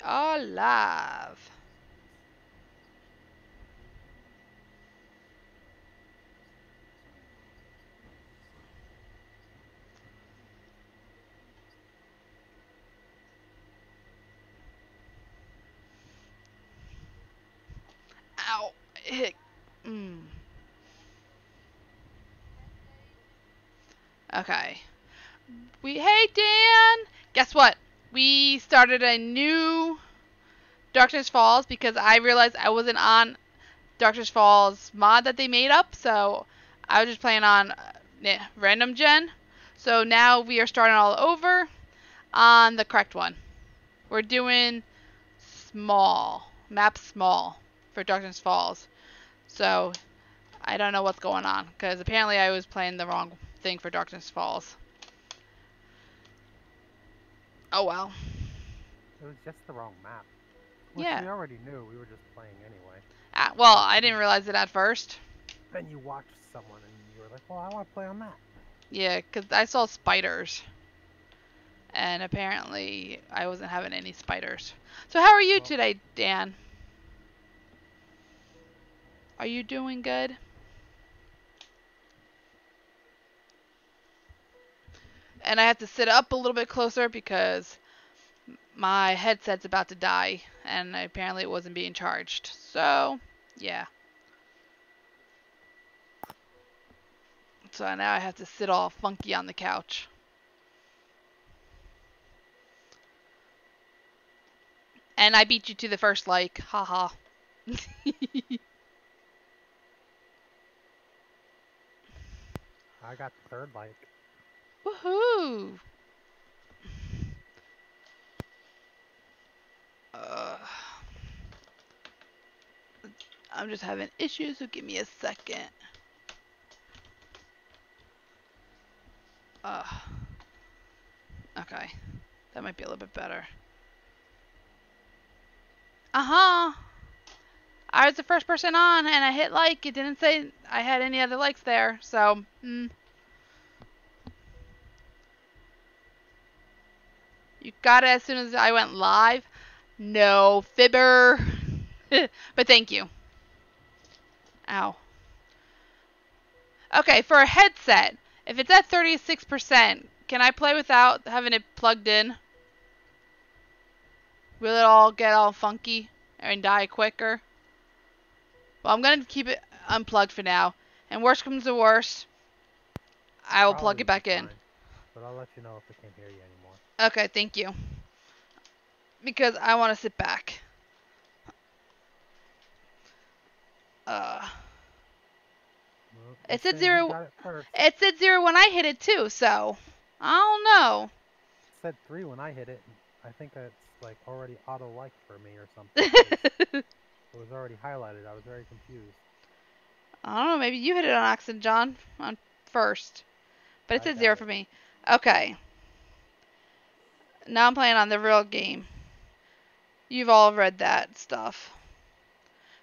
We are live. Ow. Mm. Okay. We hey Dan. Guess what? We started a new Darkness Falls because I realized I wasn't on Darkness Falls mod that they made up, so I was just playing on uh, random gen. So now we are starting all over on the correct one. We're doing small, map small for Darkness Falls. So I don't know what's going on because apparently I was playing the wrong thing for Darkness Falls. Oh well. It was just the wrong map. Which Yeah. we already knew. We were just playing anyway. Ah, well, I didn't realize it at first. Then you watched someone and you were like, well, I want to play on that. Yeah, 'cause I saw spiders. And apparently I wasn't having any spiders. So how are you Well- today, Dan? Are you doing good? And I have to sit up a little bit closer because my headset's about to die and apparently it wasn't being charged. So, yeah. So now I have to sit all funky on the couch. And I beat you to the first like. Haha. I got the third like. Woohoo! Uh, I'm just having issues, so give me a second. Uh, okay. That might be a little bit better. Uh-huh! I was the first person on, and I hit like. It didn't say I had any other likes there, so, hmm. You got it as soon as I went live? No, fibber. but thank you. Ow. Okay, for a headset, if it's at 36%, can I play without having it plugged in? Will it all get all funky and die quicker? Well, I'm going to keep it unplugged for now. And worst comes to worst, I will plug it back be in. But I'll let you know if I can't hear you. Okay, thank you. Because I want to sit back. Uh, Well, It said zero- it it said zero when I hit it too, so I don't know. It said three when I hit it. I think it's like already auto like for me or something. it was already highlighted. I was very confused. I don't know. Maybe you hit it on accident, John, on first, but it I said zero it. for me. Okay. Now I'm playing on the real game. You've all read that stuff.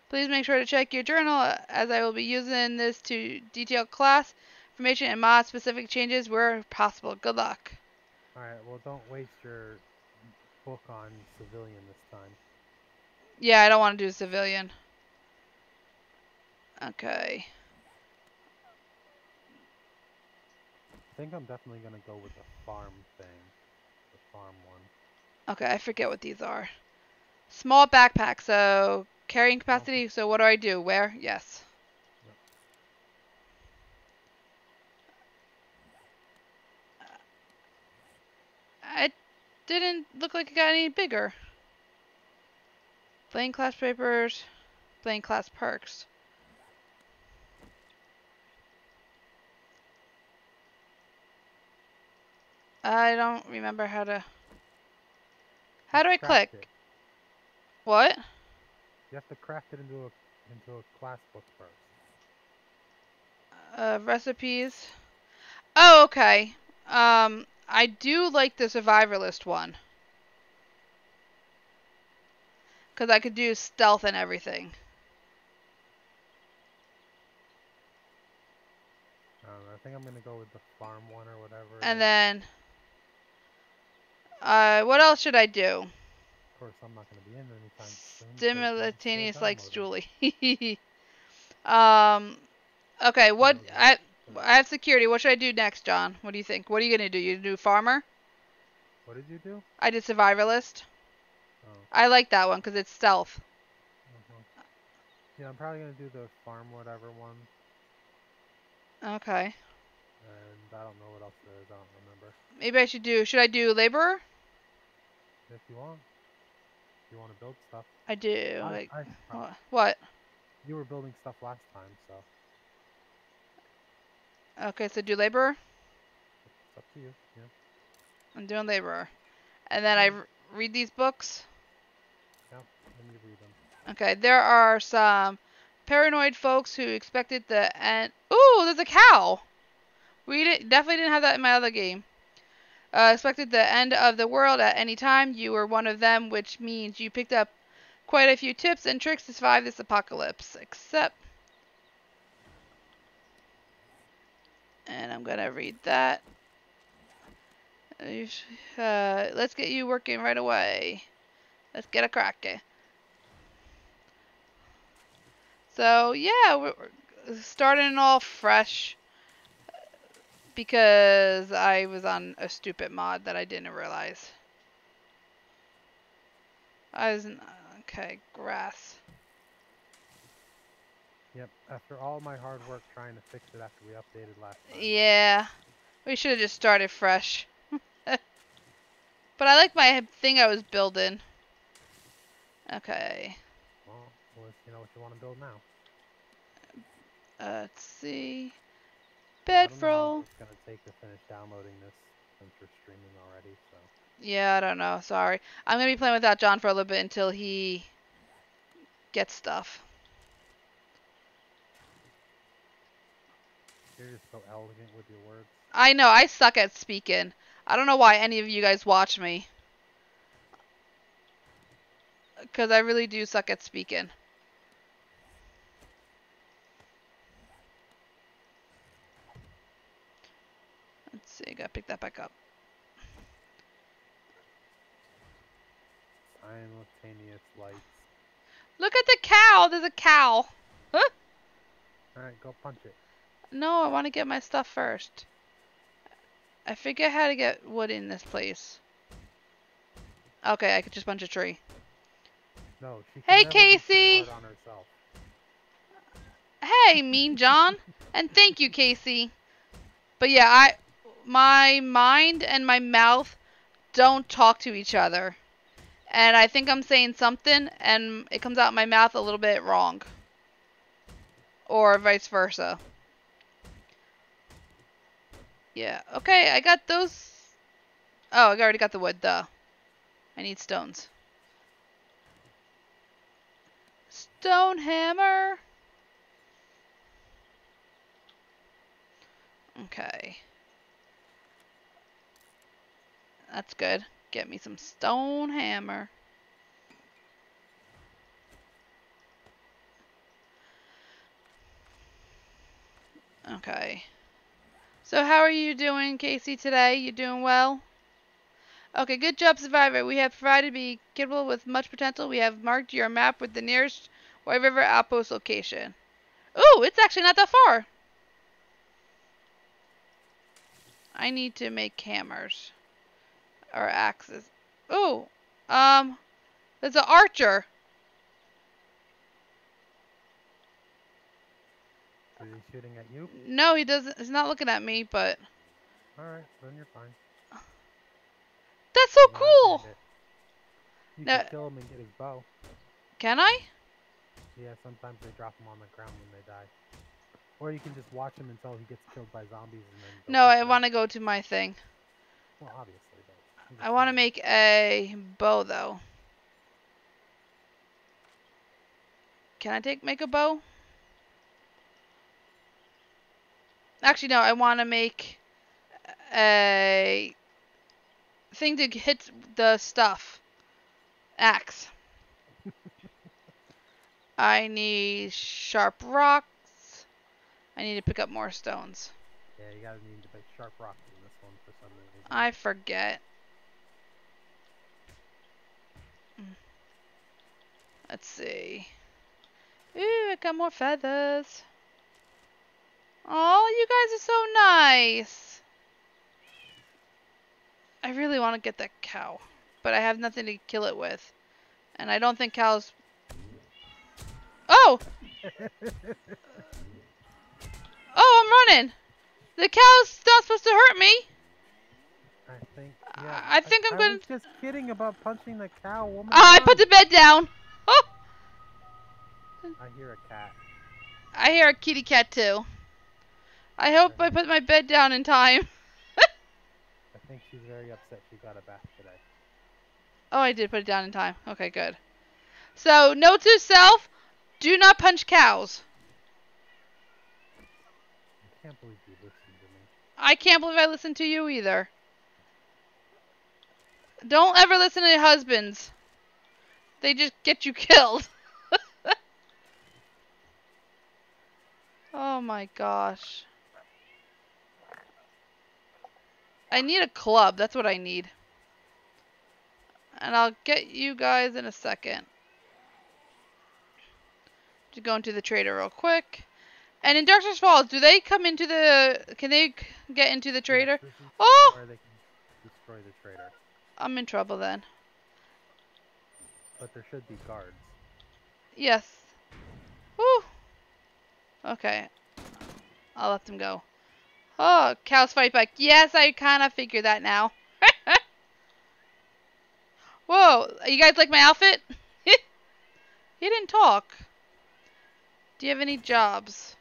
Please make sure to check your journal as I will be using this to detail class information and mod specific changes where possible. Good luck. Alright, well, don't waste your book on civilian this time. Yeah, I don't want to do civilian. Okay. I think I'm definitely going to go with the farm thing. Farm one. Okay, I forget what these are. Small backpack, so carrying capacity. So what do I do? Where? Yes. It didn't look like it got any bigger. Playing class papers, playing class perks. I don't remember how to. How do I click? It. What? You have to craft it into a into a class book first. Uh, recipes. Oh, okay. Um, I do like the survivalist one. Because I could do stealth and everything. I know. I think I'm gonna go with the farm one or whatever. And then, uh, what else should I do? Of course, I'm not going to be in anytime soon. Simultaneous likes. Julie. um, okay, what I I have security. What should I do next, John? What do you think? What are you gonna do? You do farmer? What did you do? I did survivalist. Oh. I like that one because it's stealth. uh Yeah, I'm probably gonna do the farm whatever one, Okay. And I don't know what else there is. I don't remember. Maybe I should do. Should I do laborer? If you want, if you want to build stuff. I do. I, like I, I- what? you were building stuff last time, so Okay, so do laborer. it's up to you. Yeah. I'm doing laborer, and then I Mm. read these books. Yeah, Let me read them. Okay, there are some paranoid folks who expected the end. Ooh, there's a cow. We did, definitely didn't have that in my other game. Uh, expected the end of the world at any time. You were one of them, which means you picked up quite a few tips and tricks to survive this apocalypse. Except, and I'm gonna read that. Uh, let's get you working right away. Let's get a cracking. So yeah, we're starting off fresh because I was on a stupid mod that I didn't realize. I was in, okay, grass. Yep. After all my hard work trying to fix it after we updated last time. Yeah, we should have just started fresh. but I like my thing I was building. Okay, Well, you know what you want to build now. uh, let's see. I don't know how Bedroll. It's gonna take to finish downloading this since we're streaming already. So Yeah, I don't know. Sorry. I'm gonna be playing without John for a little bit until he gets stuff. you're just so elegant with your words. I know I suck at speaking. I don't know why any of you guys watch me. Cause I really do suck at speaking. Let's. Gotta pick that back up. Simultaneous lights. Look at the cow. There's a cow. Huh? All right, go punch it. No, I want to get my stuff first. I figure how to get wood in this place. Okay, I could just punch a tree. No, she. Hey, can never be Casey! hard on herself. Hey, Mean John, and thank you, Casey. But yeah, I, my mind and my mouth don't talk to each other, and I think I'm saying something, and it comes out my mouth a little bit wrong, or vice versa. Yeah. Okay, I got those. Oh, I already got the wood. Duh. I need stones. Stone hammer. Okay. That's good. Get me some stone hammer. Okay. So how are you doing, Casey, today? You doing well? Okay, good job, Survivor. We have provided be capable with much potential. We have marked your map with the nearest White River outpost location. Ooh, it's actually not that far. I need to make hammers. Or axes. Ooh, um, there's an archer. Is he shooting at you? No, he doesn't. He's not looking at me, but All right, then you're fine. that's so You cool. You No- can kill him and get his bow. Can I? Yeah, sometimes they drop him on the ground when they die. Or you can just watch him until he gets killed by zombies and then. No, I want to go to my thing. Well, obviously, I want to make a bow though. Can I take make a bow? Actually, no. I want to make a thing to hit the stuff. Axe. I need sharp rocks. I need to pick up more stones. Yeah, you gotta need to make sharp rocks in this one for some reason. I forget. Let's see. Ooh, I got more feathers. Oh, you guys are so nice. I really want to get that cow, but I have nothing to kill it with. And I don't think cows... Oh! oh, I'm running! The cow's not supposed to hurt me! I think. I- Yeah, I think I'm I gonna- I was just kidding about punching the cow, woman. Ah, I put the bed down! I hear a cat. I hear a kitty cat too. I hope I put my bed down in time. I think she's very upset she got a bath today. Oh, I did put it down in time. Okay, good. So, note to self, do not punch cows. I can't believe you listened to me. I can't believe I listened to you either. Don't ever listen to your husbands. They just get you killed. Oh my gosh. I need a club. That's what I need. And I'll get you guys in a second. To go into the trader real quick. And in Darkness Falls, do they come into the... Can they get into the trader? Yes, Oh! They can oh! destroy the trader. I'm in trouble then. But there should be guards. Yes. Woo! Okay. I'll let them go. Oh, cows fight back. Yes, I kind of figured that now. Whoa, you guys like my outfit? he didn't talk. Do you have any jobs?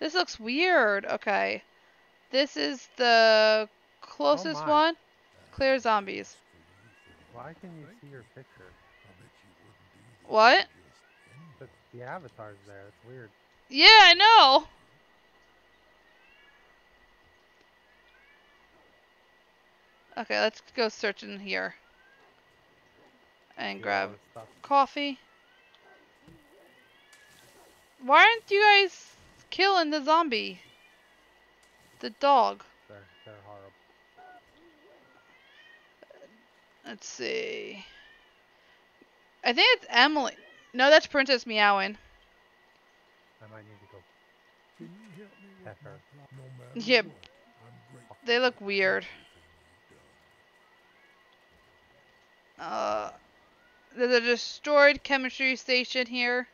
This looks weird. Okay. This is the closest oh my. one. Clear zombies. Why can you see your picture? What? But the avatar's there. It's weird. Yeah, I know. Okay, let's go search in here. And grab lot of stuff. coffee. Why aren't you guys killing the zombie? The dog. They're, they're horrible. Let's see. I think it's Emily. No, that's Princess Meowing. I might need to go. Can you help me with my her. No matter Yep. what, I'm grateful They look weird. everything you've done. Uh, there's a destroyed chemistry station here.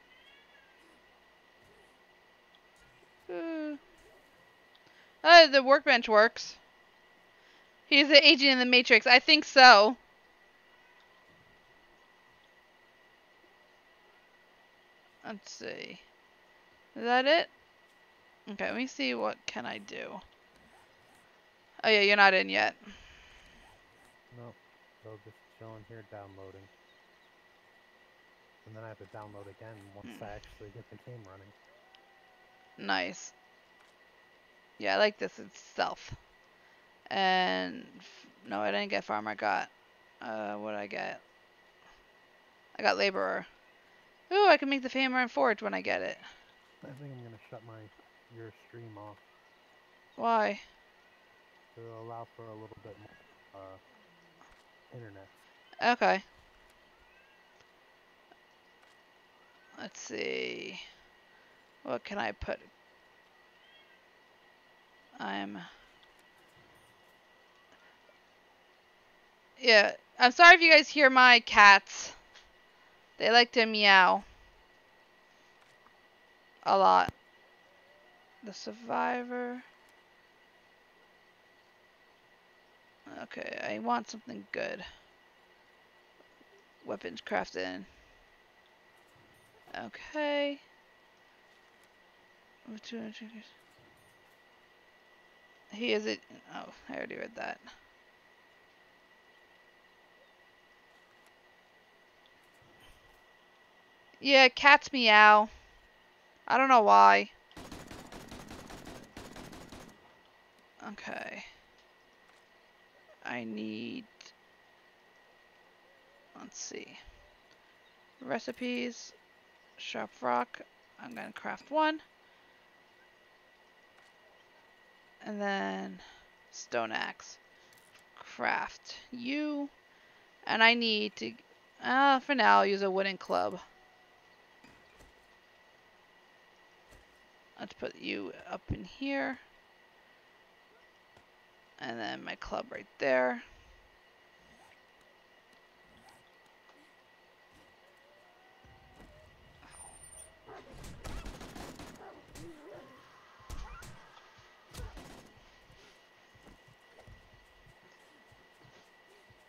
Uh, oh, the workbench works. He's the agent in the Matrix. I think so. Let's see. Is that it? Okay, let me see what can I do. Oh yeah, you're not in yet. Nope. They'll just chilling here downloading. And then I have to download again once Hmm. I actually get the game running. Nice. Yeah, I like this itself. And f- no, I didn't get farmer. I got uh, what did I get? I got laborer. Ooh, I can make the hammer and forge when I get it. I think I'm gonna shut my your stream off Why? to allow for a little bit more uh, internet. Okay. Let's see. What can I put? I'm. Yeah, I'm sorry if you guys hear my cats. They like to meow. A lot. The survivor. Okay, I want something good. Weapons crafted. In. Okay. He is it. Oh, I already read that. Yeah, cats meow. I don't know why. Okay. I need. Let's see. Recipes. Sharp rock. I'm gonna craft one. And then stone axe. Craft you. And I need to. Uh, for now, I'll use a wooden club. Let's put you up in here. And then my club right there.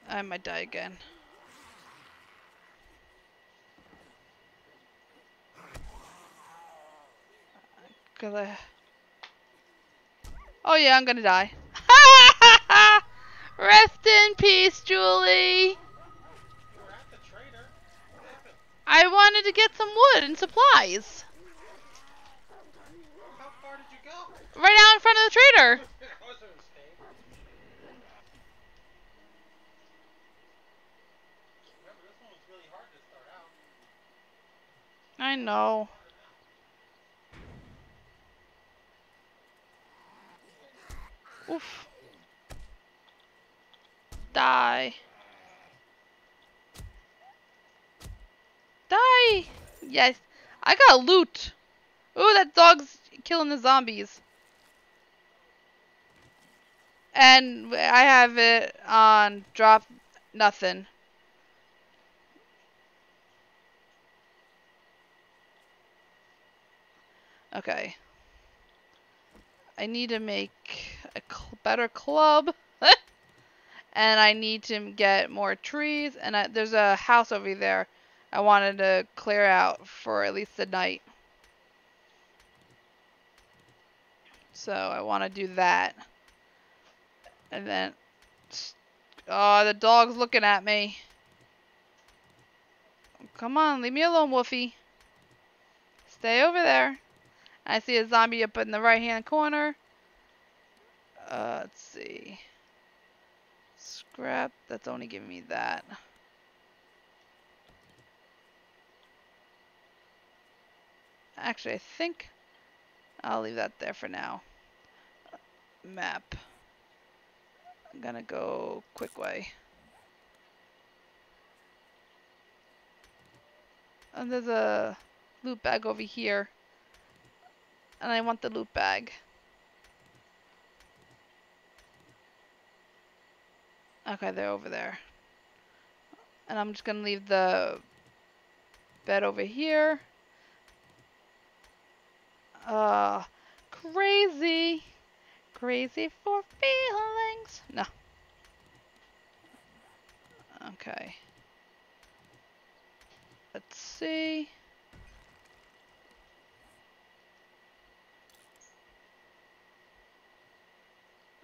I might die again. Oh yeah, I'm gonna die. Rest in peace, Julie. I wanted to get some wood and supplies. Right out in front of the trader. I was a mistake. Remember, this one was really hard to start out. I know. Oof. Die. Die! Yes. I got loot. Ooh, that dog's killing the zombies. And I have it on drop nothing. Okay. I need to make a cl better club. and I need to get more trees. And I, there's a house over there I wanted to clear out for at least the night. So I want to do that. And then... Oh, the dog's looking at me. Come on, leave me alone, Wolfie. Stay over there. I see a zombie up in the right hand corner. Uh, let's see. Scrap. That's only giving me that. Actually, I think I'll leave that there for now. Map. I'm gonna go quick way. And there's a loot bag over here. And I want the loot bag. Okay, they're over there. And I'm just gonna leave the bed over here. Uh, crazy. Crazy for feelings. No. Okay. Let's see.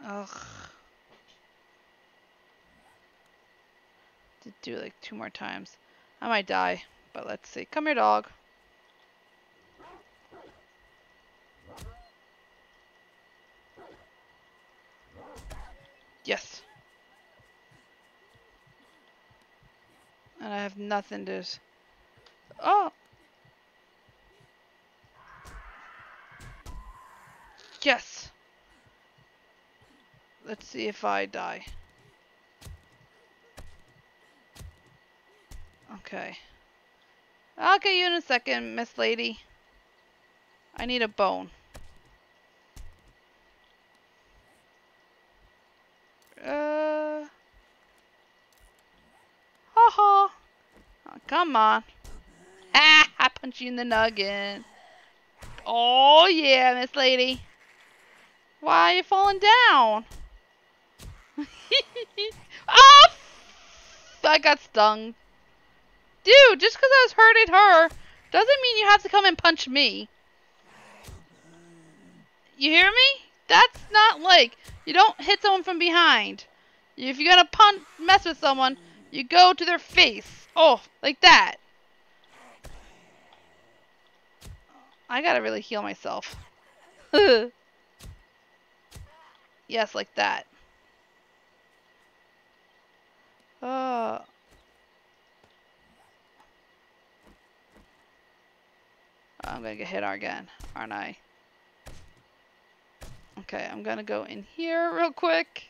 Ugh. To do like two more times. I might die, but let's see. Come here, dog. Yes. And I have nothing to... Oh! Yes! Let's see if I die. Okay. I'll get you in a second, Miss Lady. I need a bone. Uh. Ha ha. Oh, come on. Ah, I punch you in the noggin. Oh yeah, Miss Lady. Why are you falling down? oh! I got stung. Dude, just because I was hurting her doesn't mean you have to come and punch me. You hear me? That's not like you don't hit someone from behind. If you're gonna punch, mess with someone, you go to their face. Oh, like that. I gotta really heal myself. yes, like that. Uh. I'm gonna get hit again, aren't I? Okay, I'm gonna go in here real quick.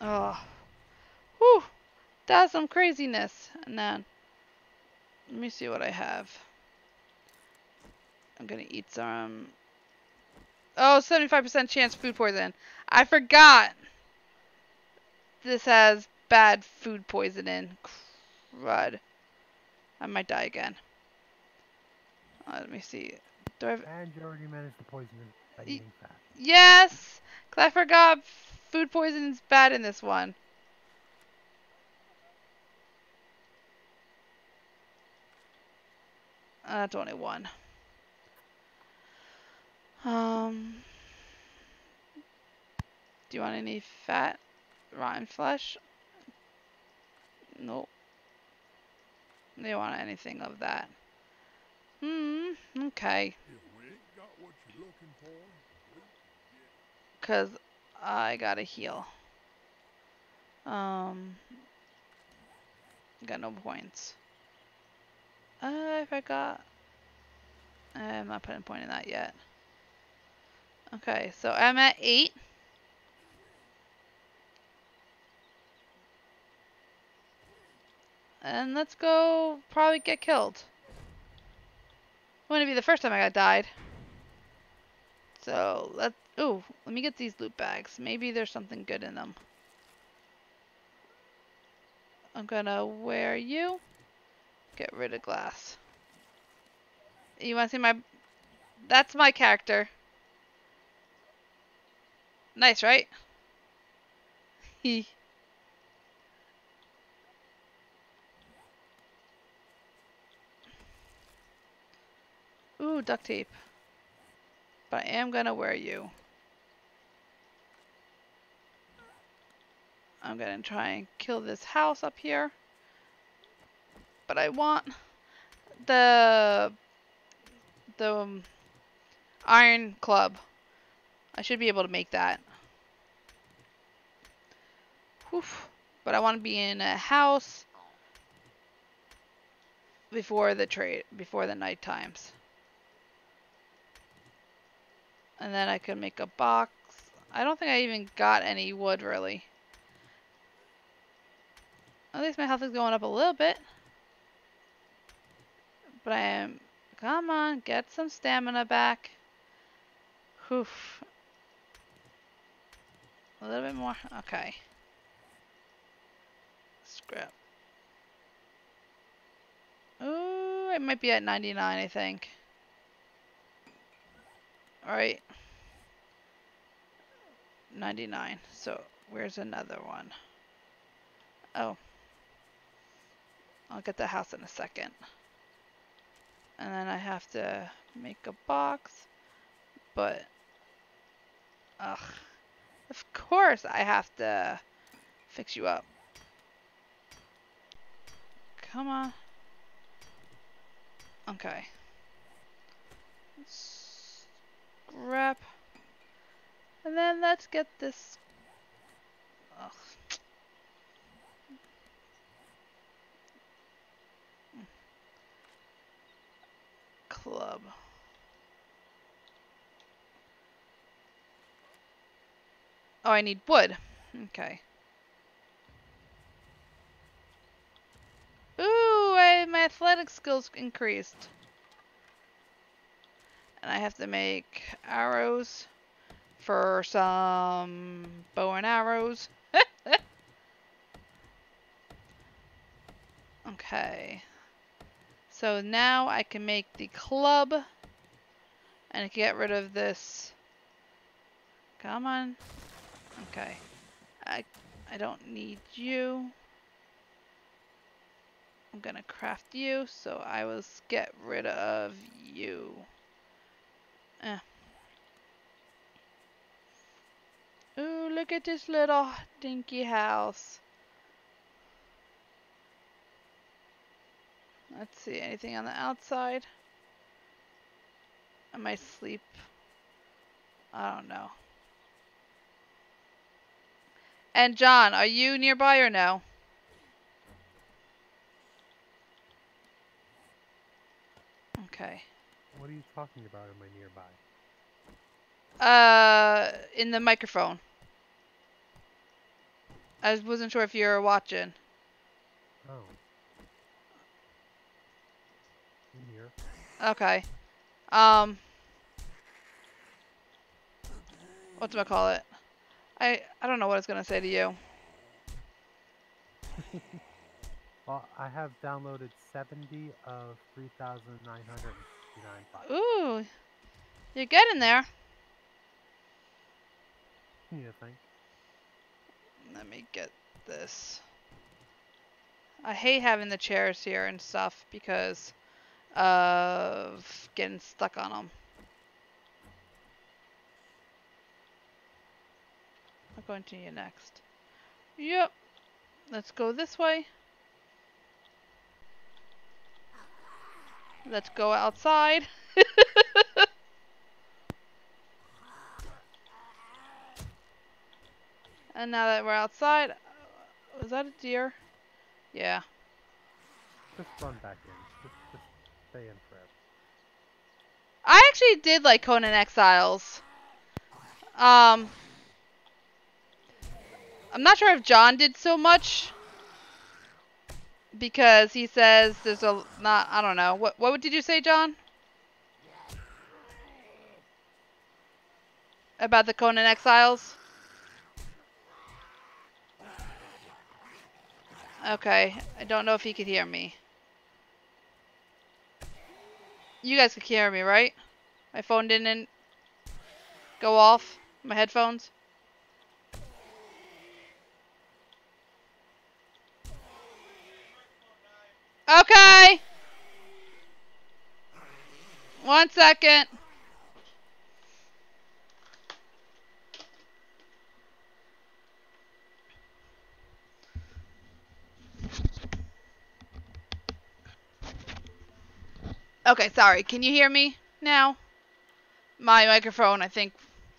Oh. Whew. That's some craziness. And then Let me see what I have. I'm gonna eat some. Oh, 75% chance food poison. I forgot. This has bad food poisoning. Crud. I might die again. Uh, let me see. Do I have... And you already managed to poison by eating fat. Yes! Because I forgot food poisoning's bad in this one. Uh, That's only one. Um, do you want any fat, rotten flesh? Nope. They want anything of that. Hmm. Okay. If we ain't got what you're looking for, we Cause I gotta heal. Um, got no points. Uh, I forgot. I'm not putting a point in that yet. Okay, so I'm at eight. And let's go probably get killed. Wouldn't be the first time I got died. So let's... ooh, let me get these loot bags. Maybe there's something good in them. I'm gonna wear you. Get rid of glass. You wanna see my that's my character. Nice, right? He Ooh, duct tape. But I am gonna wear you. I'm gonna try and kill this house up here. But I want the the um, iron club. I should be able to make that. But I want to be in a house before the trade before the night times. And then I could make a box. I don't think I even got any wood really. At least my health is going up a little bit. But I am... Come on, get some stamina back. Whew. A little bit more. Okay. Scrap. Ooh, it might be at 99, I think. Alright. 99. So, where's another one? Oh. I'll get the house in a second. And then I have to make a box. But, ugh. Of course I have to fix you up. Come on. Okay. Scrap. And then let's get this. Ugh. Hmm. Club. Oh, I need wood. Okay. Ooh, I, my athletic skills increased. And I have to make arrows for some bow and arrows. okay. So now I can make the club and get rid of this. Come on. Okay. I I don't need you. I'm gonna craft you, so I will get rid of you. Eh. Ooh, look at this little dinky house. Let's see, anything on the outside? Am I might sleep. I don't know. And John, are you nearby or no? Okay. What are you talking about? Am I nearby? Uh, in the microphone. I wasn't sure if you were watching. Oh. in here. Okay. Um. What's I call it? I I don't know what I was gonna say to you. Well, I have downloaded 70 of 3,969. Ooh, you're getting there. You think? Let me get this. I hate having the chairs here and stuff because of getting stuck on them. Going to you next. Yep. Let's go this way. Let's go outside. and now that we're outside, was that a deer? Yeah. Just run back in. Just, just stay in forever. I actually did like Conan Exiles. Um, I'm not sure if John did so much because he says there's a not. I don't know. What what did you say, John? About the Conan Exiles? Okay, I don't know if he could hear me. You guys could hear me, right? My phone didn't go off. My headphones. Okay. One second. Okay, sorry. Can you hear me now? My microphone, I think,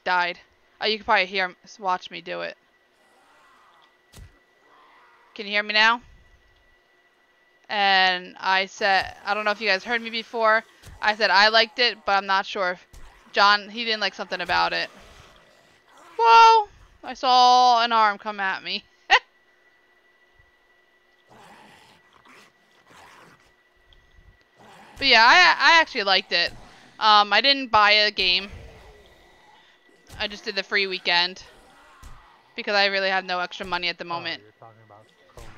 died. Oh, you can probably hear, watch me do it. Can you hear me now? And I said, I don't know if you guys heard me before. I said I liked it, but I'm not sure. If John, he didn't like something about it. Whoa! I saw an arm come at me. But yeah, I, I actually liked it. Um, I didn't buy a game. I just did the free weekend. Because I really have no extra money at the moment. Oh, you're talking about Conan.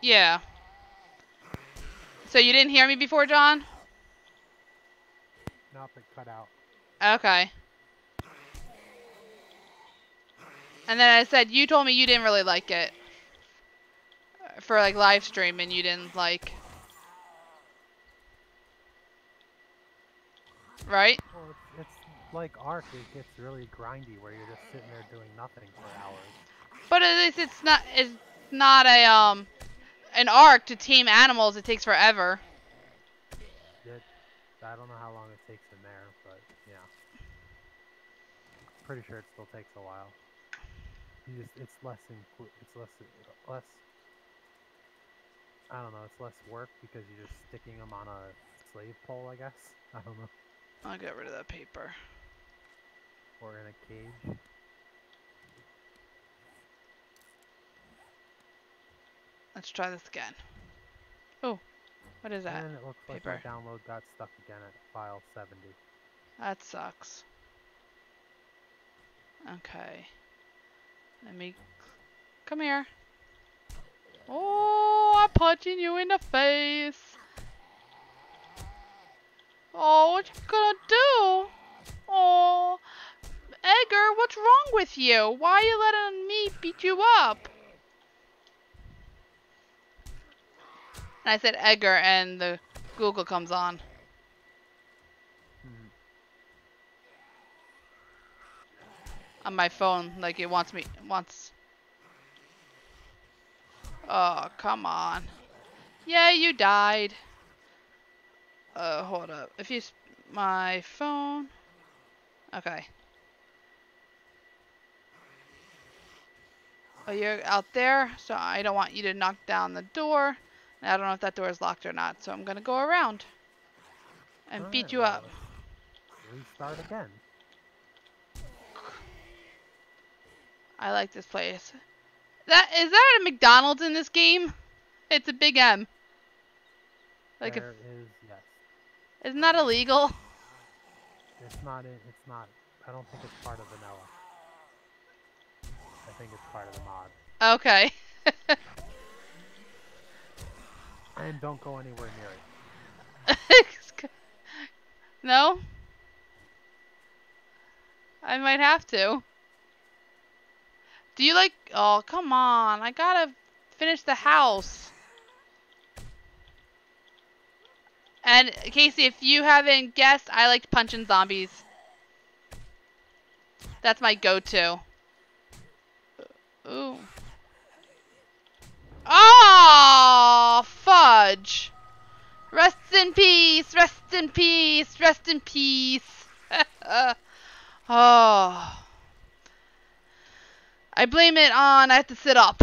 Yeah. So you didn't hear me before, John? Nope, it cut out. Okay. And then I said, you told me you didn't really like it. For like live stream and you didn't like. Right? Well, it's, it's like Ark. It gets really grindy where you're just sitting there doing nothing for hours. But at least it's not it's not a um an Ark to tame animals. It takes forever. It, I don't know how long it takes in there, but yeah. Pretty sure it still takes a while. You just, it's less it's less less. I don't know. It's less work because you're just sticking them on a slave pole, I guess. I don't know, I'll get rid of that paper. or in a cage. Let's try this again. Oh, what is that? And it looks like Paper. my download got stuck again at file 70. That sucks. Okay. Let me come here. Oh, I'm punching you in the face. Oh, what you gonna do? Oh, Edgar, what's wrong with you? Why are you letting me beat you up? And I said Edgar, and the Google comes on. Hmm. on my phone like it wants me wants oh come on. Yeah you died. Uh hold up. If you my phone okay. Oh you're out there so I don't want you to knock down the door and I don't know if that door is locked or not so I'm gonna go around and beat Alright, you up Restart again. I like this place. That is that a McDonald's in this game? It's a big M. Like if There is yes. Isn't that illegal? It's not. It's not. I don't think it's part of vanilla. I think it's part of the mod. Okay. And don't go anywhere near it. no? I might have to. Do you like... Oh, come on. I gotta finish the house. And, Casey, if you haven't guessed, I like punching zombies. That's my go-to. Ooh. Oh, fudge. Rest in peace, rest in peace, rest in peace. oh. I blame it on I have to sit up.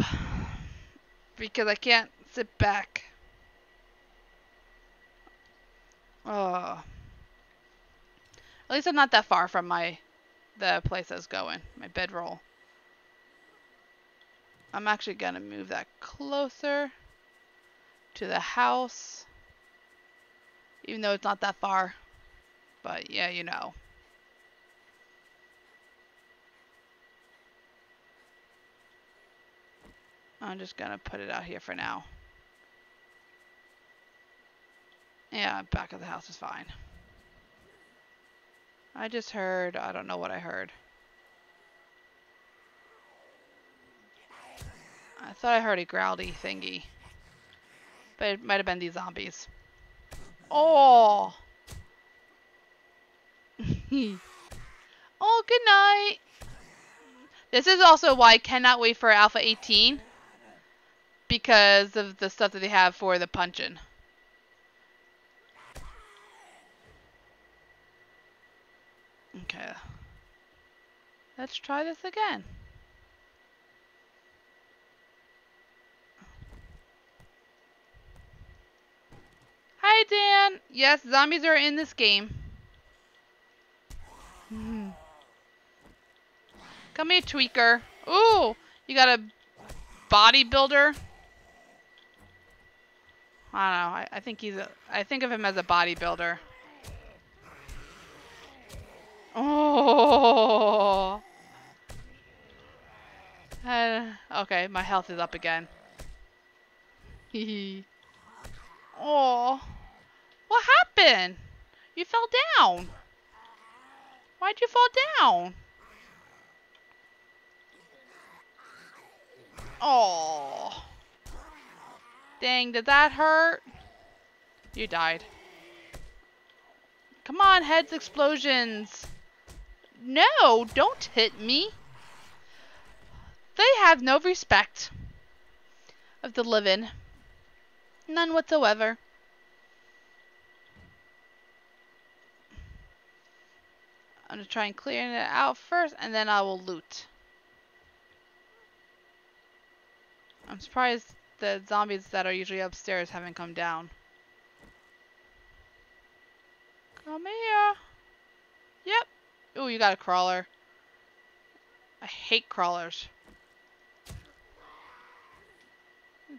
Because I can't sit back. Oh. At least I'm not that far from my the place I was going, my bedroll. I'm actually going to move that closer to the house. Even though it's not that far. But yeah, you know. I'm just going to put it out here for now. Yeah, back of the house is fine. I just heard, I don't know what I heard. I thought I heard a growly thingy. But it might have been these zombies. Oh! oh, good night! This is also why I cannot wait for Alpha 18. Because of the stuff that they have for the punching. Okay. Let's try this again. Hi, Dan. Yes, zombies are in this game. Hmm. Come here, tweaker. Ooh, you got a bodybuilder. I don't know. I, I think he's a. I think of him as a bodybuilder. Oh. Uh, okay, my health is up again. Hee Oh. What happened? You fell down. Why'd you fall down? Oh. Dang, did that hurt? You died. Come on, heads explosions. No, don't hit me. They have no respect of the living. None whatsoever. I'm going to try and clear it out first, and then I will loot. I'm surprised the zombies that are usually upstairs haven't come down. Come here. Yep. Oh, you got a crawler. I hate crawlers.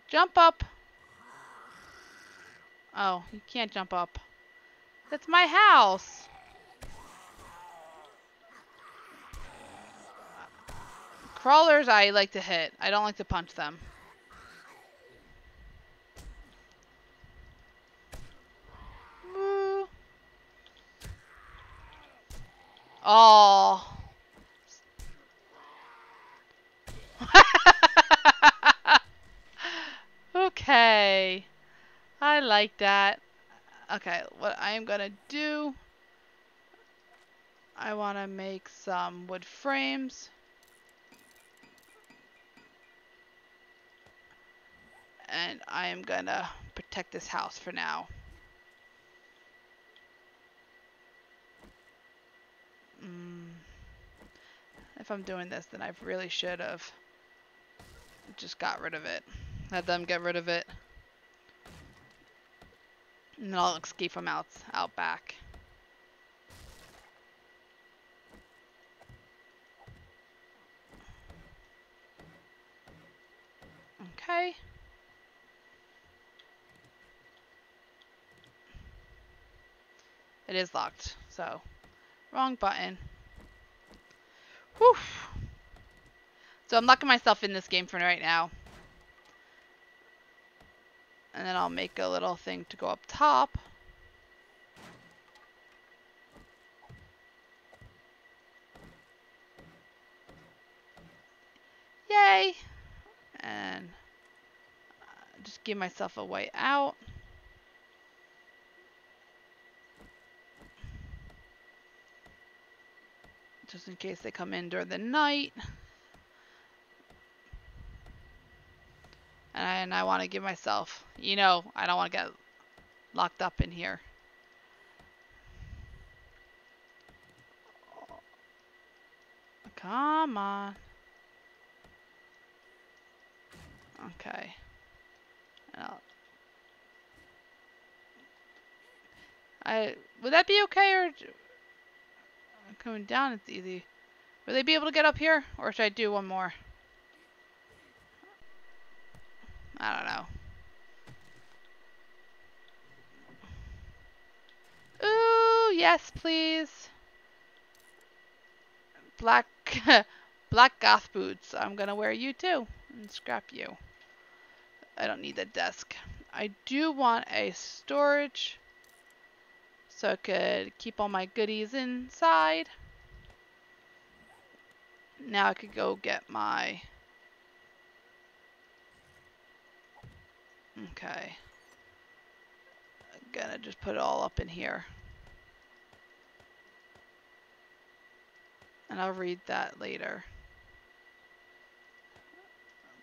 Jump up. Oh, you can't jump up. That's my house. Crawlers I like to hit. I don't like to punch them. Oh. okay. I like that. Okay, what I am gonna do, I want to make some wood frames. And I am gonna protect this house for now. Mm. If I'm doing this, then I really should have just got rid of it. Had them get rid of it. And then I'll escape from out, out back. Okay. It is locked. So, wrong button. Whew. So I'm locking myself in this game for right now. And then I'll make a little thing to go up top. Yay! And just give myself a way out. Just in case they come in during the night. And I, and I want to give myself, you know, I don't want to get locked up in here. Come on. Okay. I would that be okay or I'm coming down it's easy. Will they be able to get up here or should I do one more? I don't know. Ooh, yes, please. Black black goth boots. I'm gonna wear you too and scrap you. I don't need the desk. I do want a storage so I could keep all my goodies inside. Now I could go get my Okay. I'm gonna just put it all up in here. And I'll read that later.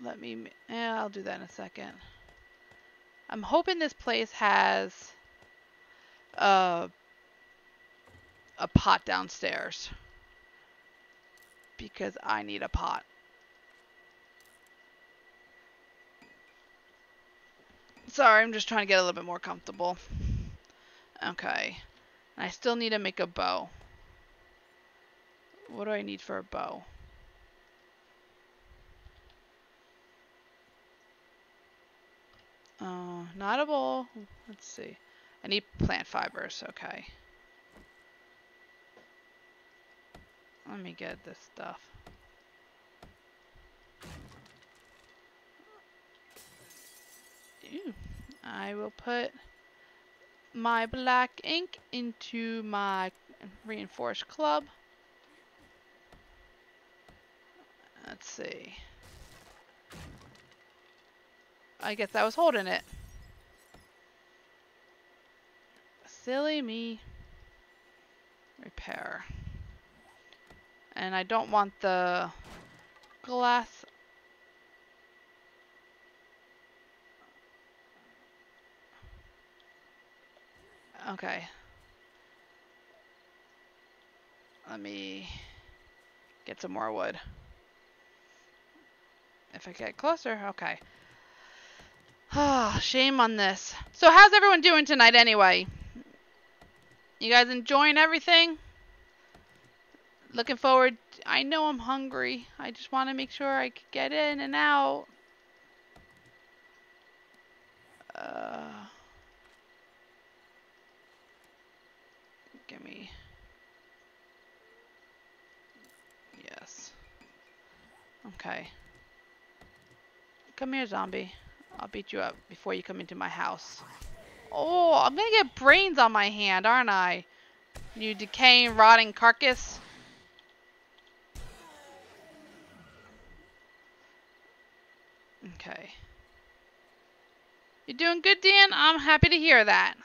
Let me, yeah, I'll do that in a second. I'm hoping this place has uh, a pot downstairs. Because I need a pot. Sorry, I'm just trying to get a little bit more comfortable. Okay. I still need to make a bow. What do I need for a bow? Oh, not a bowl. Let's see. I need plant fibers. Okay. Let me get this stuff. I will put my black ink into my reinforced club. Let's see. I guess I was holding it. Silly me. Repair. And I don't want the glass Okay. Let me get some more wood. If I get closer, okay. Ah, shame on this. So how's everyone doing tonight anyway? You guys enjoying everything? Looking forward. I know I'm hungry. I just want to make sure I get in and out. Uh... Give me. Yes. Okay. Come here, zombie. I'll beat you up before you come into my house. Oh, I'm gonna get brains on my hand, aren't I? You decaying, rotting carcass. Okay. You're doing good, Dan? I'm happy to hear that.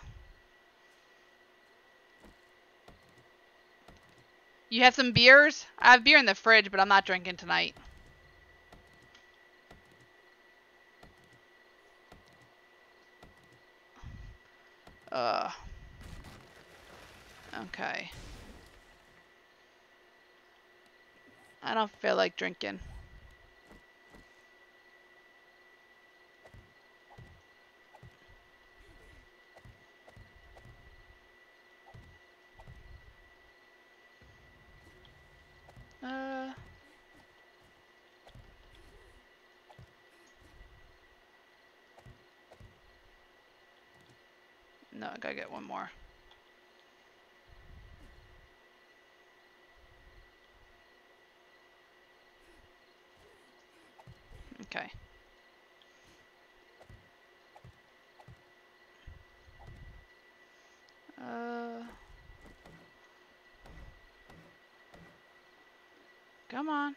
You have some beers? I have beer in the fridge, but I'm not drinking tonight. Uh. Okay. I don't feel like drinking. Uh. no, I gotta get one more. Okay. Uh, come on.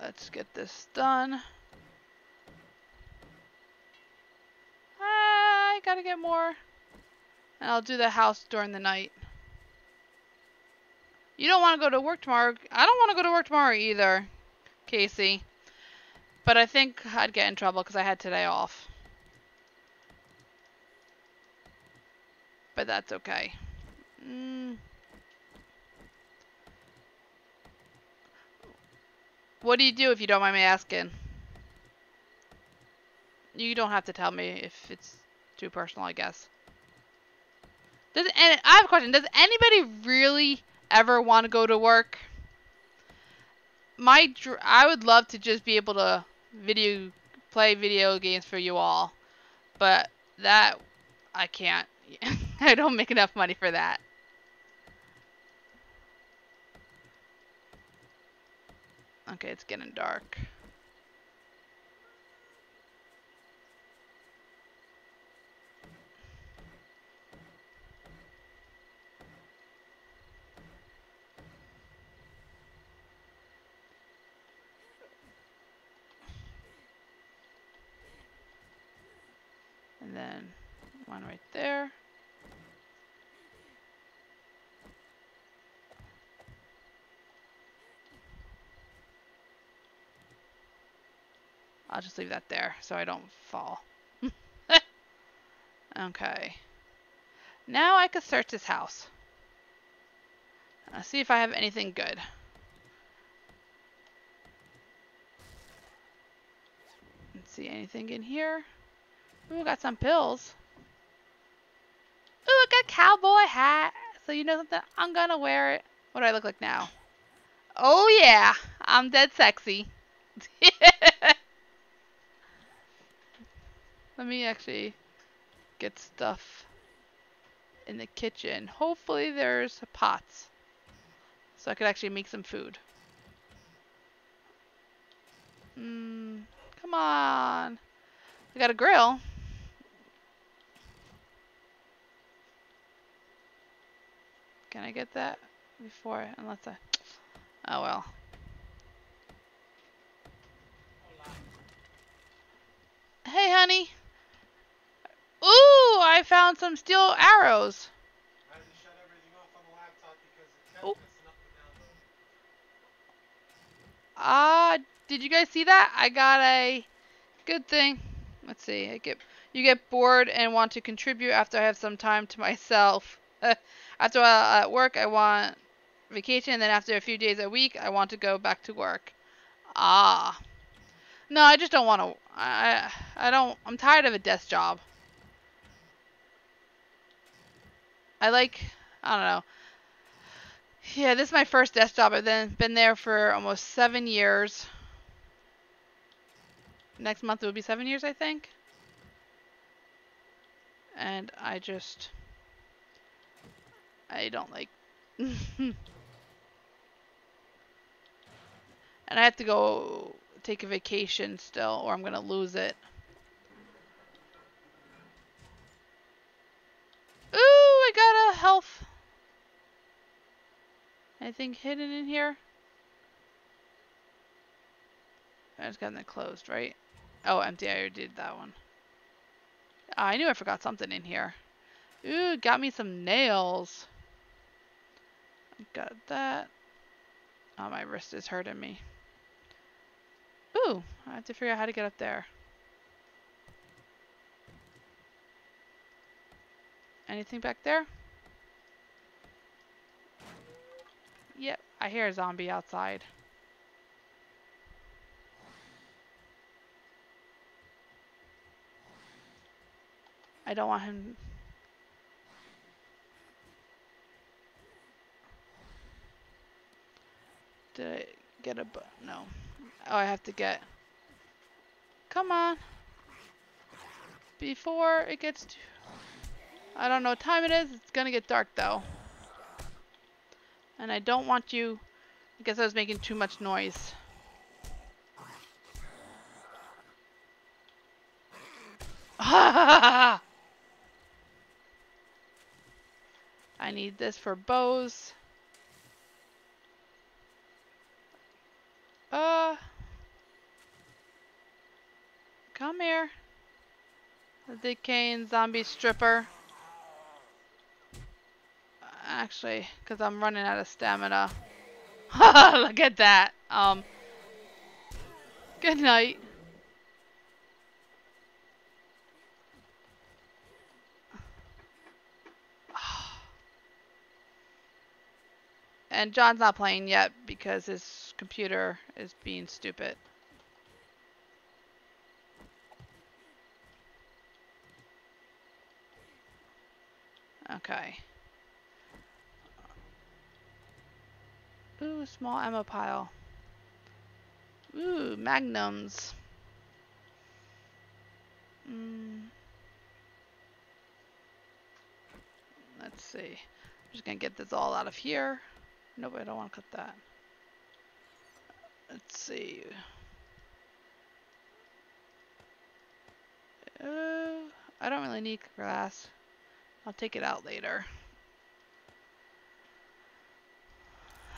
Let's get this done. Gotta get more. And I'll do the house during the night. You don't want to go to work tomorrow. I don't want to go to work tomorrow either, Casey. But I think I'd get in trouble because I had today off. But that's okay. Mm. What do you do if you don't mind me asking? You don't have to tell me if it's too personal, I guess. Does and I have a question. Does anybody really ever want to go to work? My I would love to just be able to video play video games for you all, but that I can't. I don't make enough money for that. Okay, it's getting dark. Then one right there. I'll just leave that there so I don't fall. okay. Now I can search this house. Uh, see if I have anything good. See anything in here. Ooh, got some pills. Ooh, I got a cowboy hat. So you know something? I'm gonna wear it. What do I look like now? Oh yeah, I'm dead sexy. Let me actually get stuff in the kitchen. Hopefully there's pots. So I could actually make some food. Mmm, come on. I got a grill. Can I get that before, unless I, oh well. Hey honey. Ooh, I found some steel arrows. Ah, did you guys see that? I got a good thing. Let's see. I get you get bored and want to contribute after I have some time to myself. after uh, at work, I want vacation, and then after a few days a week, I want to go back to work. Ah. No, I just don't want to. I I don't. I'm tired of a desk job. I like. I don't know. Yeah, this is my first desk job. I've then been there for almost seven years. Next month it will be seven years, I think. And I just, I don't like. and I have to go take a vacation still, or I'm gonna lose it. Ooh, I got a health. Anything hidden in here? I just got that closed, right? Oh, empty. I already did that one. Ah, I knew I forgot something in here. Ooh, got me some nails. Got that. Oh, my wrist is hurting me. Ooh, I have to figure out how to get up there. Anything back there? Yep, I hear a zombie outside. I don't want him. Did I get a bu- no? Oh, I have to get. Come on. Before it gets too. I don't know what time it is. It's gonna get dark though. And I don't want you I guess I was making too much noise. I need this for bows. Uh, come here. The decaying zombie stripper. Actually, because I'm running out of stamina. Look at that. Um. Good night. And John's not playing yet because his computer is being stupid. Okay. Ooh, small ammo pile. Ooh, magnums. Mm. Let's see. I'm just gonna get this all out of here. Nope, I don't want to cut that. Let's see. Uh, I don't really need grass. I'll take it out later.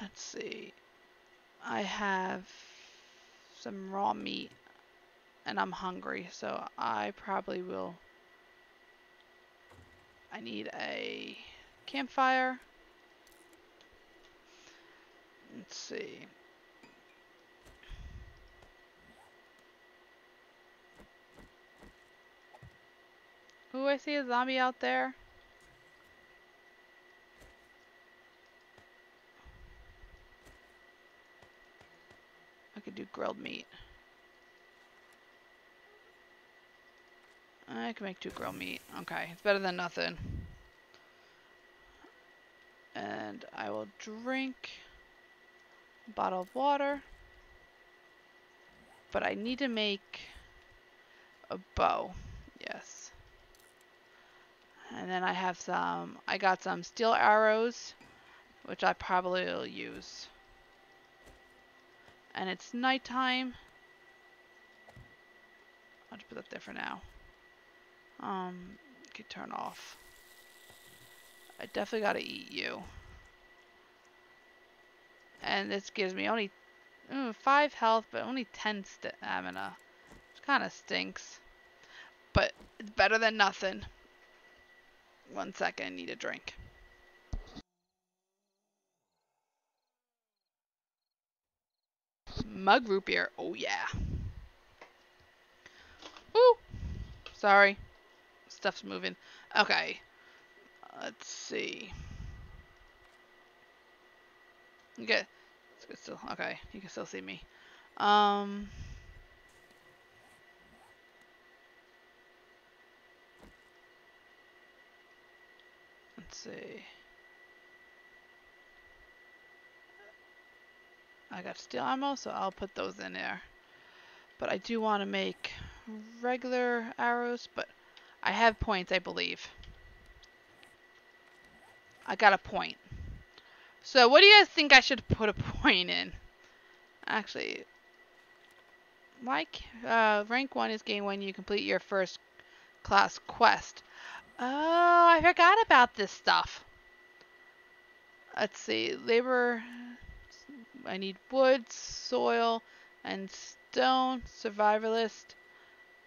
Let's see. I have some raw meat and I'm hungry, so I probably will. I need a campfire. Let's see. Ooh, I see a zombie out there. I could do grilled meat. I can make two grilled meat. Okay, it's better than nothing. And I will drink bottle of water. But I need to make a bow. Yes. And then I have some, I got some steel arrows, which I probably will use. And it's nighttime. I'll just put that there for now. Um, could turn off. I definitely gotta eat you. And this gives me only ooh, 5 health, but only 10 stamina. Which kind of stinks. But it's better than nothing. One second, I need a drink. Mug root beer. Oh yeah. Woo! Sorry. Stuff's moving. Okay. Let's see. Okay. It's good still okay. You can still see me. Um Let's see. I got steel ammo, so I'll put those in there. But I do want to make regular arrows, but I have points, I believe. I got a point. So what do you guys think I should put a point in? Actually, like uh, rank 1 is gained when you complete your first class quest. Oh, I forgot about this stuff. Let's see. Labor. I need wood, soil, and stone. Survivalist.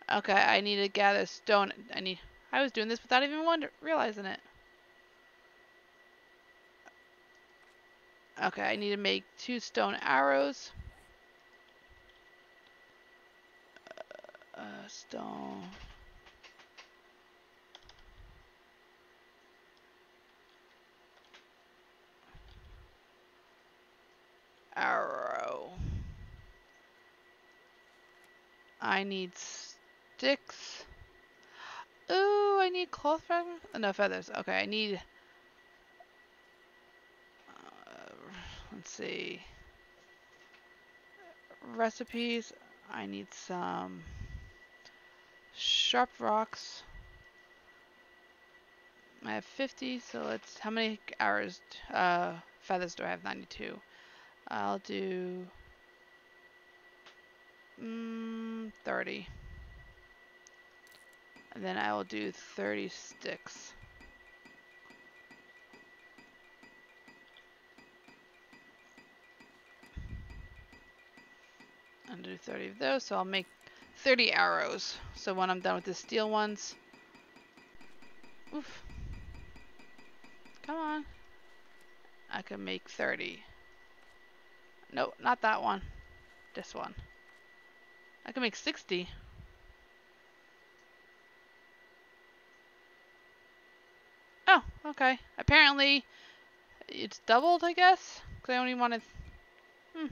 Okay, I need to gather stone. I need. I was doing this without even wonder, realizing it. Okay, I need to make two stone arrows. Uh, stone. arrow. I need sticks. Ooh, I need cloth fragments. Oh, no, feathers. Okay, I need... let's see. Recipes. I need some sharp rocks. I have 50, so let's... How many arrows, uh, feathers do I have? 92. I'll do mm, 30. And then I will do 30 sticks. And do 30 of those, so I'll make 30 arrows. So when I'm done with the steel ones, oof, come on, I can make 30. No, not that one. This one. I can make 60. Oh, okay. Apparently, it's doubled, I guess. Because I only wanted... Hmm.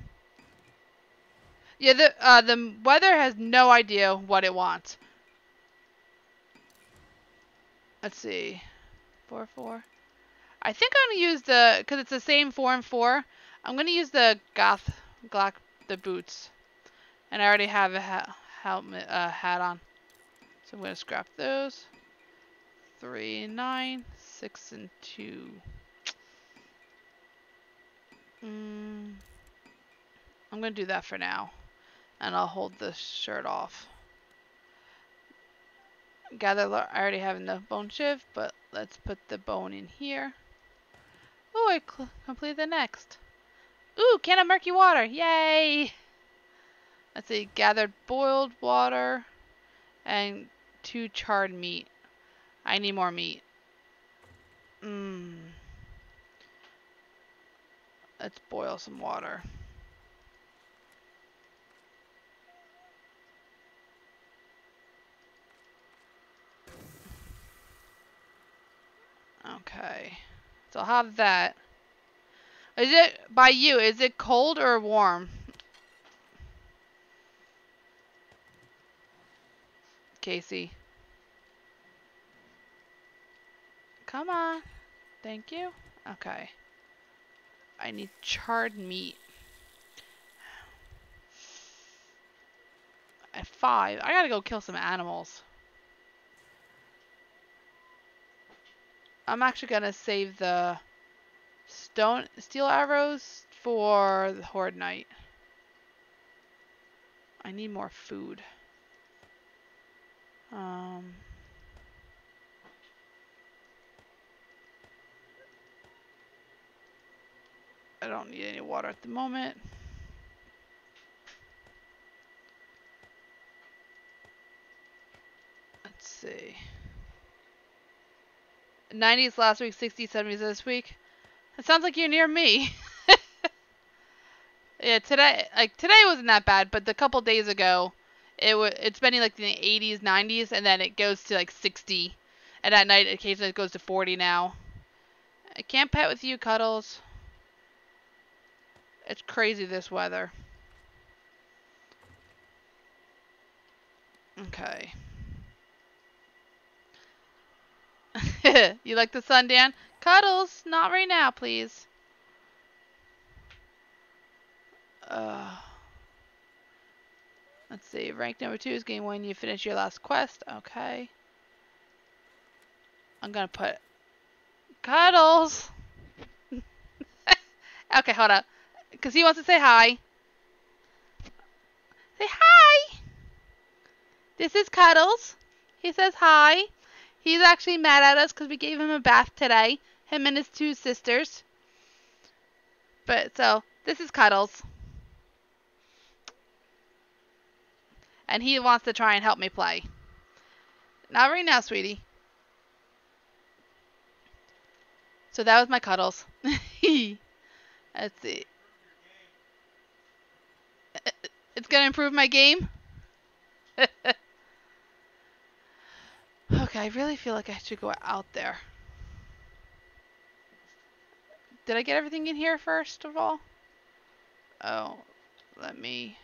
Yeah, the, uh, the weather has no idea what it wants. Let's see. 4, 4. I think I'm going to use the... Because it's the same 4 and 4. I'm going to use the goth... Glock... The boots. And I already have a ha helmet, uh, hat on. So I'm going to scrap those. 3, 9, 6, and 2. Mm, I'm going to do that for now. And I'll hold the shirt off. Gather, I already have enough bone shiv, but let's put the bone in here. Oh, I complete the next. Ooh, can of murky water. Yay! Let's see, gathered boiled water and two charred meat. I need more meat. Mmm. Let's boil some water. Okay. So I'll have that. Is it, by you, is it cold or warm? Casey. Come on. Thank you. Okay. I need charred meat. At five, I gotta go kill some animals. I'm actually gonna save the stone steel arrows for the horde night. I need more food. Um, I don't need any water at the moment. Let's see. 90s last week, 60s, 70s this week. It sounds like you're near me. yeah, today, like today wasn't that bad, but the couple days ago, it was it's been in like the 80s, 90s, and then it goes to like 60, and at night occasionally it goes to 40 now. I can't pet with you, Cuddles. It's crazy this weather. Okay. you like the sun, Dan? Cuddles, not right now, please. Uh, let's see. Rank number two is game when you finish your last quest. Okay. I'm gonna put Cuddles. okay, hold up. Because he wants to say hi. Say hi. This is Cuddles. He says hi. He's actually mad at us because we gave him a bath today. Him and his two sisters. But so, this is Cuddles. And he wants to try and help me play. Not right now, sweetie. So that was my Cuddles. Let's see. It's going to improve my game? Okay, I really feel like I should go out there. Did I get everything in here first of all? Oh, let me...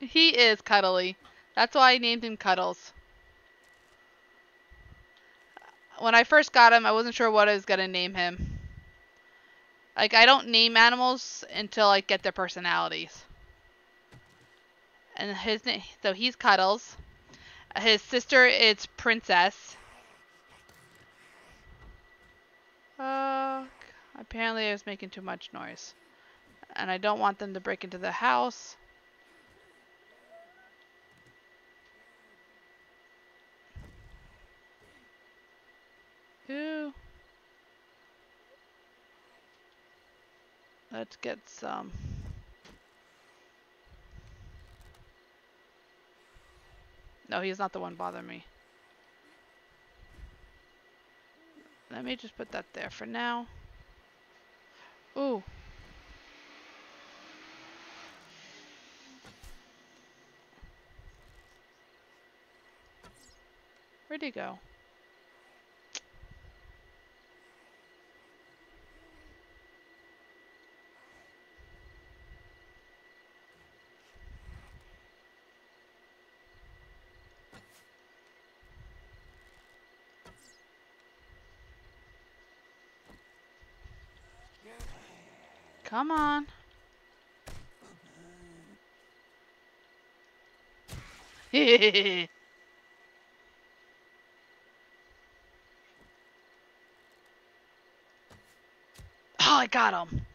He is cuddly. That's why I named him Cuddles. When I first got him, I wasn't sure what I was going to name him. Like, I don't name animals until I get their personalities and his name, so he's Cuddles. His sister is Princess. Uh, Apparently, I was making too much noise. And I don't want them to break into the house. Ooh. Let's get some. No, he's not the one bothering me. Let me just put that there for now. Ooh. Where'd he go? Come on. oh, I got him.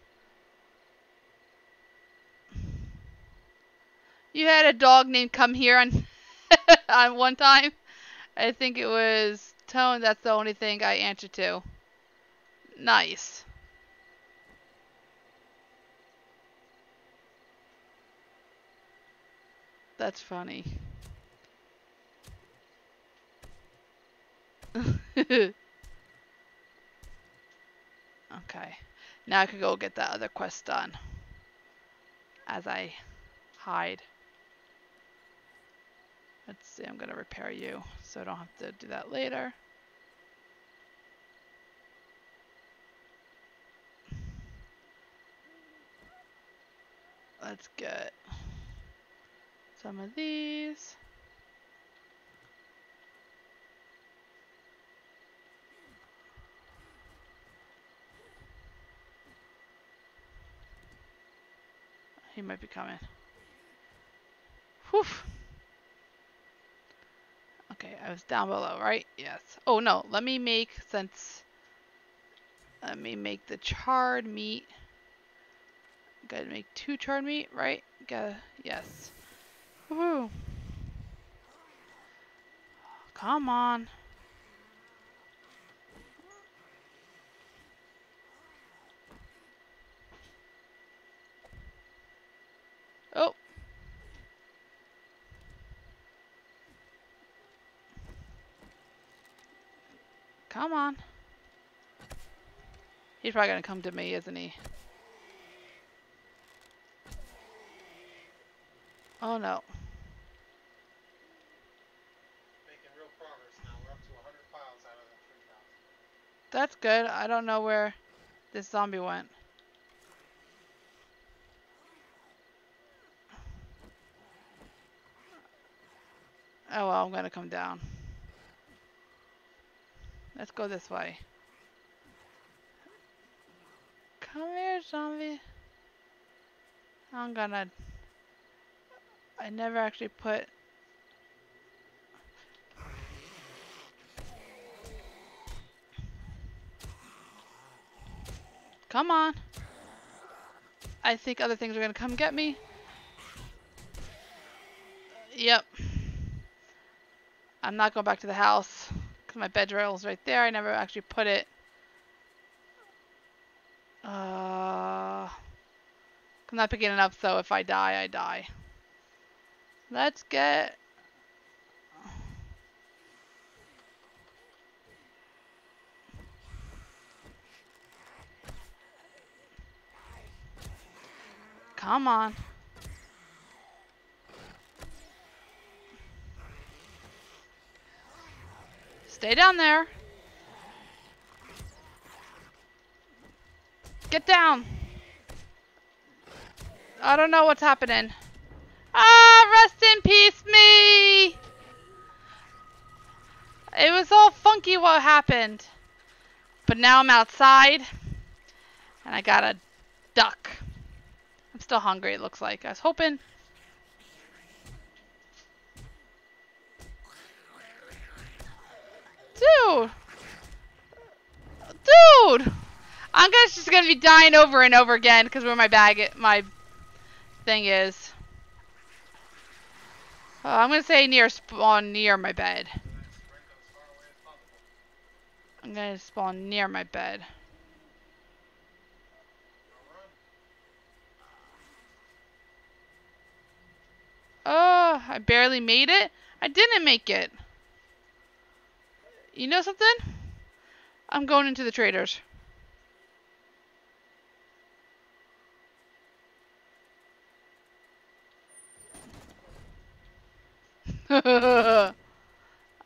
You had a dog named Come Here on on one time. I think it was Tone. That's the only thing I answered to. Nice. That's funny. okay. Now I can go get that other quest done. As I hide. Let's see, I'm going to repair you so I don't have to do that later. Let's get some of these. He might be coming. Whew. Okay, I was down below, right? Yes. Oh no, let me make, since, let me make the charred meat. Gotta make two charred meat, right? Gotta, yes. Come on. Oh. Come on. He's probably gonna come to me, isn't he? Oh no. Making real progress now. We're up to 100 files out of the 3,000. That's good. I don't know where this zombie went. Oh well, I'm gonna come down. Let's go this way. Come here, zombie. I'm gonna... I never actually put... Come on. I think other things are gonna come get me. Yep. I'm not going back to the house because my bedroll is right there. I never actually put it. Uh, I'm not picking it up, so if I die, I die. Let's get. Come on. Stay down there. Get down. I don't know what's happening. Ah, rest in peace, me. It was all funky what happened. But now I'm outside. And I got a duck. Still hungry, it looks like. I was hoping Dude! Dude! I'm Anga's just gonna be dying over and over again because where my bag, my thing is. Uh, I'm gonna say near spawn near my bed. I'm gonna spawn near my bed. Oh, I barely made it. I didn't make it. You know something? I'm going into the traders. I'll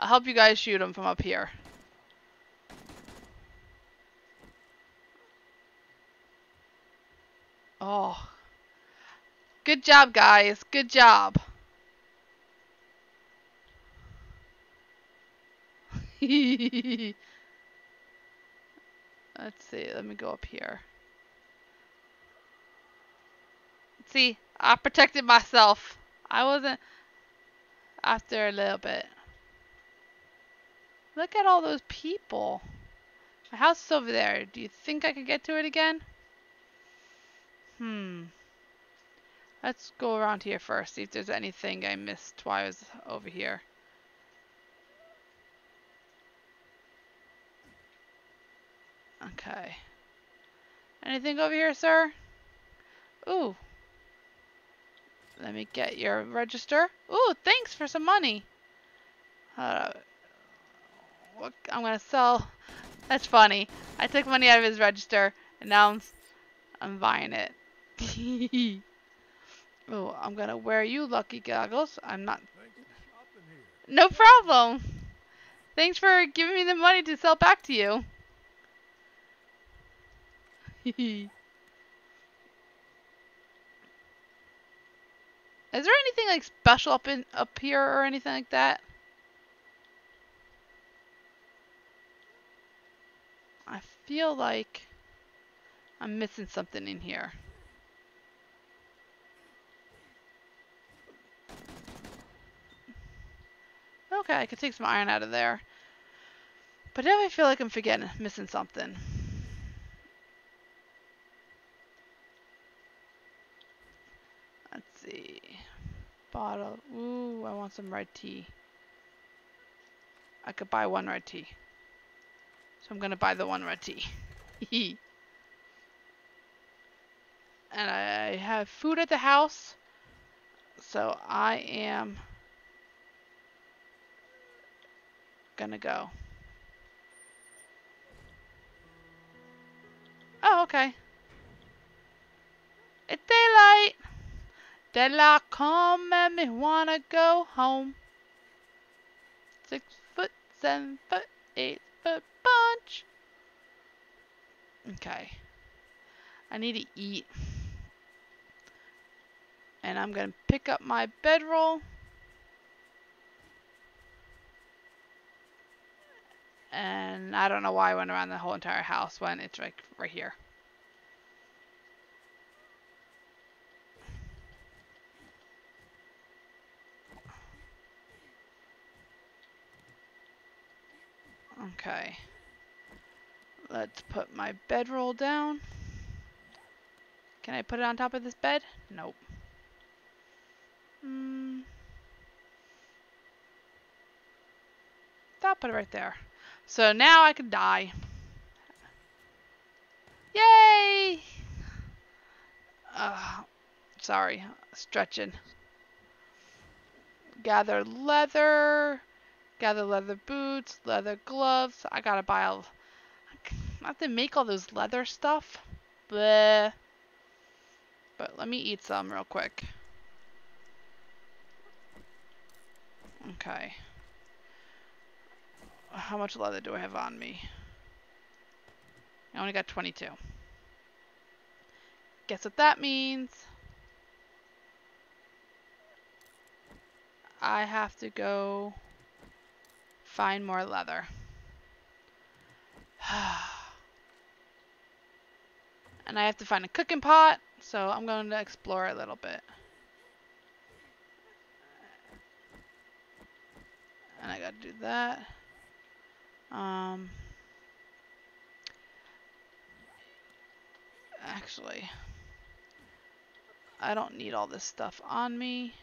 help you guys shoot them from up here. Oh. Good job, guys. Good job. Let's see. Let me go up here. See, I protected myself. I wasn't after a little bit. Look at all those people. My house is over there. Do you think I could get to it again? Hmm. Let's go around here first, see if there's anything I missed while I was over here. Okay. Anything over here, sir? Ooh. Let me get your register. Ooh, thanks for some money. Uh, what, I'm gonna sell. That's funny. I took money out of his register, and now I'm, I'm buying it. oh, I'm gonna wear you lucky goggles. I'm not. No problem. Thanks for giving me the money to sell back to you. Is there anything like special up in up here or anything like that? I feel like I'm missing something in here. Okay, I could take some iron out of there. But now I feel like I'm forgetting, missing something. See. Bottle. Ooh, I want some red tea. I could buy one red tea. So I'm gonna buy the one red tea. and I have food at the house. So I am gonna go. Oh, okay. It's daylight. Daylight come and me wanna go home. Six foot, seven foot, eight foot bunch. Okay. I need to eat. And I'm gonna pick up my bedroll. And I don't know why I went around the whole entire house when it's like right here. Okay. Let's put my bedroll down. Can I put it on top of this bed? Nope. Hmm. I'll put it right there. So now I can die. Yay! Uh, sorry, stretching. Gather leather. Gather leather boots, leather gloves. I gotta buy all. I have to make all those leather stuff. Bleh. But let me eat some real quick. Okay. How much leather do I have on me? I only got 22. Guess what that means? I have to go find more leather. and I have to find a cooking pot, so I'm going to explore a little bit. And I gotta do that. Um, actually, I don't need all this stuff on me.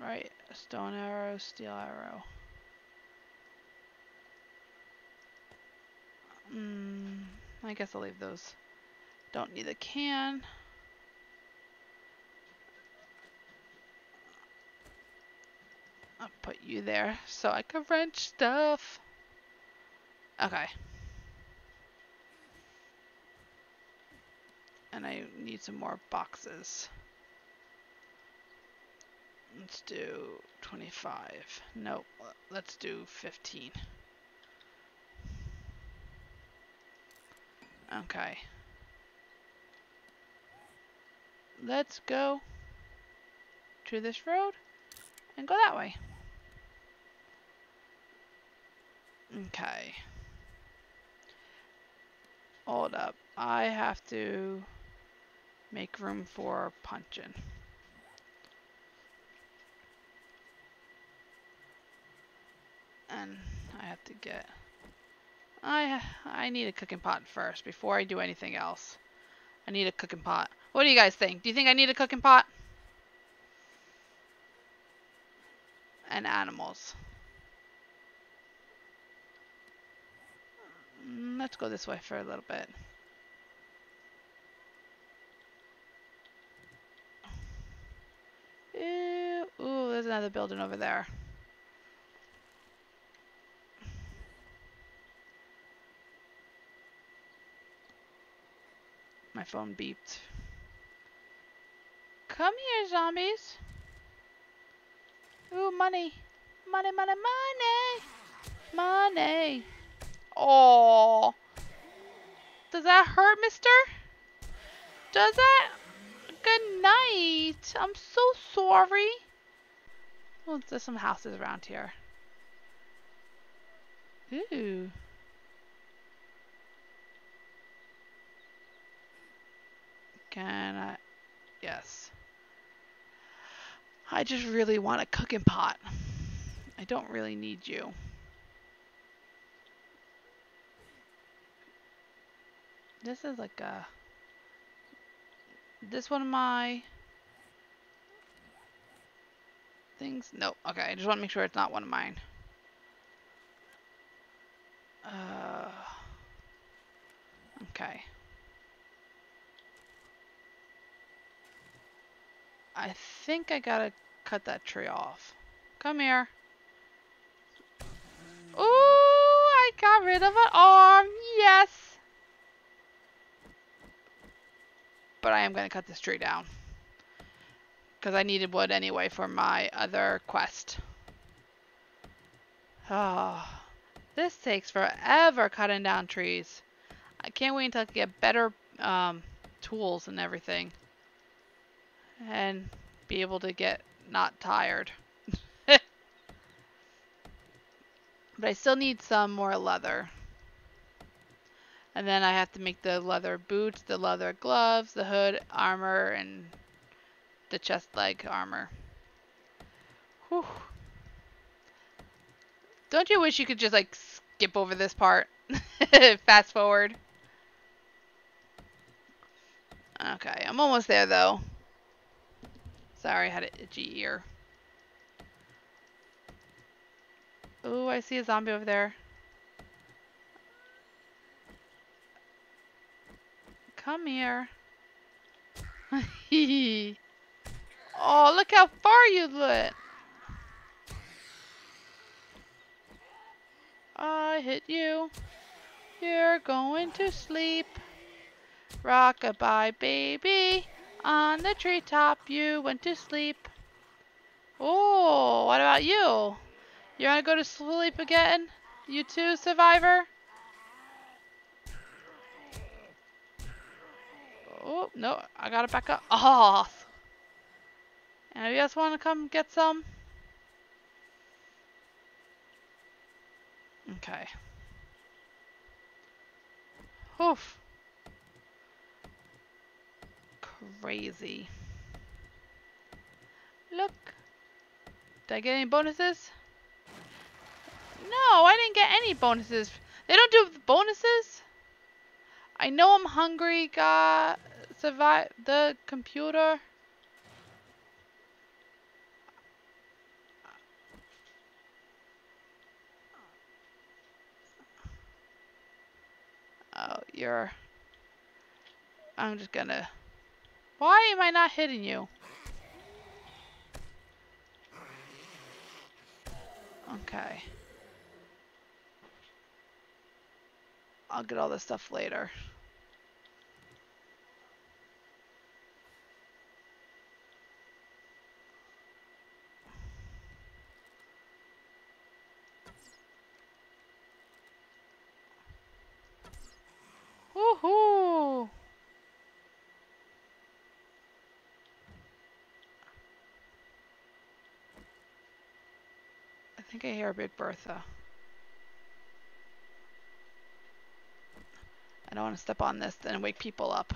Right, stone arrow, steel arrow. Mm, I guess I'll leave those. Don't need a can. I'll put you there so I can wrench stuff. Okay. And I need some more boxes. Let's do 25. Nope, let's do 15. Okay. Let's go to this road and go that way. Okay. Hold up. I have to make room for punching. And I have to get I I need a cooking pot first before I do anything else. I need a cooking pot. What do you guys think? Do you think I need a cooking pot? And animals. Mm, Let's go this way for a little bit. Ooh, there's another building over there. My phone beeped. Come here, zombies. Ooh, money. Money, money, money. Money. Oh. Does that hurt, mister? Does that? Good night. I'm so sorry. Oh, there's some houses around here. Ooh. Can I? Yes. I just really want a cooking pot. I don't really need you. This is like a. This one of my things. No. Okay, I just want to make sure it's not one of mine. Uh. Okay. I think I gotta cut that tree off. Come here. Ooh, I got rid of an arm. Yes. But I am gonna cut this tree down. Because I needed wood anyway for my other quest. Oh, this takes forever cutting down trees. I can't wait until I get better um, tools and everything and be able to get not tired. but I still need some more leather. And then I have to make the leather boots, the leather gloves, the hood armor, and the chest leg armor. Whew. Don't you wish you could just like skip over this part? Fast forward. Okay, I'm almost there though. Sorry, I had an itchy ear. Oh, I see a zombie over there. Come here. oh, look how far you lit. I hit you. You're going to sleep. Rockabye, baby. On the treetop you went to sleep. Oh, what about you? You want to go to sleep again? You too, survivor? Oh, no, I gotta back up. Oh! And you guys want to come get some? Okay. Oof. Crazy. Look. Did I get any bonuses? No, I didn't get any bonuses. They don't do bonuses? I know I'm hungry, got survive the computer. Oh, you're I'm just gonna Why am I not hitting you? Okay. I'll get all this stuff later. Woohoo! I hear Big Bertha. I don't want to step on this and wake people up.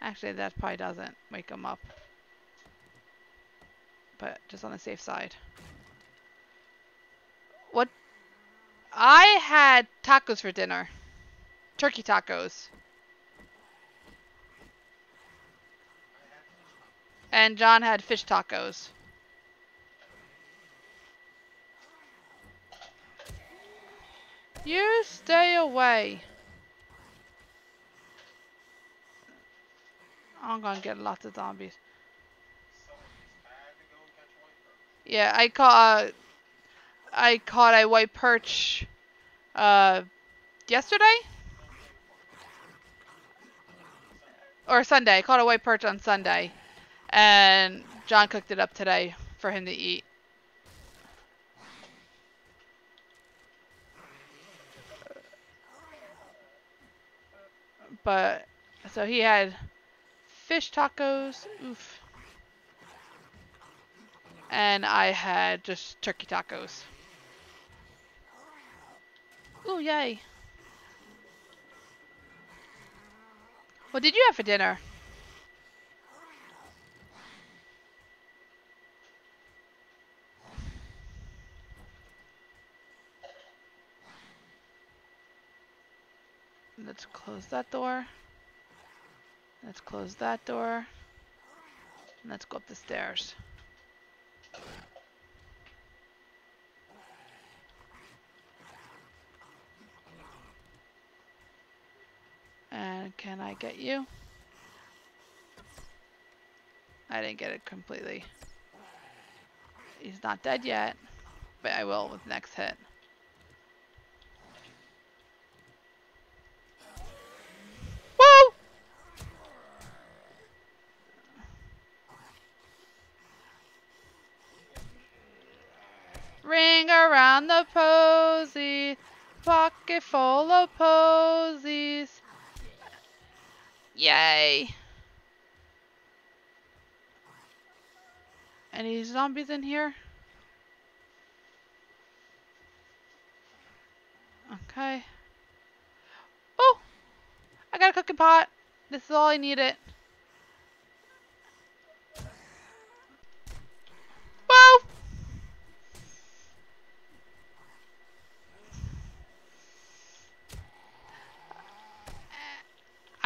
Actually, that probably doesn't wake them up. But just on the safe side. What? I had tacos for dinner. Turkey tacos. And John had fish tacos. You stay away. I'm gonna get lots of zombies. Yeah, I caught. I caught a white perch. Uh, yesterday or Sunday. I caught a white perch on Sunday, and John cooked it up today for him to eat. But so he had fish tacos, oof, and I had just turkey tacos. Ooh, yay! What did you have for dinner? Let's close that door. Let's close that door. And let's go up the stairs. And can I get you? I didn't get it completely. He's not dead yet, but I will with next hit. Whoa! Ring around the posy, pocket full of posies. Yay! Any zombies in here? Okay. Oh! I got a cooking pot. This is all I needed. Whoa!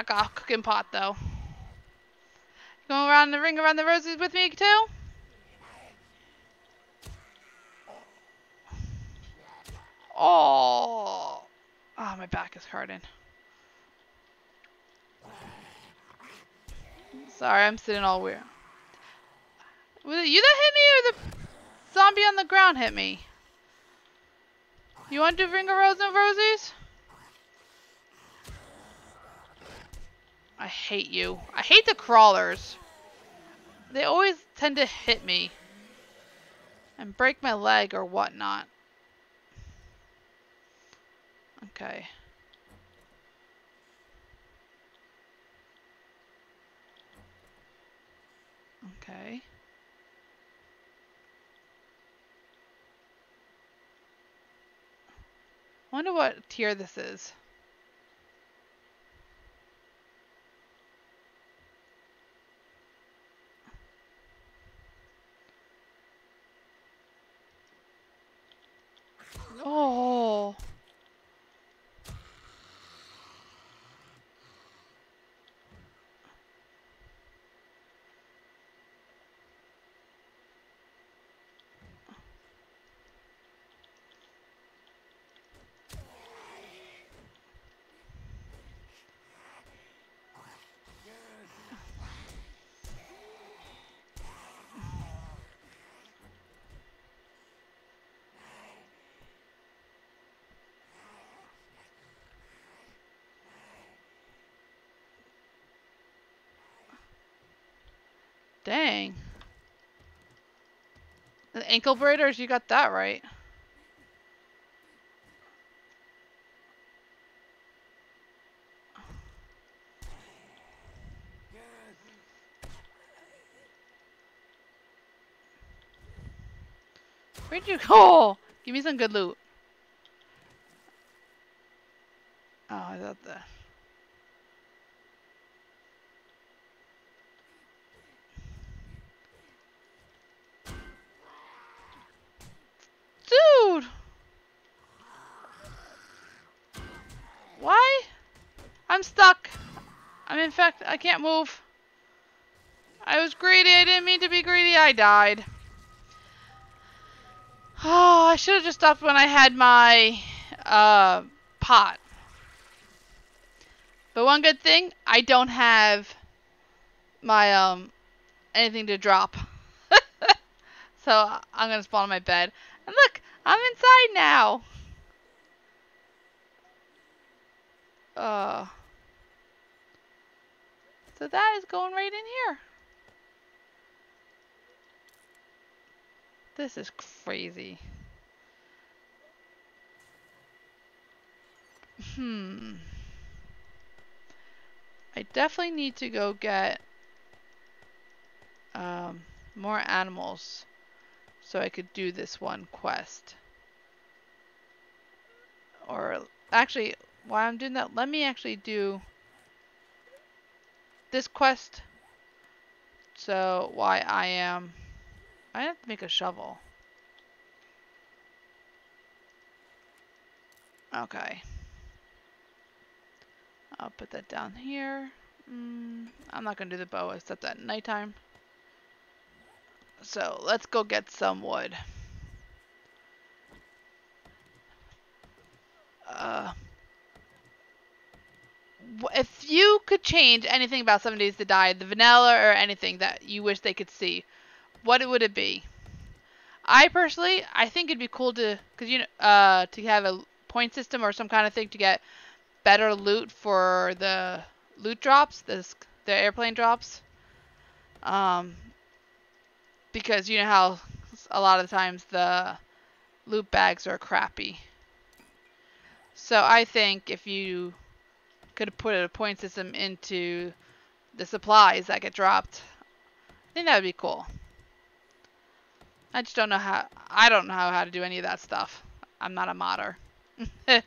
I got a cooking pot though. Going around the ring around the roses with me too? Oh, oh, my back is hurting. Sorry, I'm sitting all weird. Was it you that hit me or the zombie on the ground hit me? You want to do ring of rose and roses? I hate you. I hate the crawlers. They always tend to hit me. And break my leg or whatnot. Okay. Okay. wonder what tier this is. Oh. Dang. The ankle braiders, you got that right. Where'd you go? Give me some good loot. Oh, I thought that. Dude! Why? I'm stuck. I'm in fact, I can't move. I was greedy. I didn't mean to be greedy. I died. Oh, I should have just stopped when I had my uh, pot. But one good thing, I don't have my um anything to drop. so I'm gonna spawn on my bed. And look, I'm inside now. Uh. So that is going right in here. This is crazy. Hmm. I definitely need to go get um, more animals so I could do this one quest. Or actually, while I'm doing that, let me actually do this quest. So why I am I have to make a shovel. Okay. I'll put that down here. Mm, I'm not going to do the bow except that at nighttime. So let's go get some wood. Uh, if you could change anything about Seven Days to Die, the vanilla or anything that you wish they could see, what would it be? I personally, I think it'd be cool to, cause you know, uh, to have a point system or some kind of thing to get better loot for the loot drops, this the airplane drops. Um, because you know how a lot of times the loot bags are crappy. So I think if you could put a point system into the supplies that get dropped, I think that would be cool. I just don't know how, I don't know how to do any of that stuff. I'm not a modder. so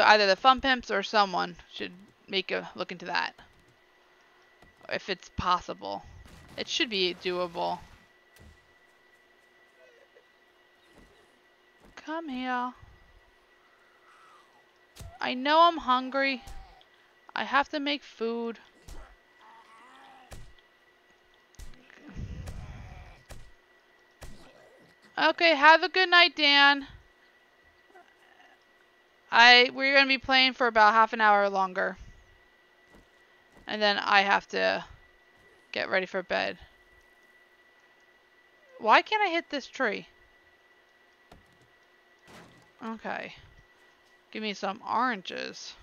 either the Fun Pimps or someone should make a look into that. If it's possible. It should be doable. Come here. I know I'm hungry. I have to make food. Okay, have a good night, Dan. I we're gonna be playing for about half an hour longer. And then I have to get ready for bed. Why can't I hit this tree? Okay. Give me some oranges.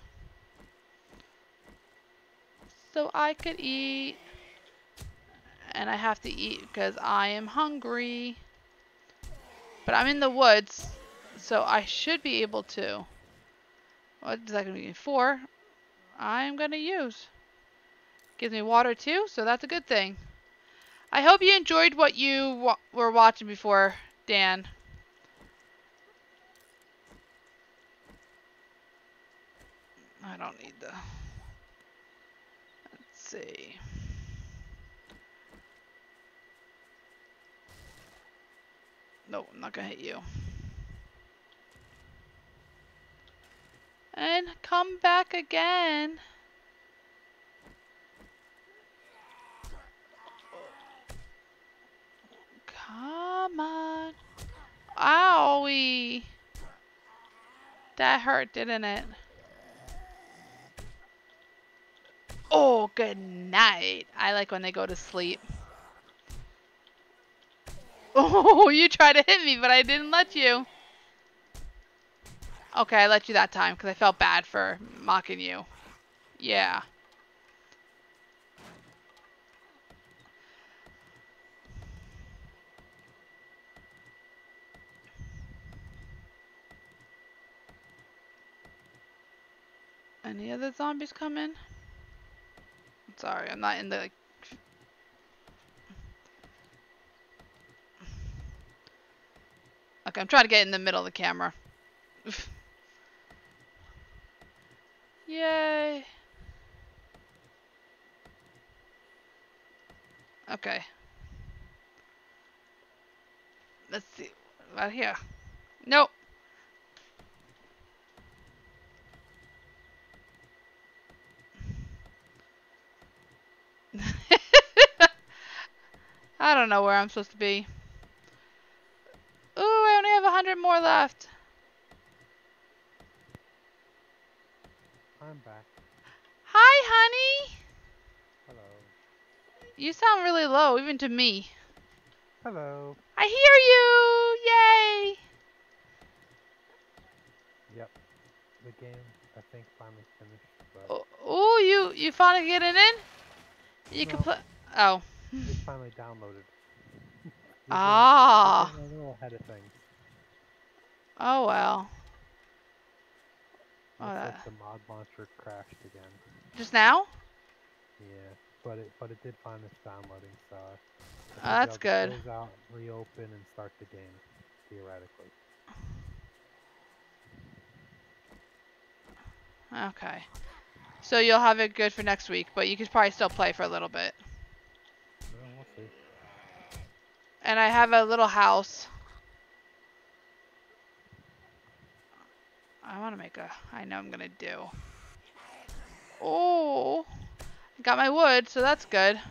So I could eat. And I have to eat because I am hungry. But I'm in the woods, so I should be able to. What is that going to be? Four. I'm going to use. Gives me water too, so that's a good thing. I hope you enjoyed what you wa were watching before, Dan. I don't need the... Let's see. No, I'm not gonna hit you. And come back again. Come on. Owie. That hurt, didn't it? Oh, good night. I like when they go to sleep. Oh, you tried to hit me, but I didn't let you. Okay, I let you that time because I felt bad for mocking you. Yeah. Any other zombies coming? Sorry, I'm not in the. Okay, I'm trying to get in the middle of the camera. Yay. Okay. Let's see. Right here. Nope. I don't know where I'm supposed to be. Ooh, I only have a hundred more left. I'm back. Hi, honey. Hello. You sound really low, even to me. Hello. I hear you! Yay! Yep. The game, I think, finally finished. But Oh, ooh, you you finally getting in? You can No. play. Oh. It finally downloaded. Ah. we've a little ahead of things. Oh well. Oh, that- like the mod monster crashed again. Just now? Yeah, but it but it did find this downloading, so. Oh, that's good. Close out, reopen, and start the game, theoretically. Okay. So you'll have it good for next week, but you could probably still play for a little bit. Well, we'll see. And I have a little house. I want to make a. I know I'm gonna do. Oh, got my wood, so that's good. I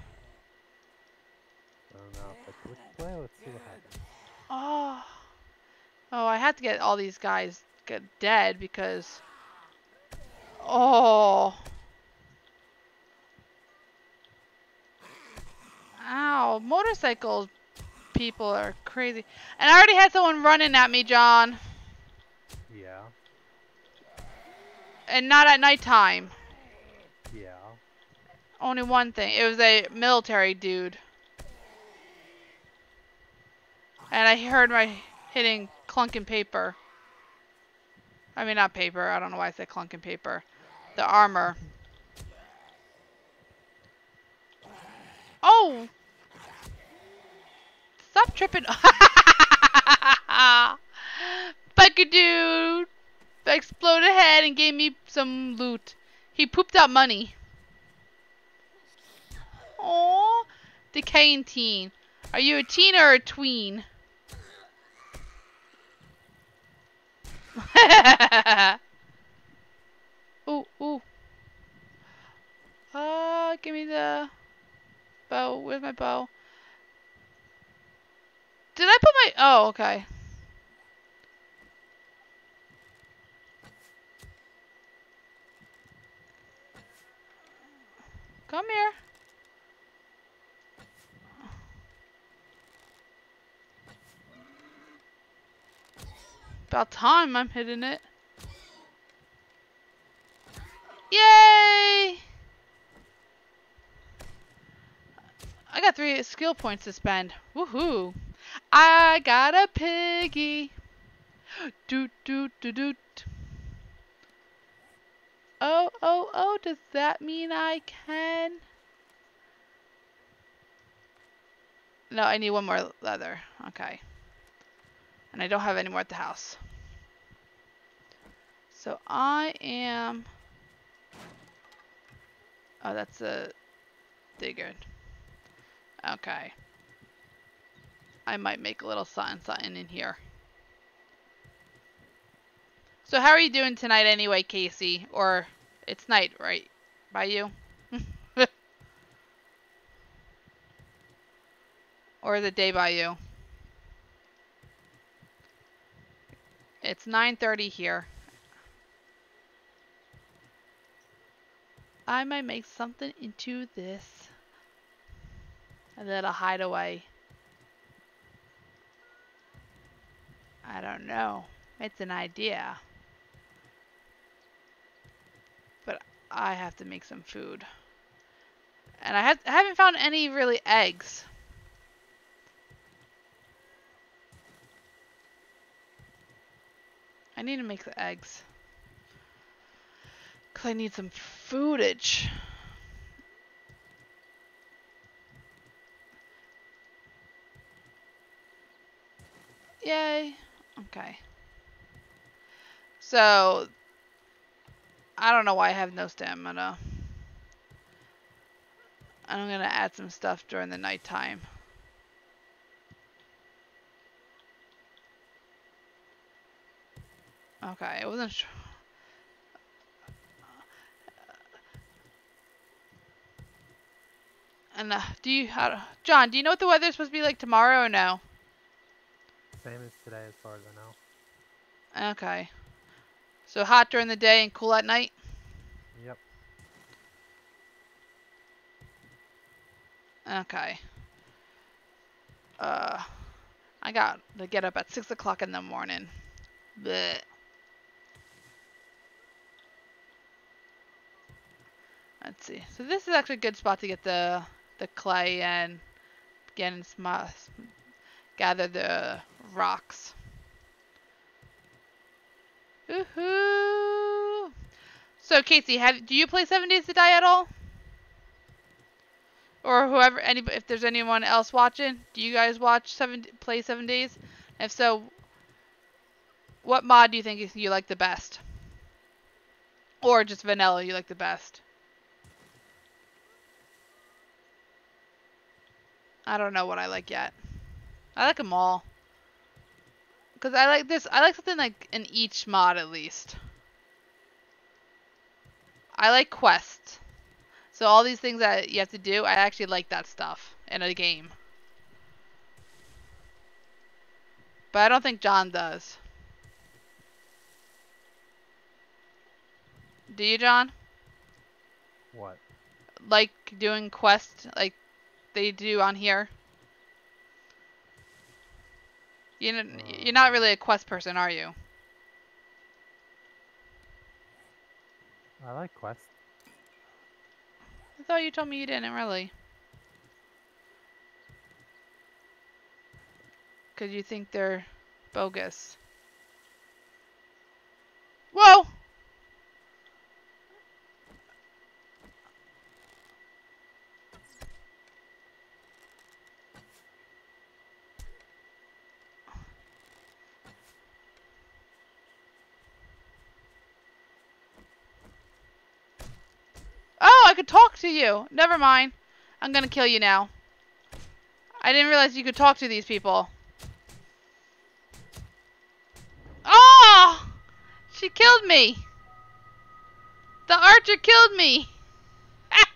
don't know if I click play. Let's see what happens. Oh, oh, I had to get all these guys get dead because. Oh. Ow, motorcycle people are crazy. And I already had someone running at me, John. Yeah, And not at nighttime. yeah. Only one thing. It was a military dude. And I heard my hitting clunking paper. I mean, not paper. I don't know why I said clunking paper. The armor. Oh! Stop tripping. Buckadoo! Exploded head and gave me some loot. He pooped out money. Aw, decaying teen. Are you a teen or a tween? ooh, ooh. Uh, give me the bow. Where's my bow? Did I put my... Oh, okay. Come here. About time I'm hitting it. Yay! I got three skill points to spend. Woohoo! I got a piggy. Doot doot doot doot. Oh, oh, oh, does that mean I can? No, I need one more leather. Okay. And I don't have any more at the house. So I am... Oh, that's a digger. Okay. I might make a little something, something in here. So how are you doing tonight anyway, Casey? Or it's night, right? By you? or it day by you? It's 9.30 here. I might make something into this. A little hideaway. I don't know. It's an idea. But I have to make some food. And I, have, I haven't found any really eggs. I need to make the eggs. Cause I need some footage. Yay. Okay. So, I don't know why I have no stamina. I'm gonna add some stuff during the nighttime. Okay, I wasn't sure. And uh, do you, how, John? Do you know what the weather's supposed to be like tomorrow or no? Same as today, as far as I know. Okay. So hot during the day and cool at night. Yep. Okay. Uh, I got to get up at six o'clock in the morning. Blech. Let's see. So this is actually a good spot to get the the clay and getting and sm- gather the rocks. Woohoo! So Casey, have do you play Seven Days to Die at all? Or whoever, any, if there's anyone else watching, do you guys watch Seven play Seven Days? If so, what mod do you think you like the best? Or just vanilla you like the best? I don't know what I like yet. I like them all. Cause I like this. I like something like in each mod at least. I like quests. So all these things that you have to do, I actually like that stuff in a game. But I don't think John does. Do you, John? What? Like doing quests like they do on here? You n- uh. you're not really a quest person, are you? I like quests. I thought you told me you didn't really. Because you think they're bogus. Whoa! Oh, I could talk to you. Never mind. I'm gonna kill you now. I didn't realize you could talk to these people. Oh! She killed me. The archer killed me. Ah!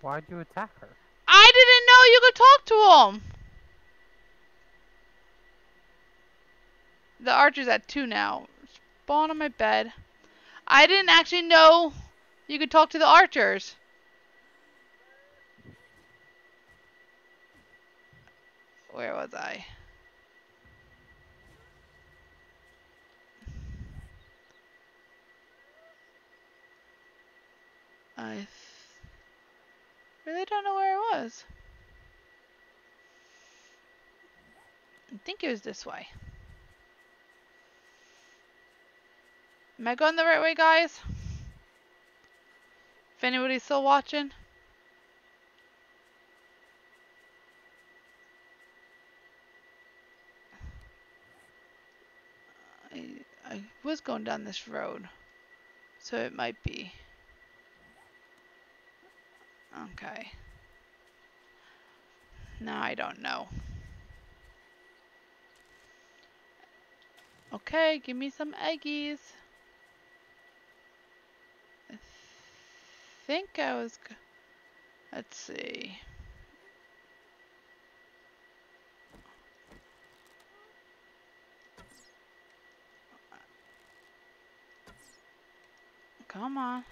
Why'd you attack her? I didn't know you could talk to him. The archer's at two now. Spawn on my bed. I didn't actually know you could talk to the archers. Where was I? I really don't know where I was. I think it was this way. Am I going the right way, guys? If anybody's still watching. I, I was going down this road. So it might be. Okay. Now I don't know. Okay, give me some eggies. Think I was. Let's see. Come on.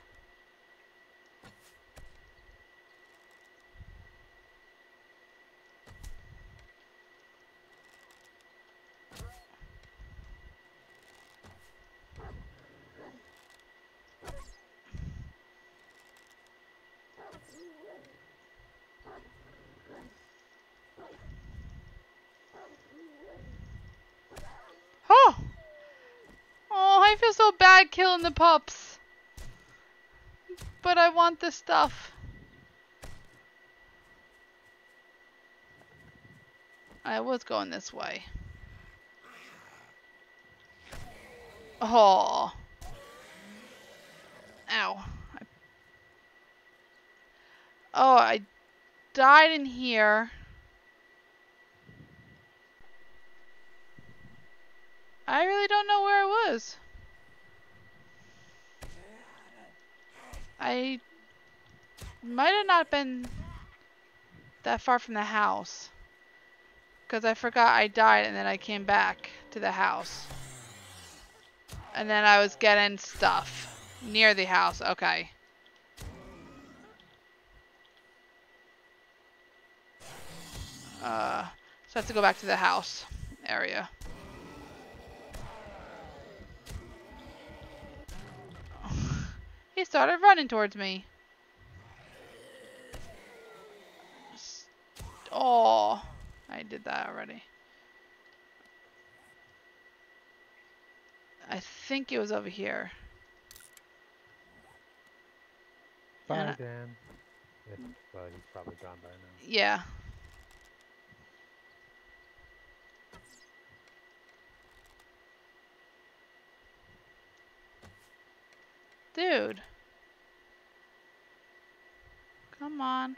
Oh! Oh, I feel so bad killing the pups. but I want this stuff. I was going this way. Oh. Ow. Oh, I died in here. I really don't know where I was. I might have not been that far from the house. Because I forgot I died and then I came back to the house. And then I was getting stuff near the house. Okay. Uh, so I have to go back to the house area. He started running towards me. Oh, I did that already. I think it was over here. Bye, Dan. Well, he's probably gone by now. Yeah. Dude. Come on.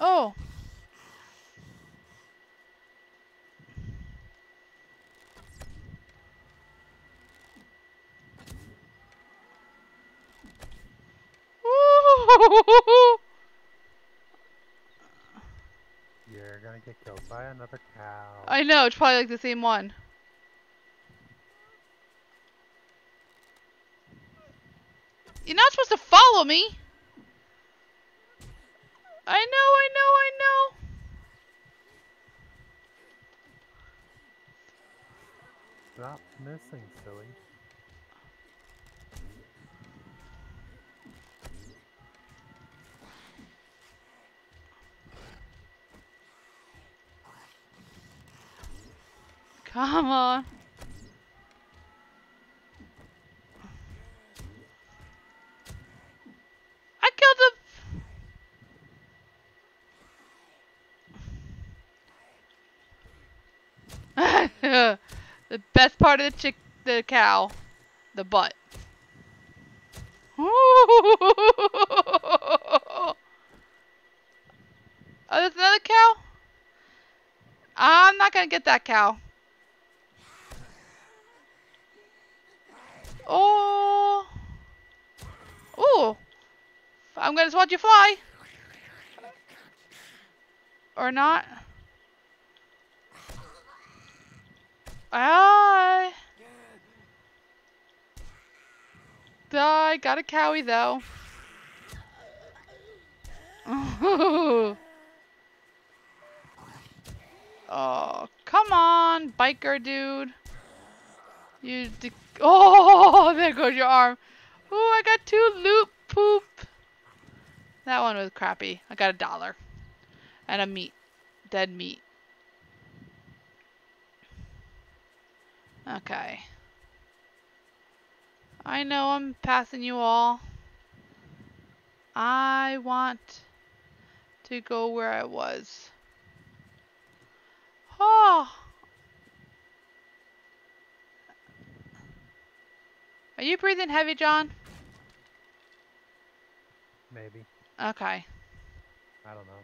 Oh. You're gonna get killed by another cow. I know, it's probably like the same one. You're not supposed to follow me. I know, I know, I know. Stop missing, silly. Come on. the best part of the chick, the cow, the butt. Oh, there's another cow? I'm not gonna get that cow. Oh. Oh. I'm gonna just watch you fly. Or not. I. I got a cowie though. oh, come on, biker dude. You Oh, there goes your arm. Oh, I got two loop poop. That one was crappy. I got a dollar. And a meat. Dead meat. Okay. I know I'm passing you all. I want to go where I was. Oh. Are you breathing heavy, John? Maybe. Okay. I don't know.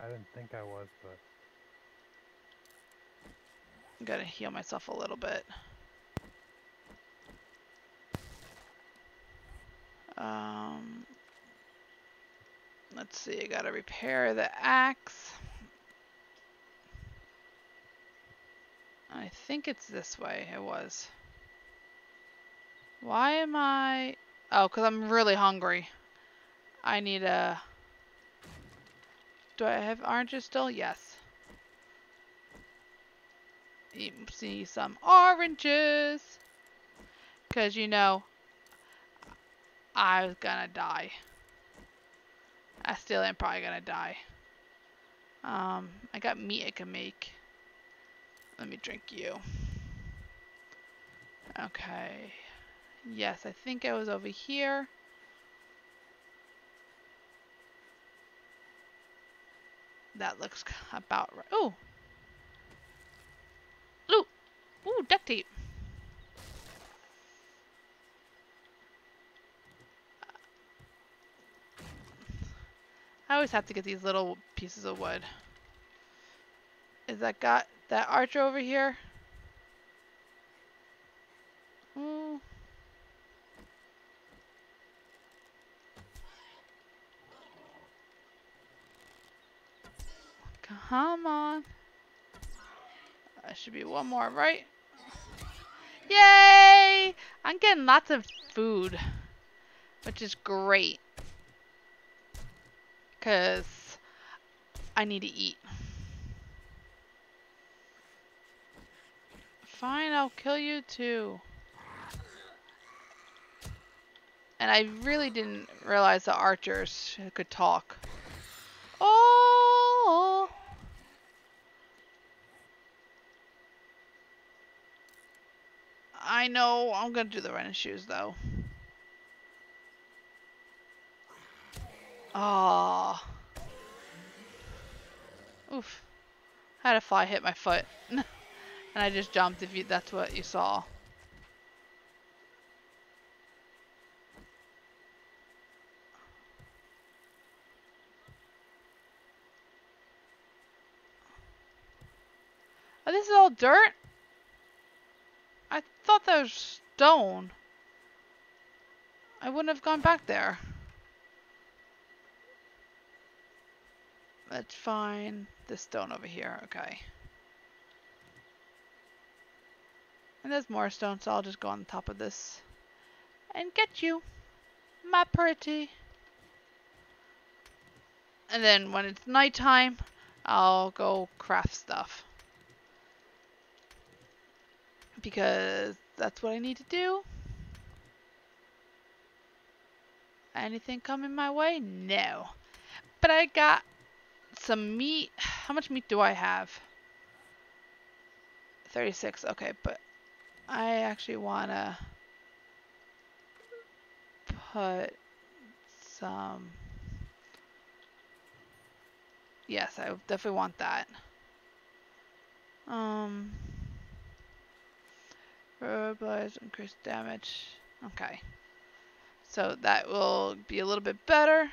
I didn't think I was, but I'm gonna heal myself a little bit. Um, let's see, I gotta repair the axe. I think it's this way, it was. Why am I... Oh, because I'm really hungry. I need a... Do I have oranges still? Yes. You see some oranges. Because, you know, I was gonna die. I still am probably gonna die. Um, I got meat I can make. Let me drink you. Okay. Yes, I think I was over here. That looks about right. Oh! Ooh! Duct tape. I always have to get these little pieces of wood. Is that got that archer over here? Ooh. Come on. That should be one more, right? Yay! I'm getting lots of food, which is great. Because I need to eat. Fine, I'll kill you too. And I really didn't realize the archers could talk. Oh! I know. I'm gonna do the running shoes though. Ah. Oof. Had a fly hit my foot. and I just jumped if you that's what you saw. Oh, this is all dirt? I thought that was stone. I wouldn't have gone back there. Let's find This stone over here, okay. And there's more stone, so I'll just go on top of this. And get you, my pretty. And then when it's nighttime, I'll go craft stuff. Because that's what I need to do. Anything coming my way? No. But I got some meat. How much meat do I have? 36. Okay, but I actually want to put some. Yes, I definitely want that. Um, verbalize increase damage. Okay, so that will be a little bit better.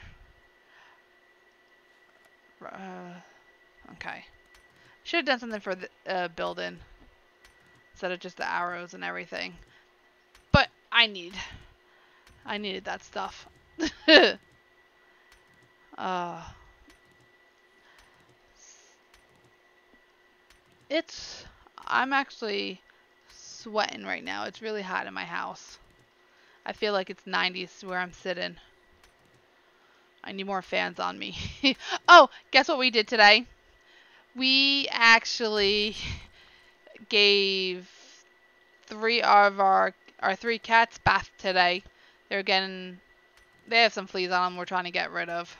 Uh, okay. Should have done something for the uh, building instead of just the arrows and everything. But I need, I needed that stuff. uh, it's, I'm actually sweating right now. It's really hot in my house. I feel like it's 90s where I'm sitting. I need more fans on me. oh, guess what we did today? We actually gave three of our our three cats bath today. They're getting they have some fleas on them we're trying to get rid of.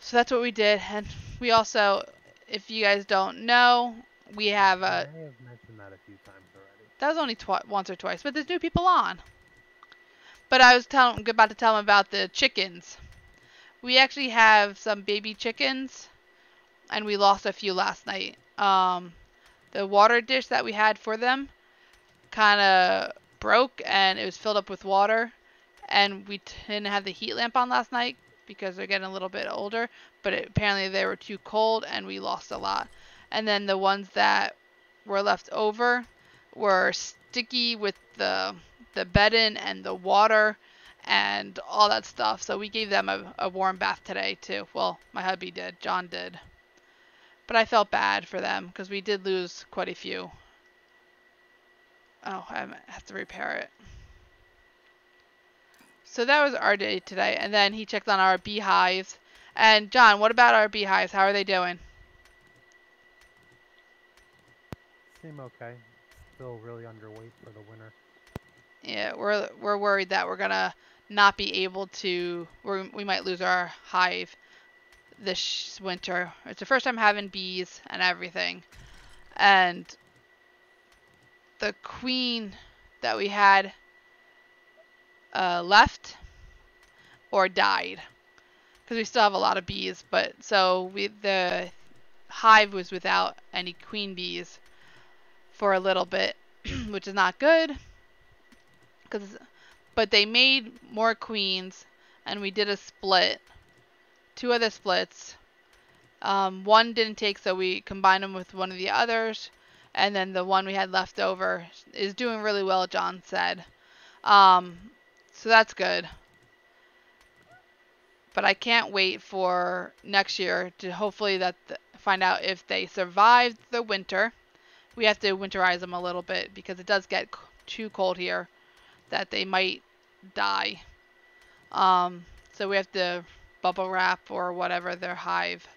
So that's what we did and we also if you guys don't know, we have a may have mentioned that a few times already. That was only once or twice, but there's new people on. But I was telling, about to tell them about the chickens. We actually have some baby chickens, and we lost a few last night. Um, the water dish that we had for them kind of broke, and it was filled up with water. And we didn't have the heat lamp on last night because they're getting a little bit older. But it, apparently they were too cold, and we lost a lot. And then the ones that were left over were sticky with the the bedding and the water and all that stuff. So we gave them a, a warm bath today too. Well, my hubby did, John did. But I felt bad for them because we did lose quite a few. Oh, I have to repair it. So that was our day today. And then he checked on our beehives. And John, what about our beehives? How are they doing? Seem okay. Still really underweight for the winter. Yeah, we're we're worried that we're gonna not be able to. We're, we might lose our hive this winter. It's the first time having bees and everything, and the queen that we had uh, left or died because we still have a lot of bees. But so we the hive was without any queen bees for a little bit, which is not good. Cause, but they made more queens, and we did a split, two other splits. Um, one didn't take, so we combined them with one of the others, and then the one we had left over is doing really well. John said, um, so that's good. But I can't wait for next year to hopefully that find out if they survived the winter. We have to winterize them a little bit because it does get too cold here that they might die. Um, so we have to bubble wrap or whatever their hive.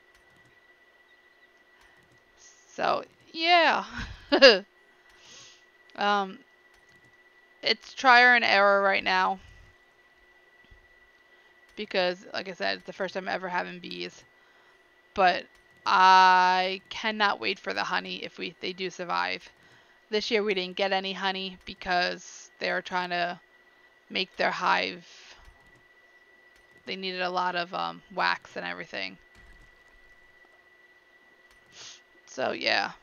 So yeah, um, it's trial and error right now because, like I said, it's the first time ever having bees. But I cannot wait for the honey if we they do survive. This year we didn't get any honey because they were trying to make their hive. They needed a lot of um, wax and everything. So yeah.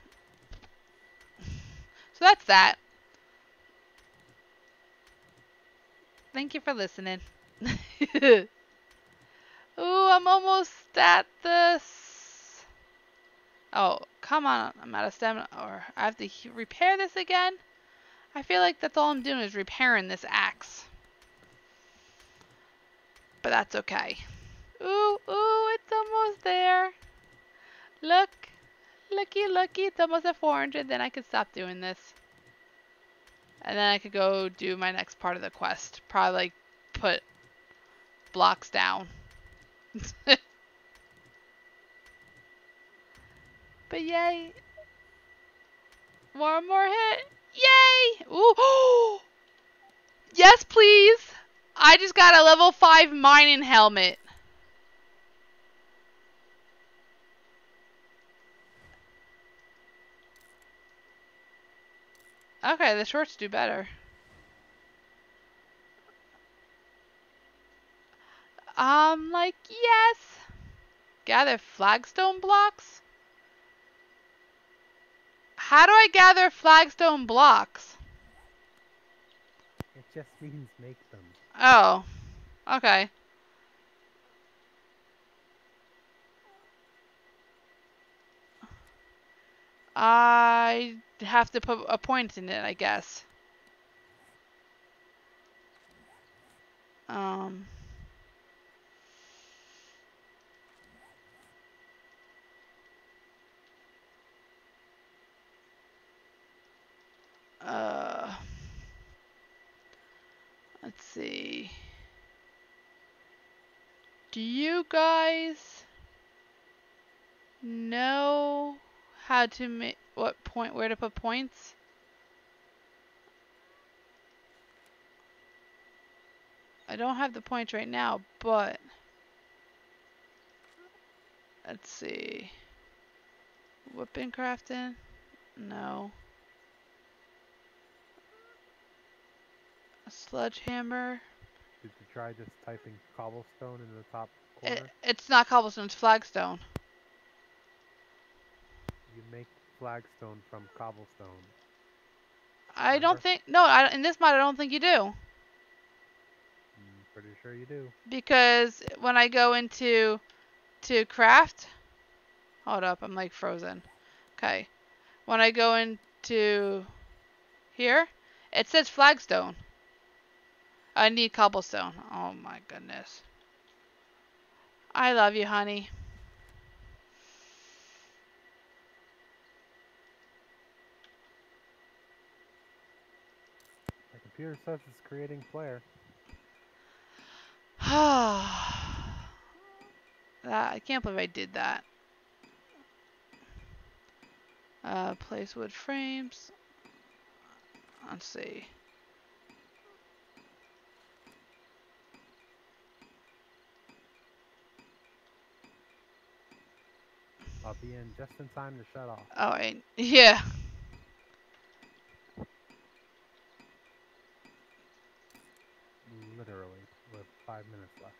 So that's that. Thank you for listening. Ooh, I'm almost at this. Oh, come on. I'm out of stamina. Or I have to repair this again? I feel like that's all I'm doing is repairing this axe. But that's okay. Ooh, ooh, it's almost there. Look. Looky, looky. It's almost at 400. Then I could stop doing this. And then I could go do my next part of the quest. Probably like put blocks down. but yay. One more hit. Yay! Ooh. yes, please. I just got a level 5 mining helmet. Okay, the shorts do better. Um, like, yes. Gather flagstone blocks? How do I gather flagstone blocks? It just means make them. Oh, okay. I have to put a point in it, I guess. Um. Uh. Let's see. Do you guys know how to make what point where to put points? I don't have the points right now, but let's see. Weapon crafting? No. A sledgehammer? Did you try just typing cobblestone in the top It, it's not cobblestone, it's flagstone. You make flagstone from cobblestone. I don't think no, I, in this mod I don't think you do. Mm, pretty sure you do. because when I go into to craft, hold up, I'm like frozen. Okay, when I go into here, it says flagstone. I need cobblestone. Oh my goodness. I love you, honey. My computer says it's creating flare. that, I can't believe I did that. Uh, place wood frames. Let's see. Uh, I'll be in just in time to shut off. Oh, yeah. Literally, with five minutes left.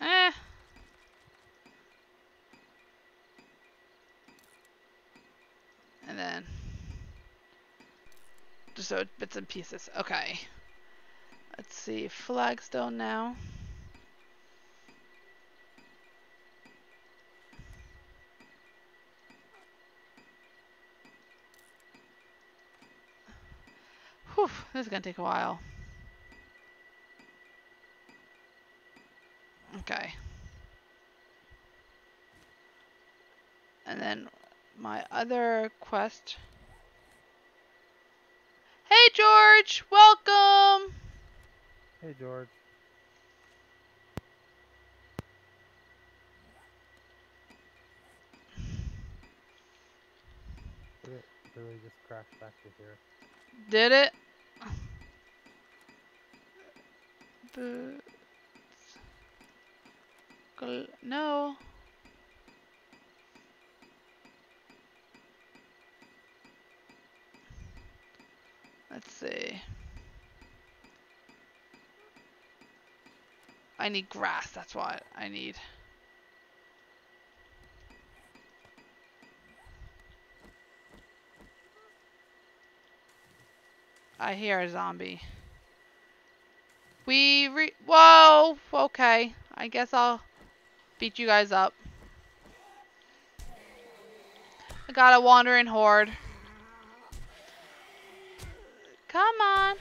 Eh. And then... Just so bits and pieces. Okay. Let's see, flagstone now. Whew, this is gonna take a while. Okay. And then my other quest. Hey George, welcome. Hey George. Did it really just crash back to here? Did it? Boots. Gl- no. Let's see. I need grass, that's what I need. I hear a zombie. We re- Whoa! Okay. I guess I'll beat you guys up. I got a wandering horde. Come on.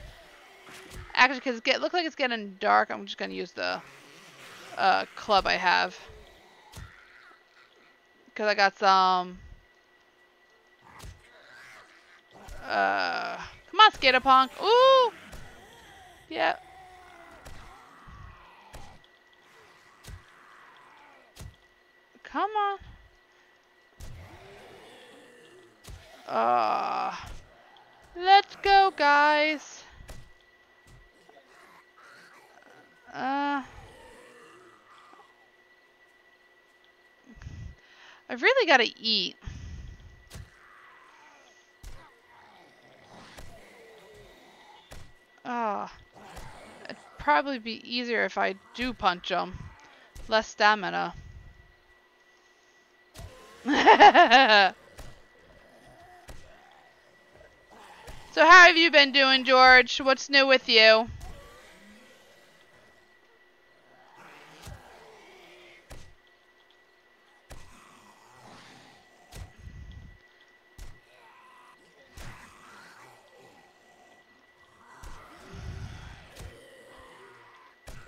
Actually, because it looks like it's getting dark, I'm just going to use the uh, club I have. Because I got some... Uh, come on, Skatapunk. Ooh! Yeah. Come on. Uh, let's go, guys. Uh, I really gotta eat. Ah, it'd probably be easier if I do punch them. Less stamina. so how have you been doing, George? What's new with you?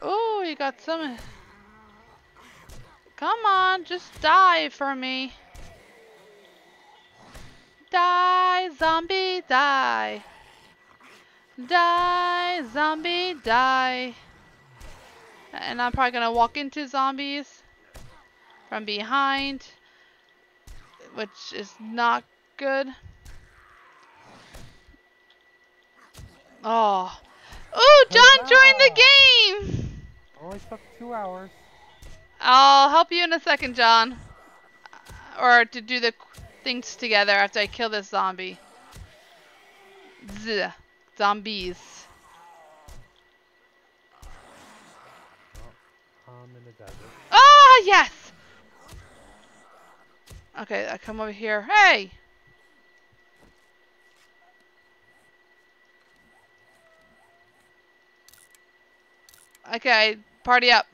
Oh, you got some. Come on, just die for me. Die, zombie, die. Die, zombie, die. And I'm probably gonna walk into zombies from behind, which is not good. Oh. Ooh, John joined the game! Only took two hours. I'll help you in a second, John. Or to do the things together after I kill this zombie. Z. Zombies. Ah, yes! Okay, I come over here. Hey! Okay, party up.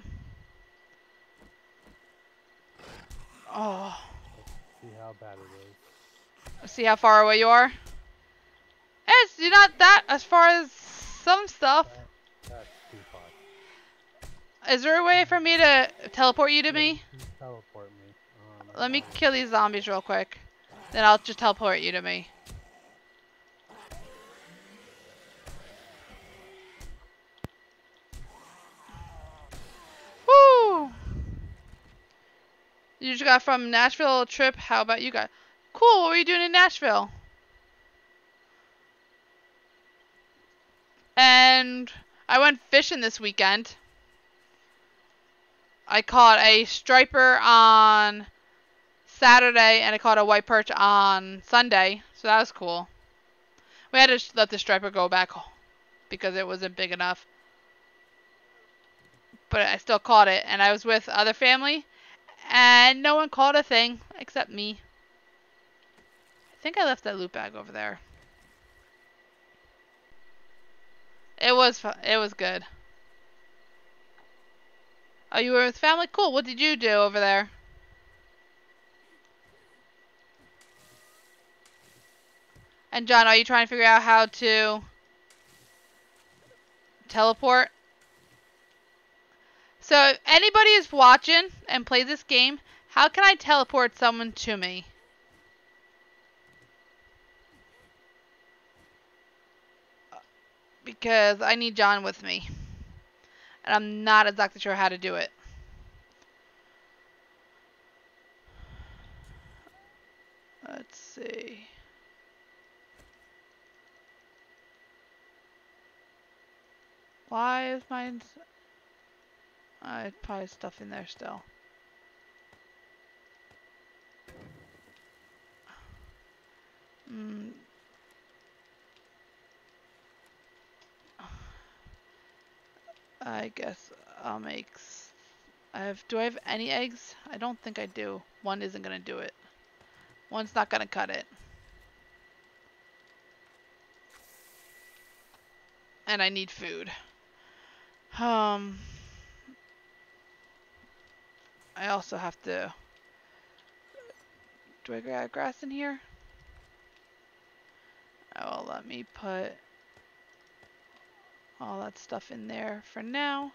Oh, See how bad it is. see how far away you are? It's you're not that as far as some stuff. That's too far. Is there a way for me to teleport you to me? Teleport me. Um, Let me kill these zombies real quick. Then I'll just teleport you to me. You just got from Nashville trip. How about you guys? Cool. What were you doing in Nashville? And I went fishing this weekend. I caught a striper on Saturday and I caught a white perch on Sunday. So that was cool. We had to let the striper go back because it wasn't big enough. but I still caught it, and I was with other family, and no one caught a thing except me. I think I left that loot bag over there. It was fu- it was good. Oh, you were with family? Cool. What did you do over there? And John, are you trying to figure out how to teleport? So, if anybody is watching and play this game, how can I teleport someone to me? Because I need John with me. And I'm not exactly sure how to do it. Let's see. Why is mine... s- I probably stuff in there still. Mm. I guess I'll make. I have. Do I have any eggs? I don't think I do. One isn't gonna do it. One's not gonna cut it. And I need food. Um. I also have to. Do I grab grass in here? Oh, let me put all that stuff in there for now.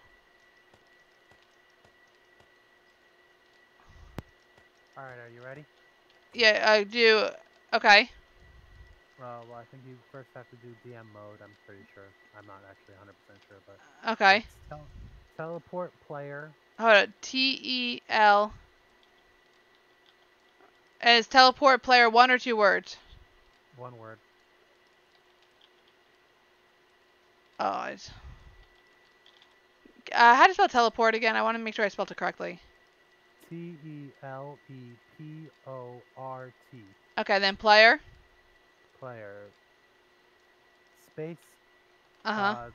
Alright, are you ready? Yeah, I do. Okay. Uh, well, I think you first have to do DM mode, I'm pretty sure. I'm not actually 100% sure, but... Okay. tel- teleport player. Hold on. T E L. Is teleport player one or two words? One word. Oh, it's. Uh, how do you spell teleport again? I want to make sure I spelled it correctly. T E L E P O R T. Okay, then player. Player. Space. Uh huh. uh,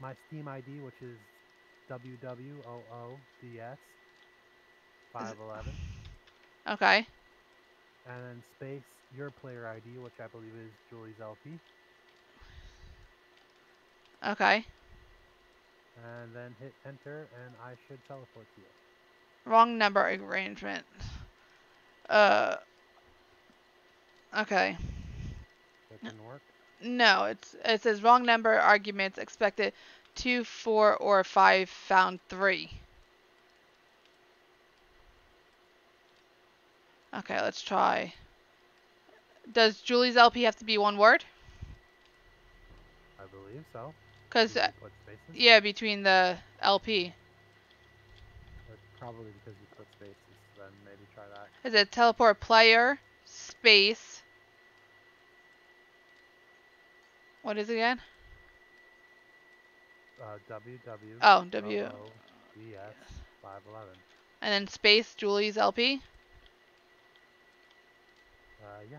my Steam ID, which is WWOODS 511. okay. And then space your player ID, which I believe is Julie's LP. Okay. And then hit enter, and I should teleport to you. Wrong number arrangement. Uh. Okay. That didn't work. No, it's it says wrong number arguments expected two, four, or five found three. Okay, let's try. Does Julie's LP have to be one word? I believe so. Cause uh, can put spaces. yeah, between the LP. Probably because you put spaces, then maybe try that. Is it teleport player space? What is it again? Uh, WW. Oh, W. DS 511. And then space Julie's LP. Uh, yeah.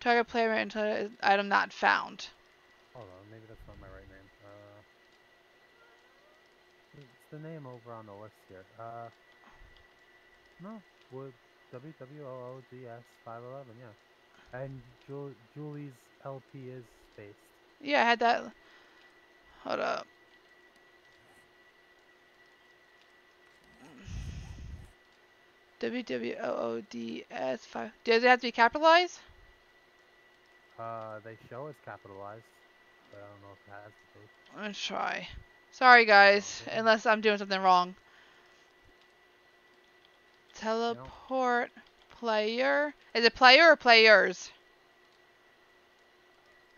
Target player and item not found. Hold on, maybe that's not my right name. Uh, it's the name over on the list here. Uh, no, would WWOODS 511, yeah. And Jul- Julie's LP is spaced. Yeah, I had that. Hold up. W W O O D S five. Does it have to be capitalized? Uh, they show it's capitalized, but I don't know if it has to be. Let's try. Sorry, guys, unless I'm doing something wrong. Teleport player. Is it player or players?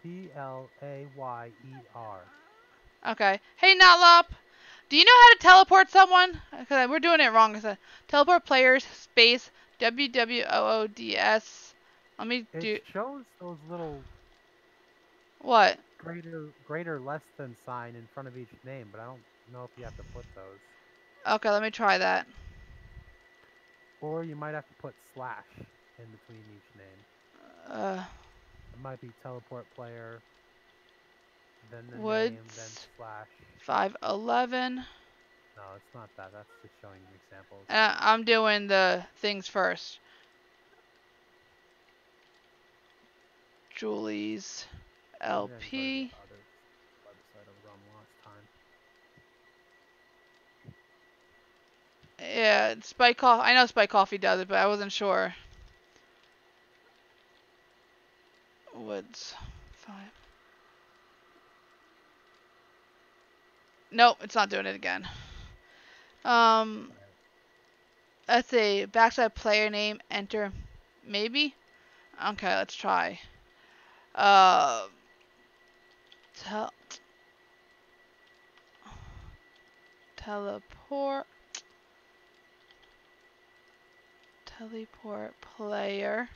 P L A Y E R. Okay. Hey, Notlop. Do you know how to teleport someone? Because we're doing it wrong. A teleport players space W W O O D S. Let me It do It shows those little what? greater greater less than sign in front of each name, but I don't know if you have to put those. Okay, let me try that. Or you might have to put slash in between each name. Uh, It might be teleport player the Woods. 511. No, it's not that. That's just showing examples. Uh, I'm doing the things first. Julie's Maybe I can go to LP. the other website I was on last time. Yeah, Spike Coffee. I know Spike Coffee does it, but I wasn't sure. Woods. Five. Nope, it's not doing it again. Um, let's see. Backside player name. Enter. Maybe. Okay, let's try. Uh. Tel. Teleport. Teleport player.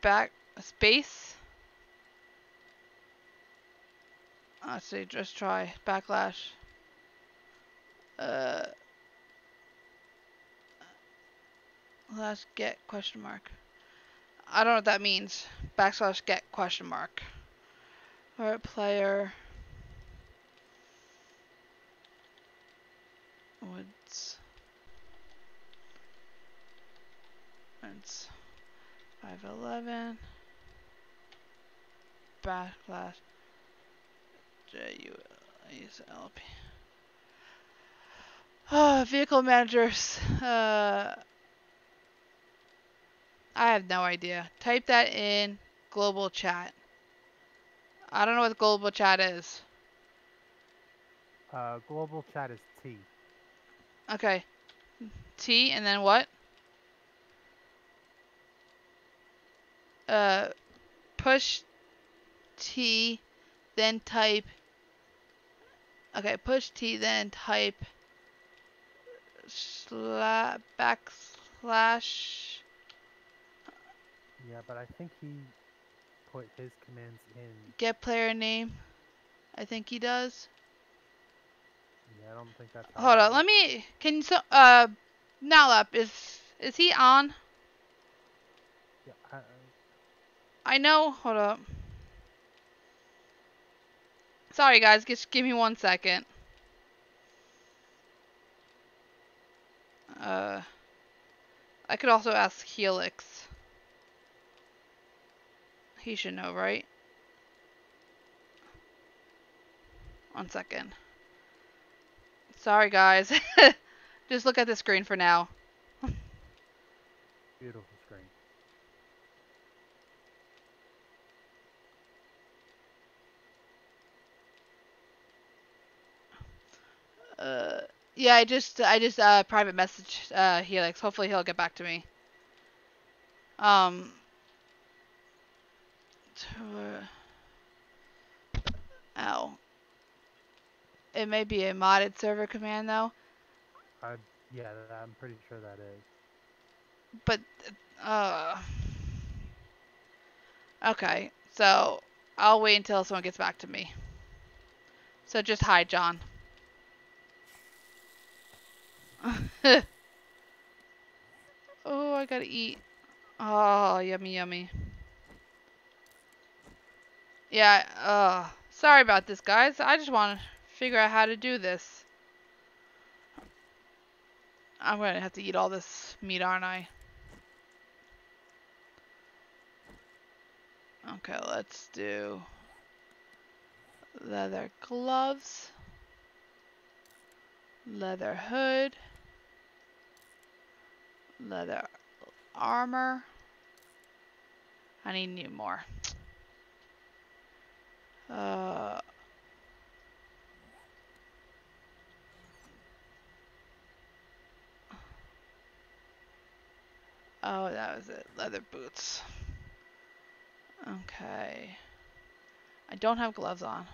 Back space. Let's see, just try backlash. Uh, slash get question mark. I don't know what that means. Backslash get question mark. Alright, player. Woods. It's 511. Backlash. J U S L P. Ah, vehicle managers. Uh, I have no idea. Type that in global chat. I don't know what global chat is. Uh, global chat is T. Okay. T and then what? Uh, push T, then type. Okay, push T, then type sla backslash. Yeah, but I think he put his commands in. Get player name. I think he does. Yeah, I don't think that's. Hold on, let me. Can you so uh, Nalap is is he on? Yeah, I, I- I know. Hold up. Sorry, guys. Just give me one second. Uh, I could also ask Helix. He should know, right? One second. Sorry, guys. Just look at the screen for now. beautiful screen. Uh, yeah, I just I just uh private message uh Helix. Hopefully he'll get back to me. Um. tour- Ow. It may be a modded server command though, I yeah, I'm pretty sure that is. but uh. Okay, so I'll wait until someone gets back to me. So just hi, John. oh, I gotta eat. Oh, yummy, yummy. Yeah, uh, sorry about this, guys. I just want to figure out how to do this. I'm gonna have to eat all this meat, aren't I? Okay, let's do leather gloves, leather hood, leather armor. I need new more. Uh, oh, that was it. Leather boots. Okay. I don't have gloves on.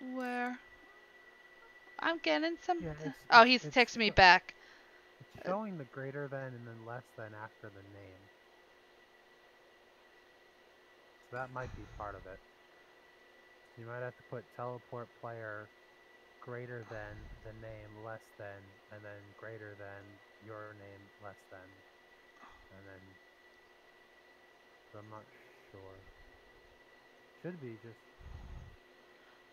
Where? I'm getting some. Yeah, it's- oh, he's it's texting me back. It's showing the greater than and then less than after the name. So that might be part of it. You might have to put teleport player greater than the name less than, and then greater than your name less than, and then. I'm not sure. Should be just.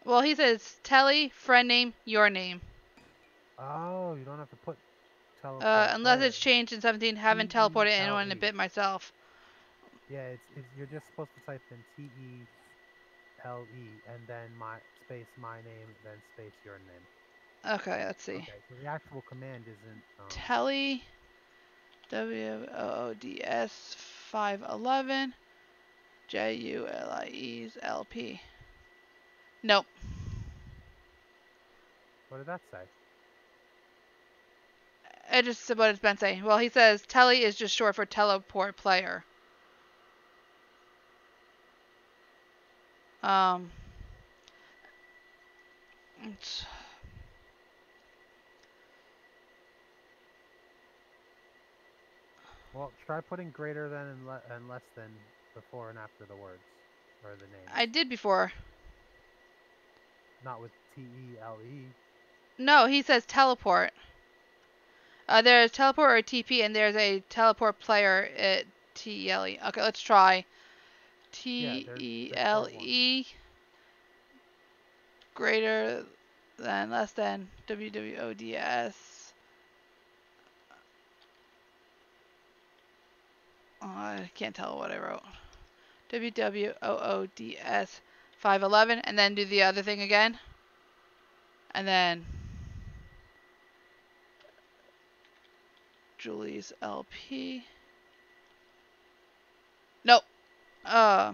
Well, he says Telly, friend name, your name. Oh, you don't have to put. Teleport Uh, unless it's changed in 17, haven't teleported anyone in a bit myself. Yeah, it's, it's you're just supposed to type in T E L E and then my space my name then space your name. Okay, let's see. Okay, so the actual command isn't. Um, Telly, W O O D S 511, J U L I E's L P. Nope. what did that say? It just said what it's been saying. Well, he says Telly is just short for teleport player. Um. it's- Well, try putting greater than and, le- and less than before and after the words or the name. I did before. Not with T E L E. No, he says teleport. Uh, there's teleport or TP, and there's a teleport player at T E L E. Okay, let's try. T E L. E greater than less than W W O D S. Oh, I can't tell what I wrote. W W O O D S 511, and then do the other thing again. And then Julie's LP. Nope. Uh,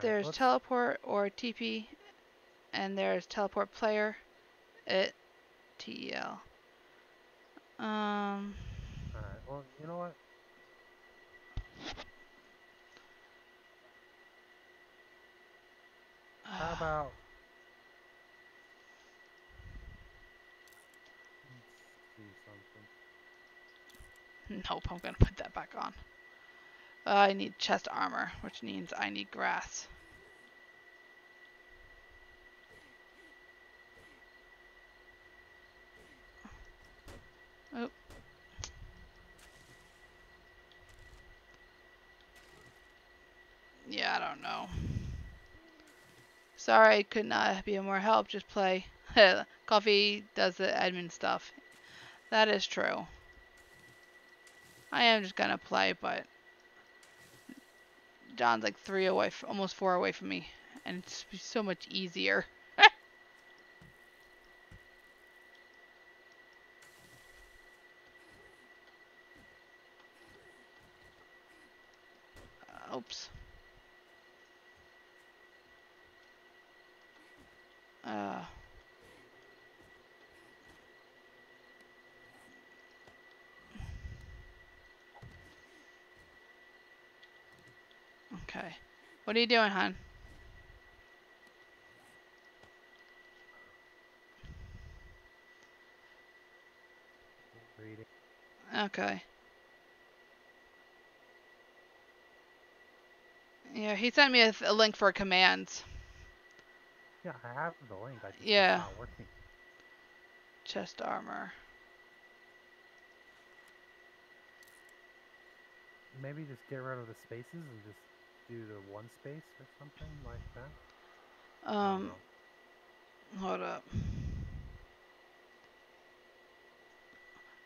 there's let's- teleport or TP, and there's teleport player it TEL. Um, Alright, well, you know what? How about. Let's see something. Nope, I'm gonna put that back on. Uh, I need chest armor, which means I need grass. Oh. Yeah, I don't know. Sorry, could not be more help. Just play. Coffee does the admin stuff. That is true. I am just gonna play, but John's like three away, almost four away from me, and it's so much easier. Uh, Oops. Uh. Okay. What are you doing, hon? Reading. Okay. Yeah, he sent me a, a link for commands. Yeah, I have the link. I just, Yeah. It's not working. Chest armor. Maybe just get rid of the spaces and just do the one space or something like that. Um, hold up.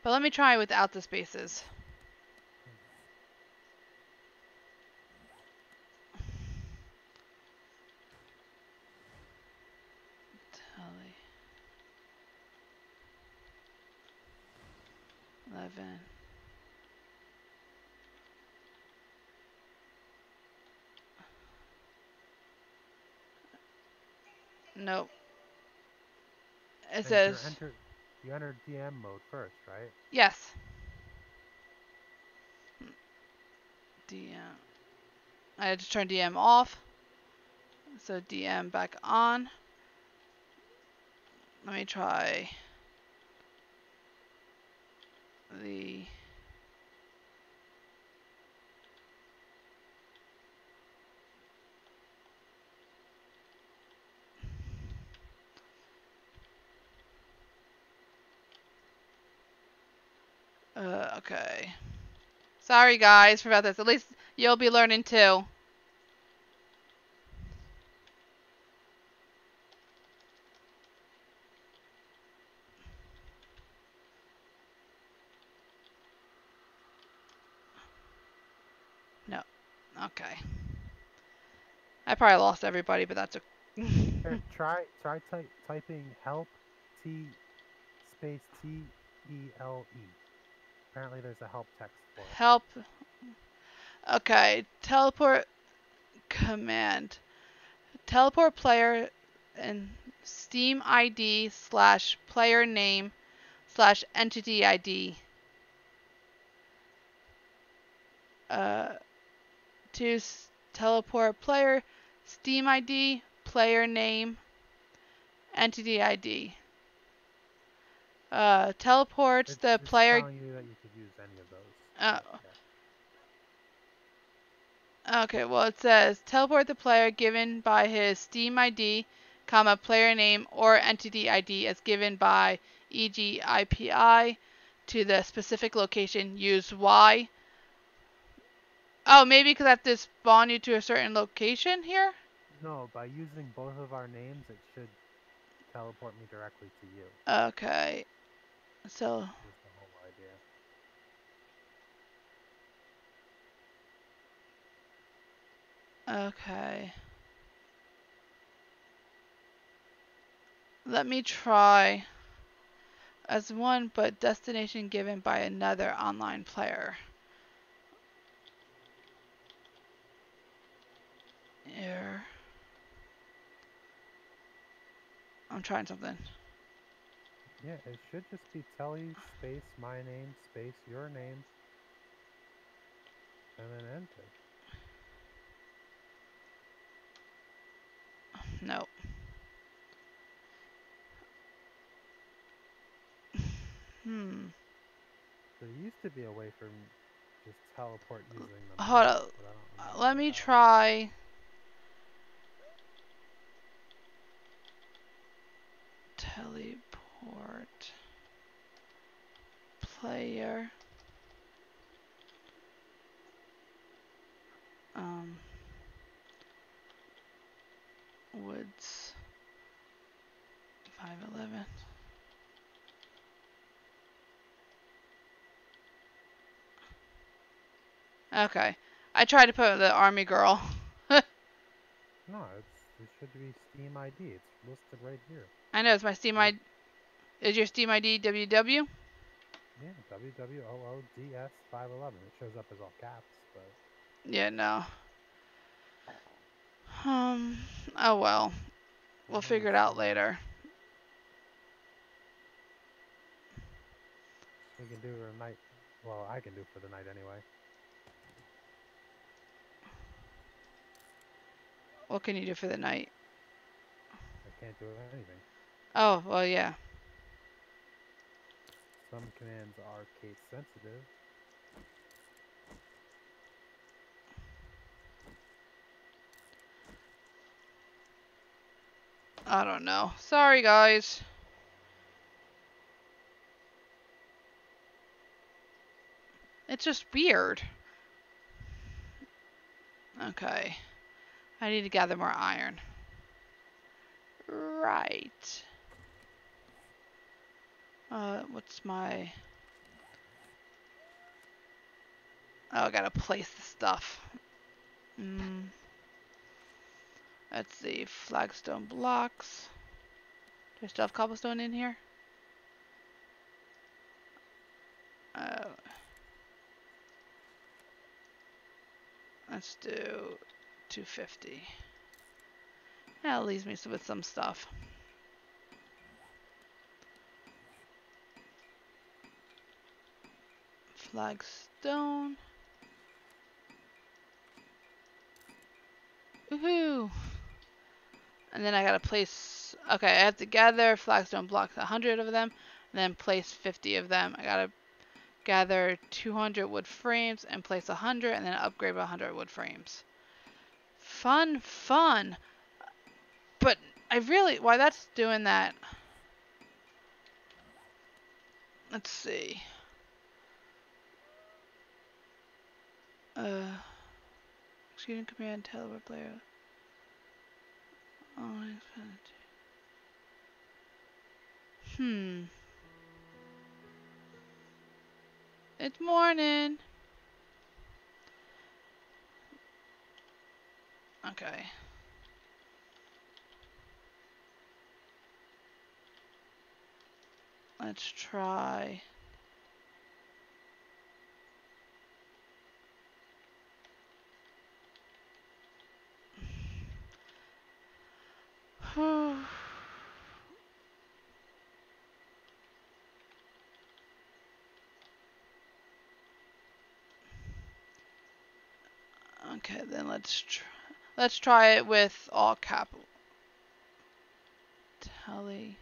But let me try without the spaces. Tally. Eleven. Nope. It And says you enter, you enter DM mode first, right? yes. DM. I had to turn DM off. So DM back on. Let me try the Uh, okay. Sorry guys for about this. At least you'll be learning too. No. Okay. I probably lost everybody, but that's a Here, try try ty- typing help T space T E L E. Apparently, there's a help text for it. help. Okay, teleport command. Teleport player and Steam ID slash player name slash entity ID. Uh, to s- teleport player, Steam ID, player name, entity ID. Uh, teleports It's the player. you you could use any of those. Oh. Okay, well it says teleport the player given by his Steam ID, comma player name or entity ID as given by e.g. IPI to the specific location. Use Y. Oh, maybe because I have to spawn you to a certain location here. No, by using both of our names, it should teleport me directly to you. Okay, so Is the whole idea. Okay. Let me try as one, but destination given by another online player. Here. I'm trying something. Yeah, it should just be telly space my name space your name, and then enter. Nope. Hmm. There used to be a way for just teleport using the. Hold mouse, up. but I don't Uh, Let me try. Teleport. Player. Um. Woods. 511. Okay. I tried to put the army girl. No, it's it should be Steam ID. It's listed right here. I know it's my Steam ID. Is your Steam ID WW? Yeah, WWOODS 511. It shows up as all caps, but Yeah, no. Um. Oh well. We'll Mhm. figure it out later. we can do it for the night. Well, I can do for the night anyway. What can you do for the night? I can't do anything. Oh well, yeah. Some commands are case sensitive. I don't know. Sorry, guys. It's just weird. Okay. I need to gather more iron. Right. Uh, what's my... Oh, I gotta place the stuff. Mm. Let's see, flagstone blocks. Do I still have cobblestone in here? Uh, let's do 250. That leaves me with some stuff. Flagstone. Woohoo! And then I gotta place, okay, I have to gather flagstone blocks, 100 of them, and then place 50 of them. I gotta gather 200 wood frames and place 100, and then upgrade 100 wood frames. Fun, fun. But I really, why that's doing that. Let's see. Uh, executing command teleport player. Oh, expenditure. Hmm. It's morning. Okay. Let's try. okay, then let's try. Let's try it with all capital. Tele.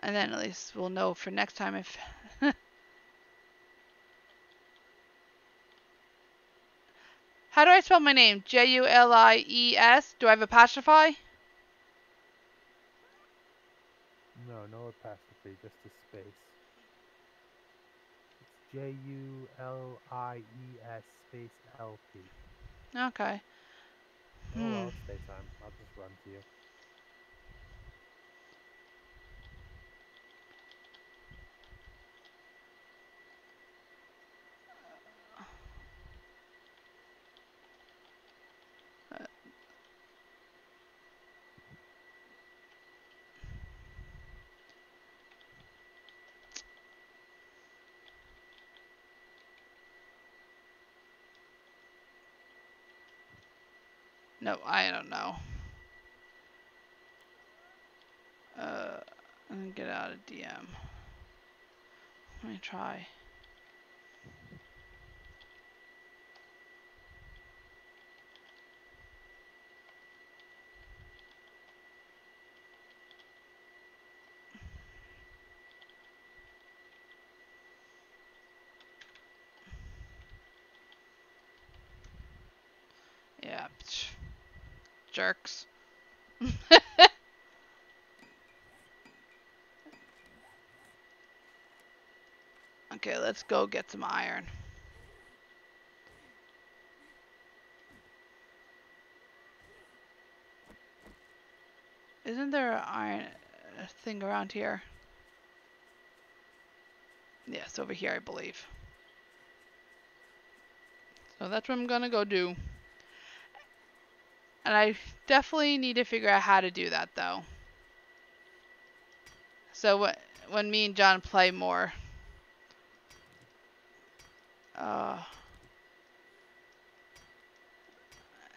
And then at least we'll know for next time if How do I spell my name? J U L I E S. Do I have a apostrophe? No, no apostrophe, just a space. It's J U L I E S space L P. Okay. Oh Hmm. daytime. I'll just run to you. No, I don't know. Uh, and get out of DM. Let me try. Yeah, psh, jerks. okay, let's go get some iron. Isn't there an iron uh, thing around here? Yes, over here, I believe. So that's what I'm gonna go do. And I definitely need to figure out how to do that though. So wh- when me and John play more, uh,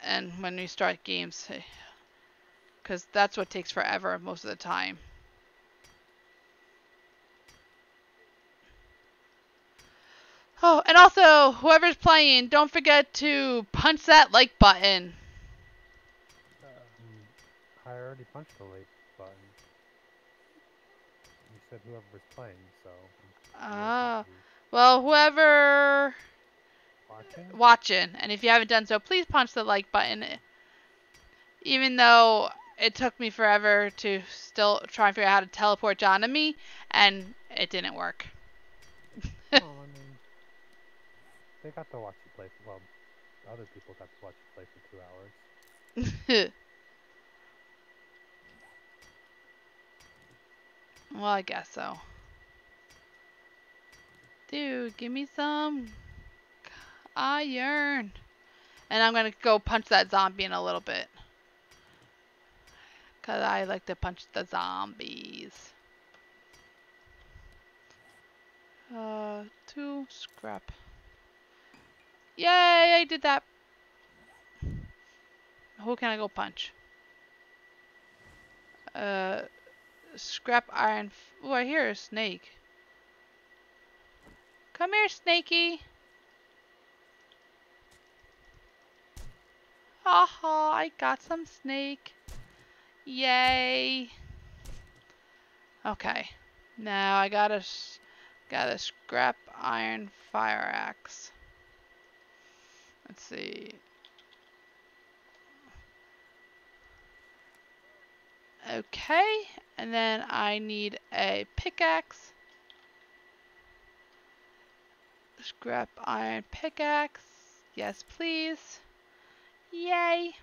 and when we start games, because that's what takes forever most of the time. Oh, and also, whoever's playing, don't forget to punch that like button. I already punched the like button. You said whoever's playing, so. Ah, happy. well, whoever Watching? watching, and if you haven't done so, please punch the like button. Even though it took me forever to still try and figure out how to teleport John to me, and it didn't work. oh, I mean, they got to watch you play. For, well, other people got to watch you play for two hours. well, I guess so. Dude, give me some iron. And I'm gonna go punch that zombie in a little bit. Cause I like to punch the zombies. Uh, two scrap. Yay, I did that. Who can I go punch? Uh, scrap iron. Oh, I hear a snake. Come here, Snakey. Haha, I got some snake. Yay. Okay. Now I got a got a scrap iron fire axe. Let's see. Okay, And then I need a pickaxe. Scrap iron pickaxe. Yes, please. Yay.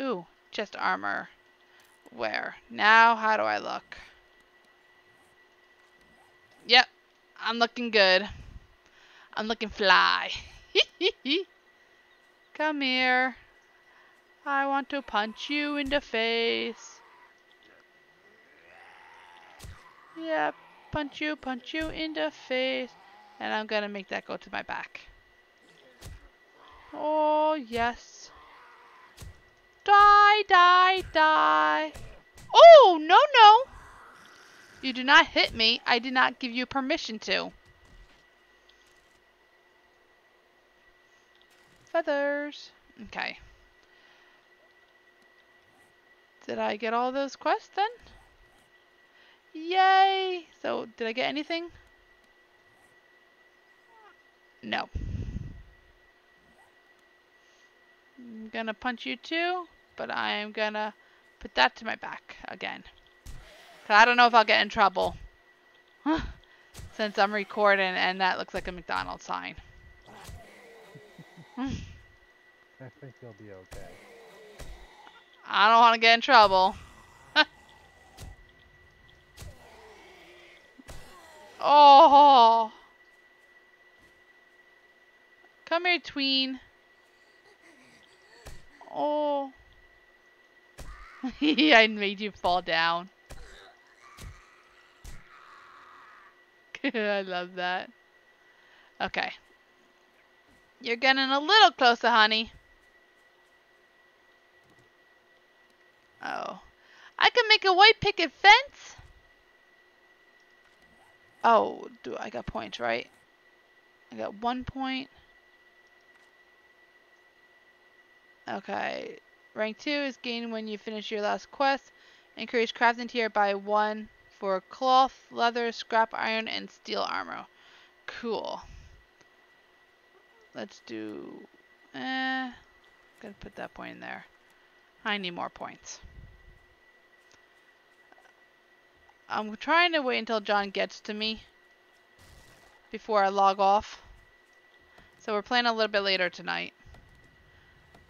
Ooh, chest armor. Where? Now, how do I look? Yep, I'm looking good. I'm looking fly. Come here. I want to punch you in the face. Yep, punch you, punch you in the face. And I'm gonna make that go to my back. Oh, yes. Die, die, die. Oh, no, no. You do not hit me. I did not give you permission to. Feathers. Okay. Did I get all those quests then? Yay! So, did I get anything? No. I'm gonna punch you too, but I am gonna put that to my back again. Cause I don't know if I'll get in trouble. Since I'm recording and that looks like a McDonald's sign. Hmm. I think you'll be okay. I don't want to get in trouble. Oh. Come here, tween. Oh. I made you fall down. I love that. Okay. You're getting a little closer, honey. Oh. I can make a white picket fence? Oh, do I got points, right? I got one point. Okay. Rank 2 is gained when you finish your last quest. Increase crafting tier by 1 for cloth, leather, scrap iron, and steel armor. Cool. Let's do... Eh... Gonna put that point in there. I need more points. I'm trying to wait until John gets to me before I log off. So we're playing a little bit later tonight.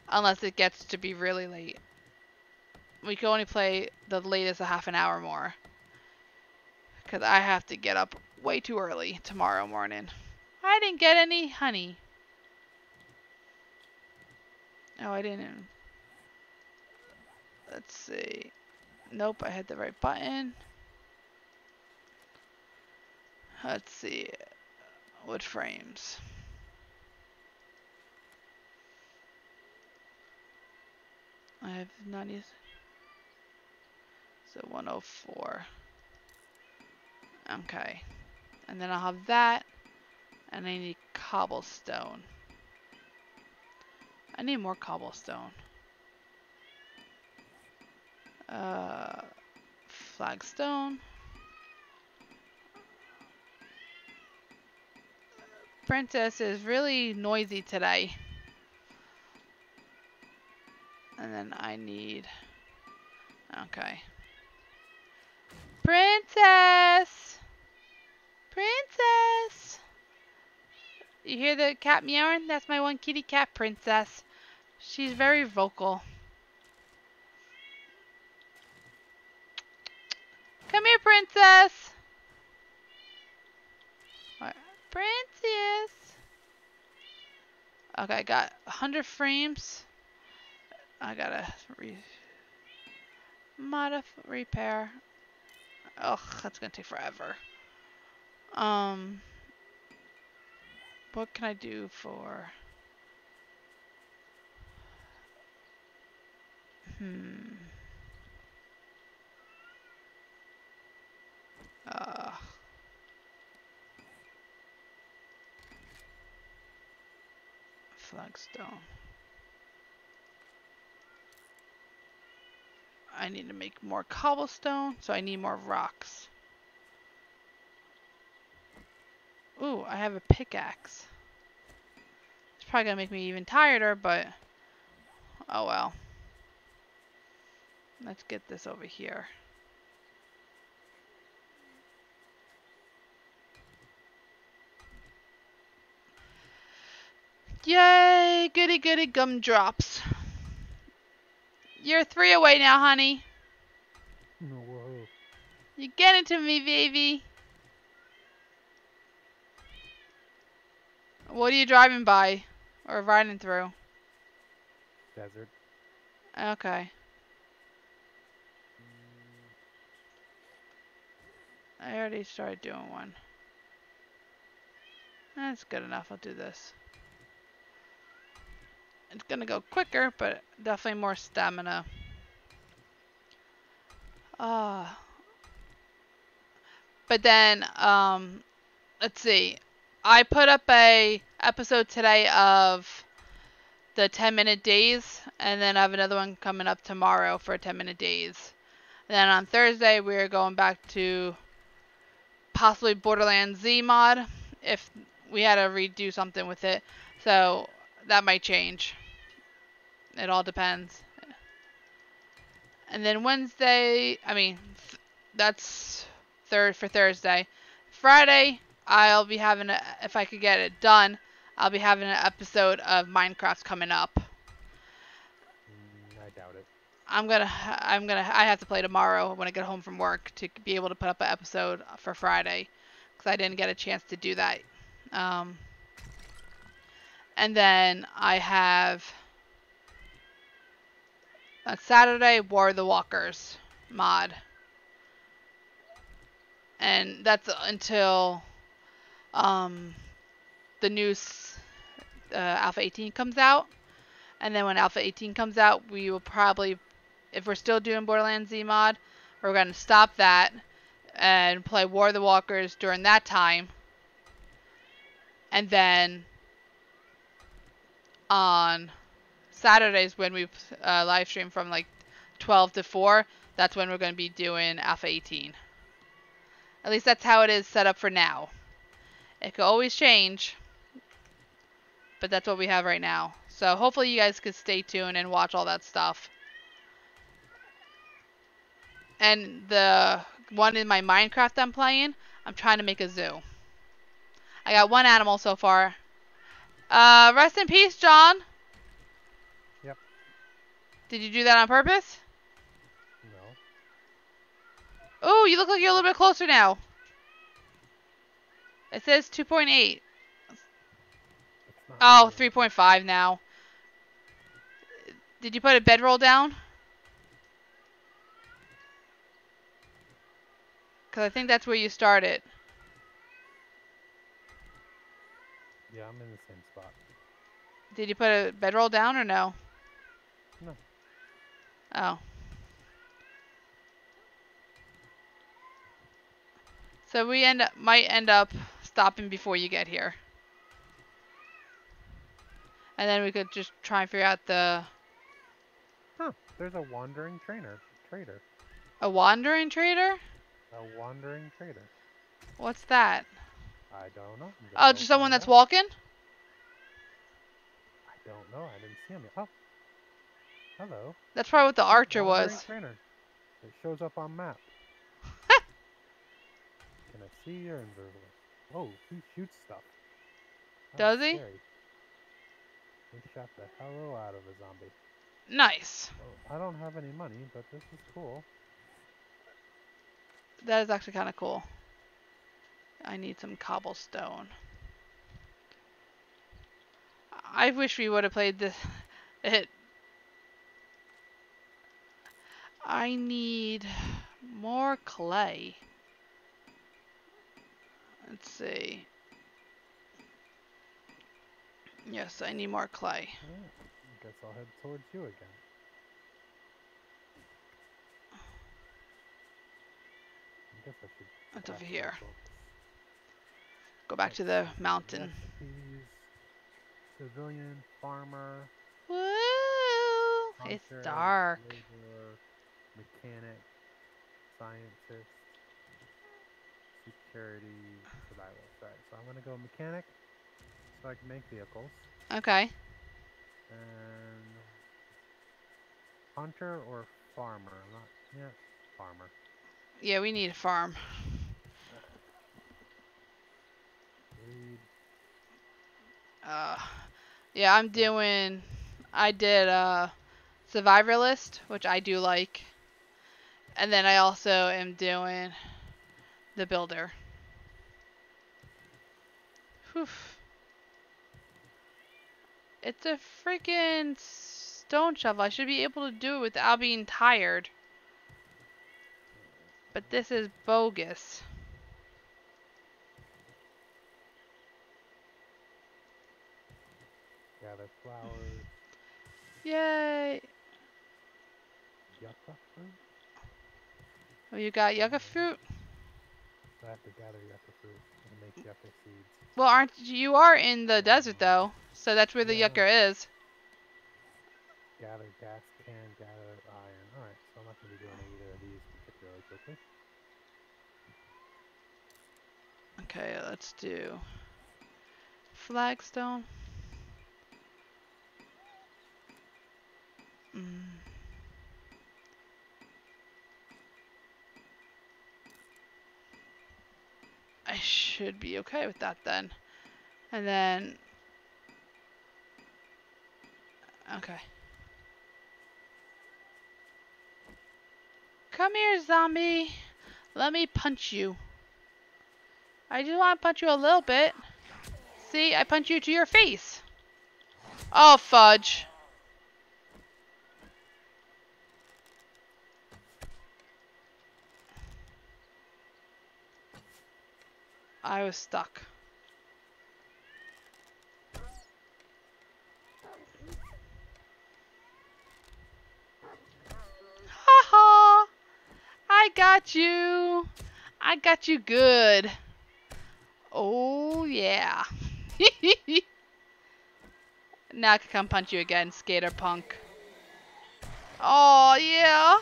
Unless it gets to be really late. We can only play the latest a half an hour more. Because I have to get up way too early tomorrow morning. I didn't get any honey. Oh, I didn't. Let's see. Nope, I hit the right button. Let's see. Wood frames. I have not used. So 104. Okay. And then I'll have that. And I need cobblestone. I need more cobblestone. Uh, flagstone. Princess is really noisy today. And then I need... Okay. Princess! Princess! You hear the cat meowing? That's my one kitty cat, Princess. She's very vocal. Come here, Princess! What? Princess! Okay, I got 100 frames. I gotta re modif repair. Ugh, that's gonna take forever. Um, what can I do for? Hmm. Uh. Flagstone. I need to make more cobblestone, so I need more rocks. Ooh, I have a pickaxe. It's probably gonna make me even tireder, but oh well. Let's get this over here. Yay, goody goody gumdrops. You're three away now, honey. Whoa. You get it to me, baby. What are you driving by? Or riding through? Desert. Okay. I already started doing one. That's good enough. I'll do this. It's gonna go quicker, but definitely more stamina. Ah. but then, um, let's see. I put up a episode today of the 10 minute days, and then I have another one coming up tomorrow for 10 minute days. And then on Thursday, we're going back to possibly Borderlands Z mod if we had to redo something with it. So that might change. It all depends. And then Wednesday, I mean, th- that's third for Thursday. Friday, I'll be having a, if I could get it done, I'll be having an episode of Minecraft coming up. Mm, I doubt it. I'm gonna, I'm gonna, I have to play tomorrow when I get home from work to be able to put up an episode for Friday, because I didn't get a chance to do that. Um, and then I have on Saturday War of the Walkers mod, and that's until um, the new uh, Alpha 18 comes out. And then when Alpha 18 comes out, we will probably, if we're still doing Borderlands Z mod, we're going to stop that and play War of the Walkers during that time. And then on Saturdays when we uh, live stream from like 12 to 4, that's when we're going to be doing Alpha 18. At least that's how it is set up for now. It could always change, but that's what we have right now. So hopefully you guys could stay tuned and watch all that stuff. And the one in my Minecraft I'm playing, I'm trying to make a zoo. I got one animal so far. Uh, rest in peace, John. Did you do that on purpose? No. Oh, you look like you're a little bit closer now. It says 2.8. Oh, 3.5 now. Did you put a bedroll down? Because I think that's where you started. Yeah, I'm in the same spot. Did you put a bedroll down or? No. Oh. So we end up, might end up stopping before you get here. And then we could just try and figure out the Huh. There's a wandering trainer. Trader. a wandering trader. A wandering trader. What's that? I don't know. Oh, just someone that's out. walking. I don't know. I didn't see him yet. Oh. Hello. That's probably what the archer was. Trainer. It shows up on map. Can I see your invisible? Oh, he shoots stuff. Does he? scary. He shot the hello out of a zombie. Nice. Oh, I don't have any money, but this is cool. That is actually kind of cool. I need some cobblestone. I wish we would have played this. It. I need more clay. Let's see. Yes, I need more clay. Yeah, I guess I'll head towards you again. I guess I should. That's over here. Go back to the mountain. Recipes, civilian, farmer, Woo! It's dark. laborer, mechanic, scientist, security, survivalist. Right, so I'm gonna go mechanic, so I can make vehicles, Okay. and hunter or farmer. Not, yeah, farmer. Yeah, we need a farm. Uh, Yeah, I'm doing. I did uh, Survivalist, which I do like, and then I also am doing the Builder. Whew. It's a freaking stone shovel. I should be able to do it without being tired. But this is bogus. Gather flowers. Yay! Yucca? Oh, you got yucca fruit? I have to gather yucca fruit and make yucca seeds. Well, aren't you are in the desert though? So that's where the Yeah. yucca is. Gather gas and gather iron. Alright, so I'm not going to be doing either of these particularly quickly. Okay, let's do flagstone. Mm. I should be okay with that then. And then Okay. Come here, zombie. Let me punch you. I just want to punch you a little bit. See, I punch you to your face. Oh, fudge. I was stuck. Ha ha! I got you. I got you good. Oh yeah. now I can come punch you again, skater punk. Oh yeah.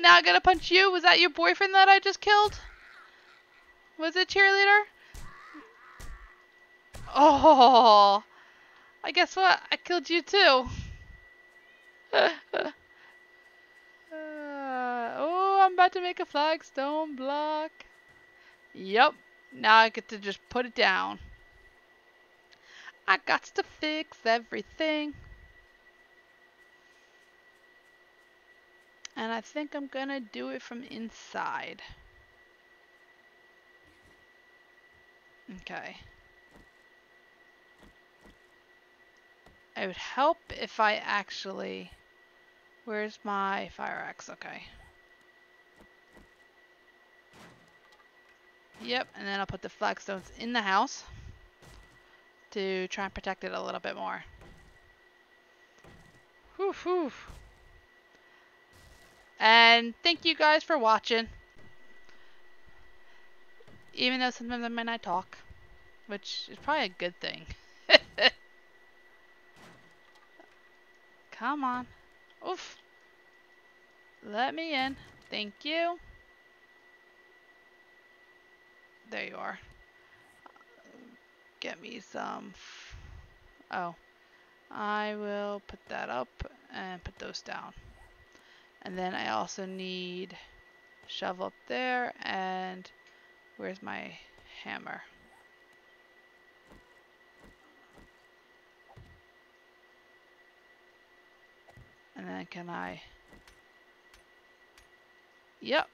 Now I gotta punch you. Was that your boyfriend that I just killed? Was it cheerleader? Oh. I guess what? I killed you too. Uh, oh, I'm about to make a flagstone block. Yep. Now I get to just put it down. I got to fix everything. And I think I'm gonna do it from inside. Okay. It would help if I actually... Where's my fire axe? Okay. Yep, and then I'll put the flagstones in the house to try and protect it a little bit more. Whew, whew. And thank you guys for watching. Even though sometimes I might not talk, which is probably a good thing. Come on. Oof. Let me in. Thank you. There you are. Get me some. Oh. I will put that up and put those down. And then I also need shovel up there and where's my hammer? And then can I? Yep.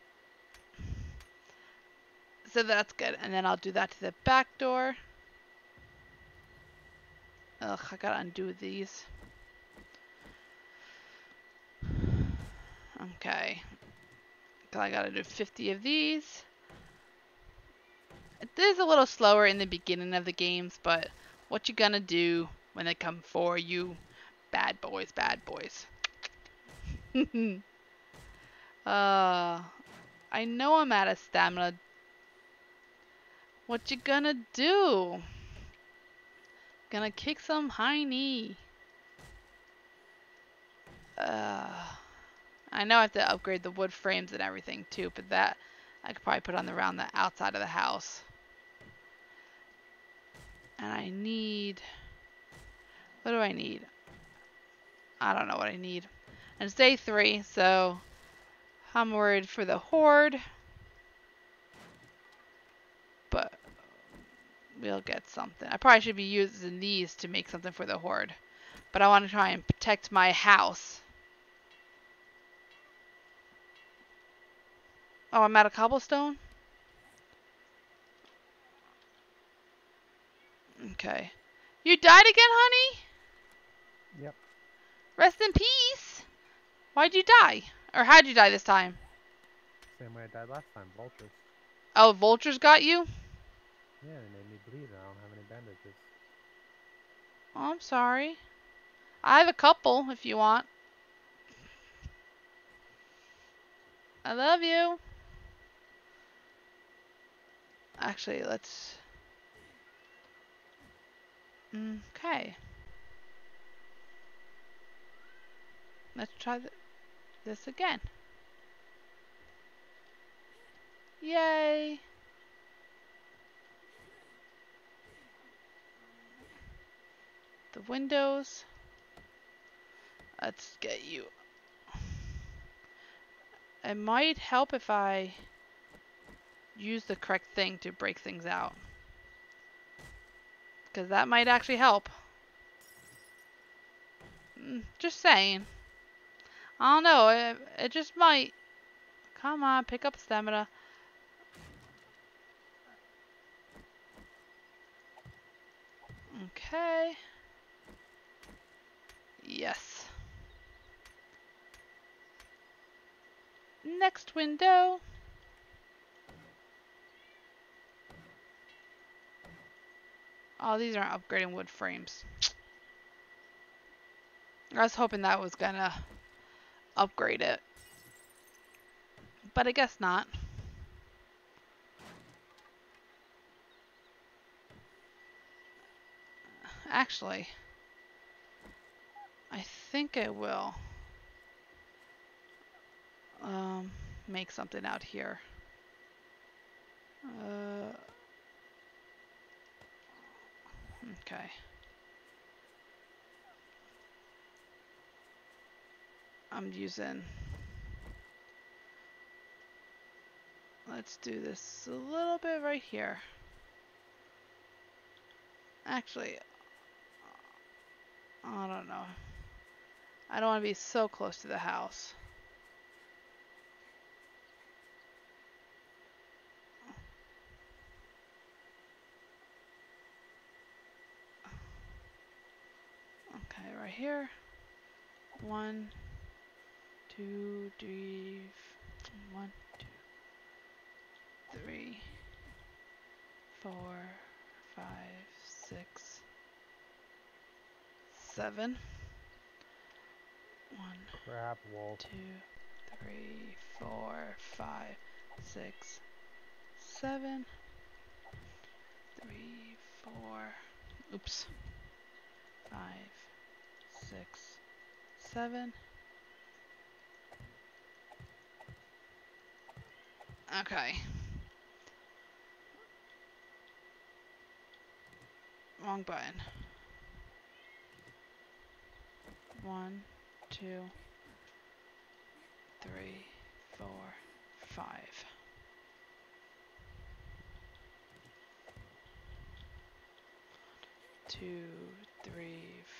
So that's good. And then I'll do that to the back door. Ugh, I gotta undo these. Okay. I gotta do 50 of these. It is a little slower in the beginning of the games, but what you gonna do when they come for you? Bad boys, bad boys. uh, I know I'm out of stamina. What you gonna do? Gonna kick some high knee. Uh, I know I have to upgrade the wood frames and everything too, but that I could probably put on the around the outside of the house. And I need. What do I need? I don't know what I need. And it's day three, so I'm worried for the horde. But we'll get something. I probably should be using these to make something for the horde. But I want to try and protect my house. Oh, I'm out of cobblestone? Okay. You died again, honey? Yep. Rest in peace. Why'd you die? Or how'd you die this time? Same way I died last time. Vultures. Oh, vultures got you? Yeah, they made me bleed, and I don't have any bandages. Oh, I'm sorry. I have a couple if you want. I love you. Actually, let's. Okay. Let's try th this again. Yay! The windows. Let's get you. It might help if I use the correct thing to break things out. Because that might actually help. Mm, Just saying. I don't know. It, it just might. Come on, pick up stamina. Okay. Yes. Next window. Oh, these aren't upgrading wood frames. I was hoping that was gonna upgrade it. But I guess not. Actually, I think I will um, make something out here. Uh, okay. I'm using. Let's do this a little bit right here. Actually, I don't know. I don't want to be so close to the house. Okay, right here. One, two, three, one, two, three, four, five, six, seven. One, Crap, wolf. two, three, four, five, six, seven, three, four, oops, five, six, seven. Okay. Wrong button. One, two, three, four, five. Two, three,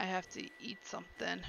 I have to eat something.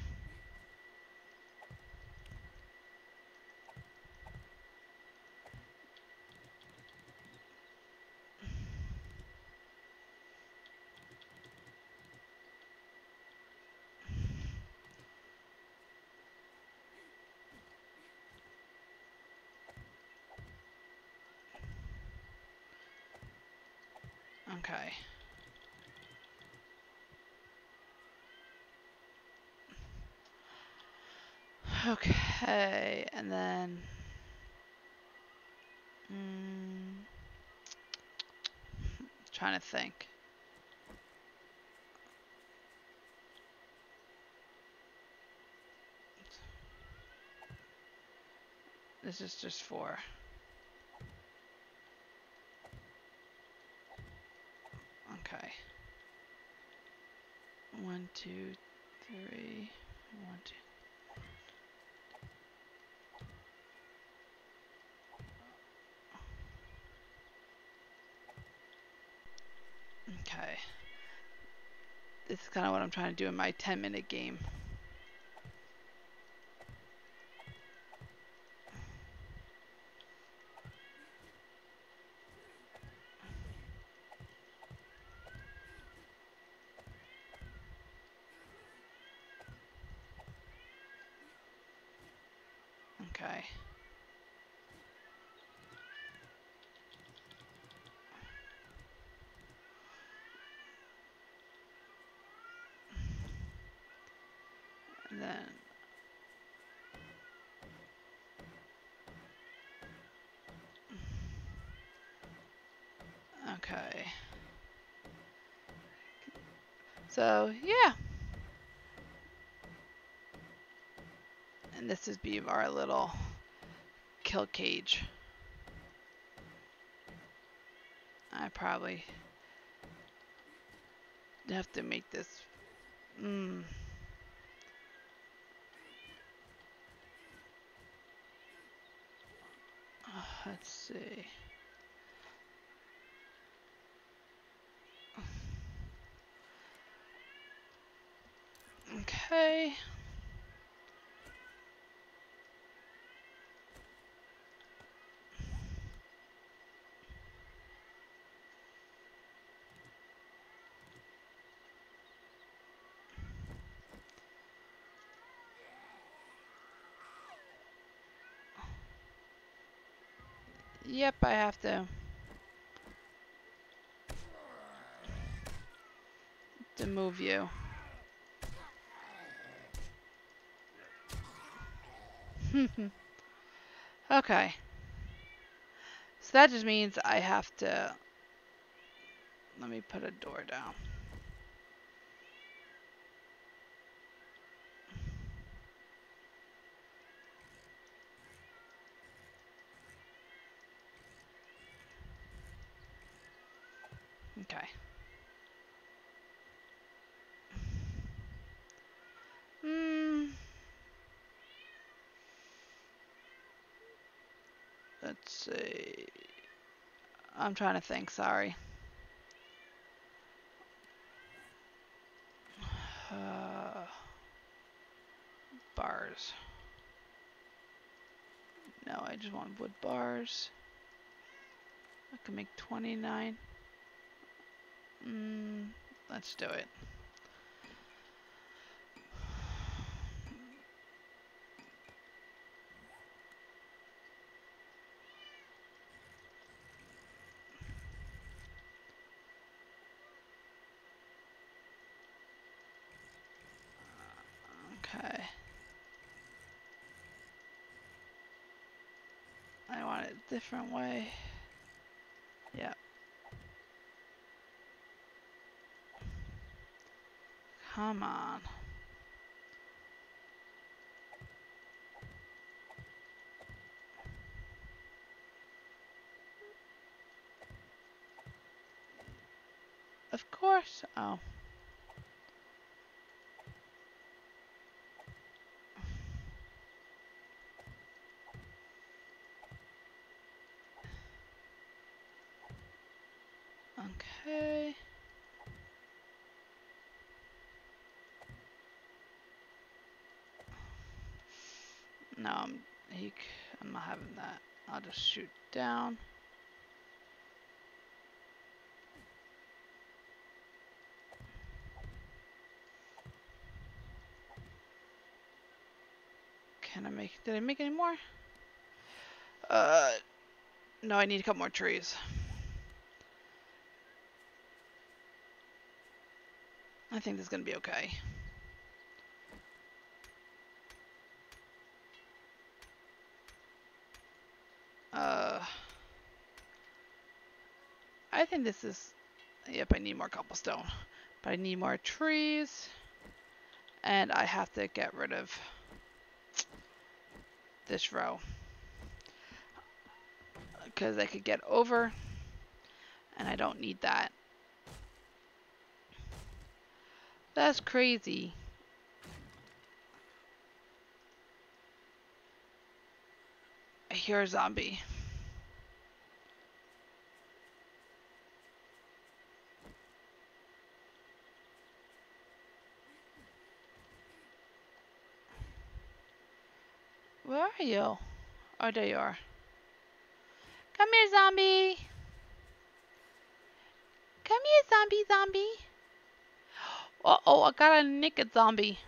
Okay, and then. Mm, trying to think. This is just four. Okay. One, two, three, one, two. Okay. This is kind of what I'm trying to do in my 10 minute game. Okay. And then Okay. So, yeah. And this is be our little kill cage. I probably have to make this. Mm. Uh, let's see. Okay. Yep, I have to. To move you. okay. So that just means I have to. Let me put a door down. Okay. Hmm. Let's see. I'm trying to think, sorry. Uh, bars. No, I just want wood bars. I can make 29. Mm, let's do it. Okay. I want it a different way. Yep. Come on. Of course. Oh. Okay. No, I'm, he, I'm not having that. I'll just shoot down. Can I make, did I make any more? Uh, no, I need a couple more trees. I think this is gonna be okay. Think this is. Yep, I need more cobblestone, but I need more trees, and I have to get rid of this row because I could get over, and I don't need that. That's crazy. I hear a zombie. Where are you? Oh, there you are. Come here, zombie. Come here, zombie, zombie. Uh oh, I got a naked zombie.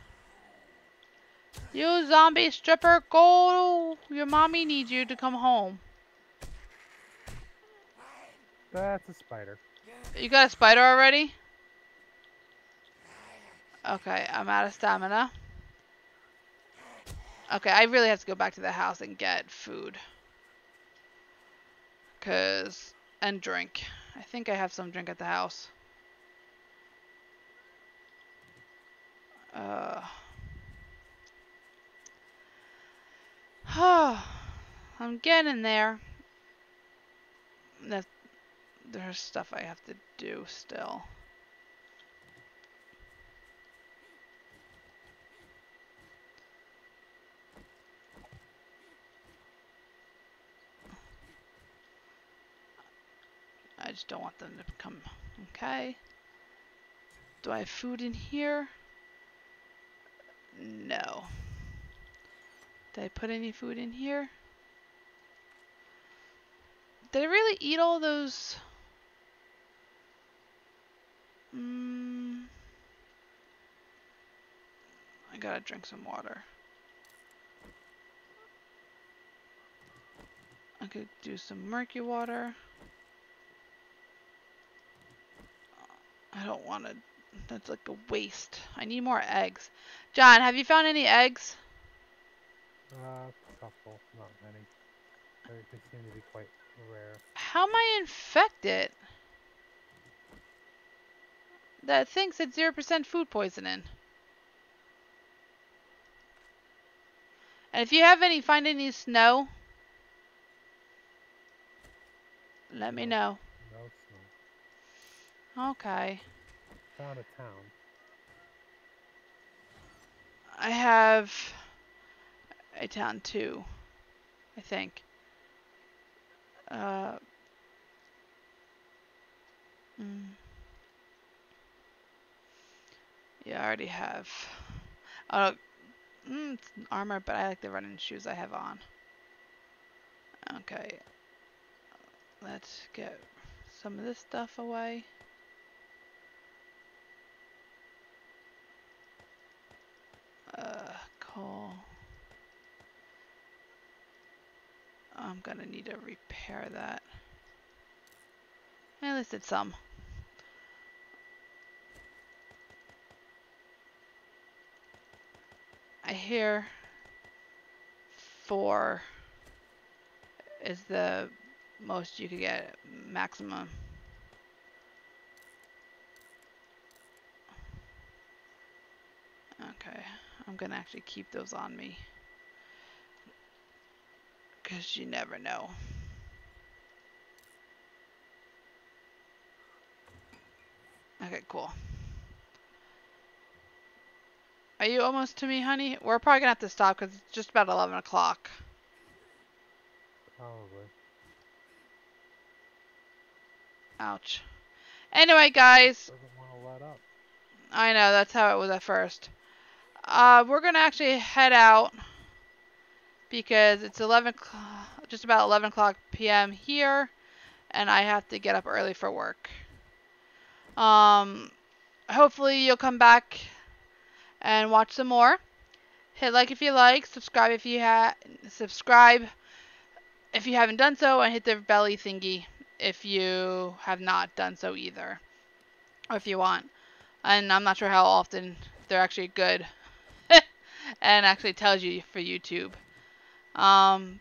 You zombie stripper, go. Your mommy needs you to come home. That's a spider. You got a spider already? Okay, I'm out of stamina. Okay, I really have to go back to the house and get food. Cause and drink. I think I have some drink at the house. Uh I'm getting there. That there's stuff I have to do still. Just don't want them to come. Okay. Do I have food in here? No. Did I put any food in here? Did I really eat all those? Mm. I gotta drink some water. I could do some murky water. I don't want to. That's like a waste. I need more eggs. John, have you found any eggs? Uh, couple, not many. They, they seem to be quite rare. How am I infected? That thing said 0% food poisoning. And if you have any, find any snow, let me know. Okay. Found a town. I have a town too, I think. Uh, mm. Yeah, I already have. Uh, mm, it's armor, but I like the running shoes I have on. Okay. Let's get some of this stuff away. Uh, coal. I'm gonna need to repair that. I listed some. I hear four is the most you could get maximum. Okay, I'm gonna actually keep those on me. Because you never know. Okay, cool. Are you almost to me, honey? We're probably gonna have to stop because it's just about 11 o'clock. Probably. Ouch. Anyway, guys, Doesn't want to let up. I know that's how it was at first. Uh, we're gonna actually head out because it's 11, cl- just about 11 o'clock p.m. here, and I have to get up early for work. Um, hopefully you'll come back and watch some more. Hit like if you like, subscribe if you ha subscribe if you haven't done so, and hit the belly thingy if you have not done so either, or if you want. and I'm not sure how often they're actually good, and actually tells you for YouTube. Um,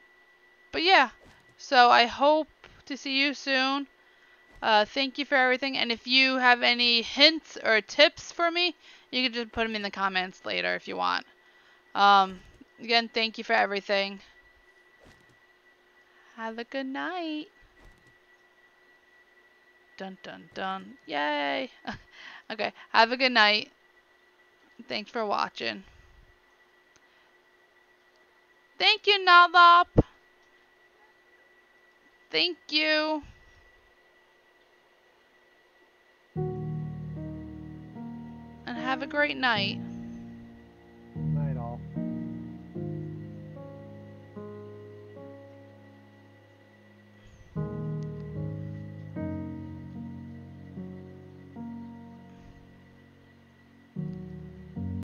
but yeah, so I hope to see you soon. Uh, thank you for everything, and if you have any hints or tips for me, you can just put them in the comments later if you want. Um, again, thank you for everything. Have a good night. Dun dun dun. Yay. okay, have a good night. Thanks for watching. Thank you, Nalop. Thank you. And have a great night.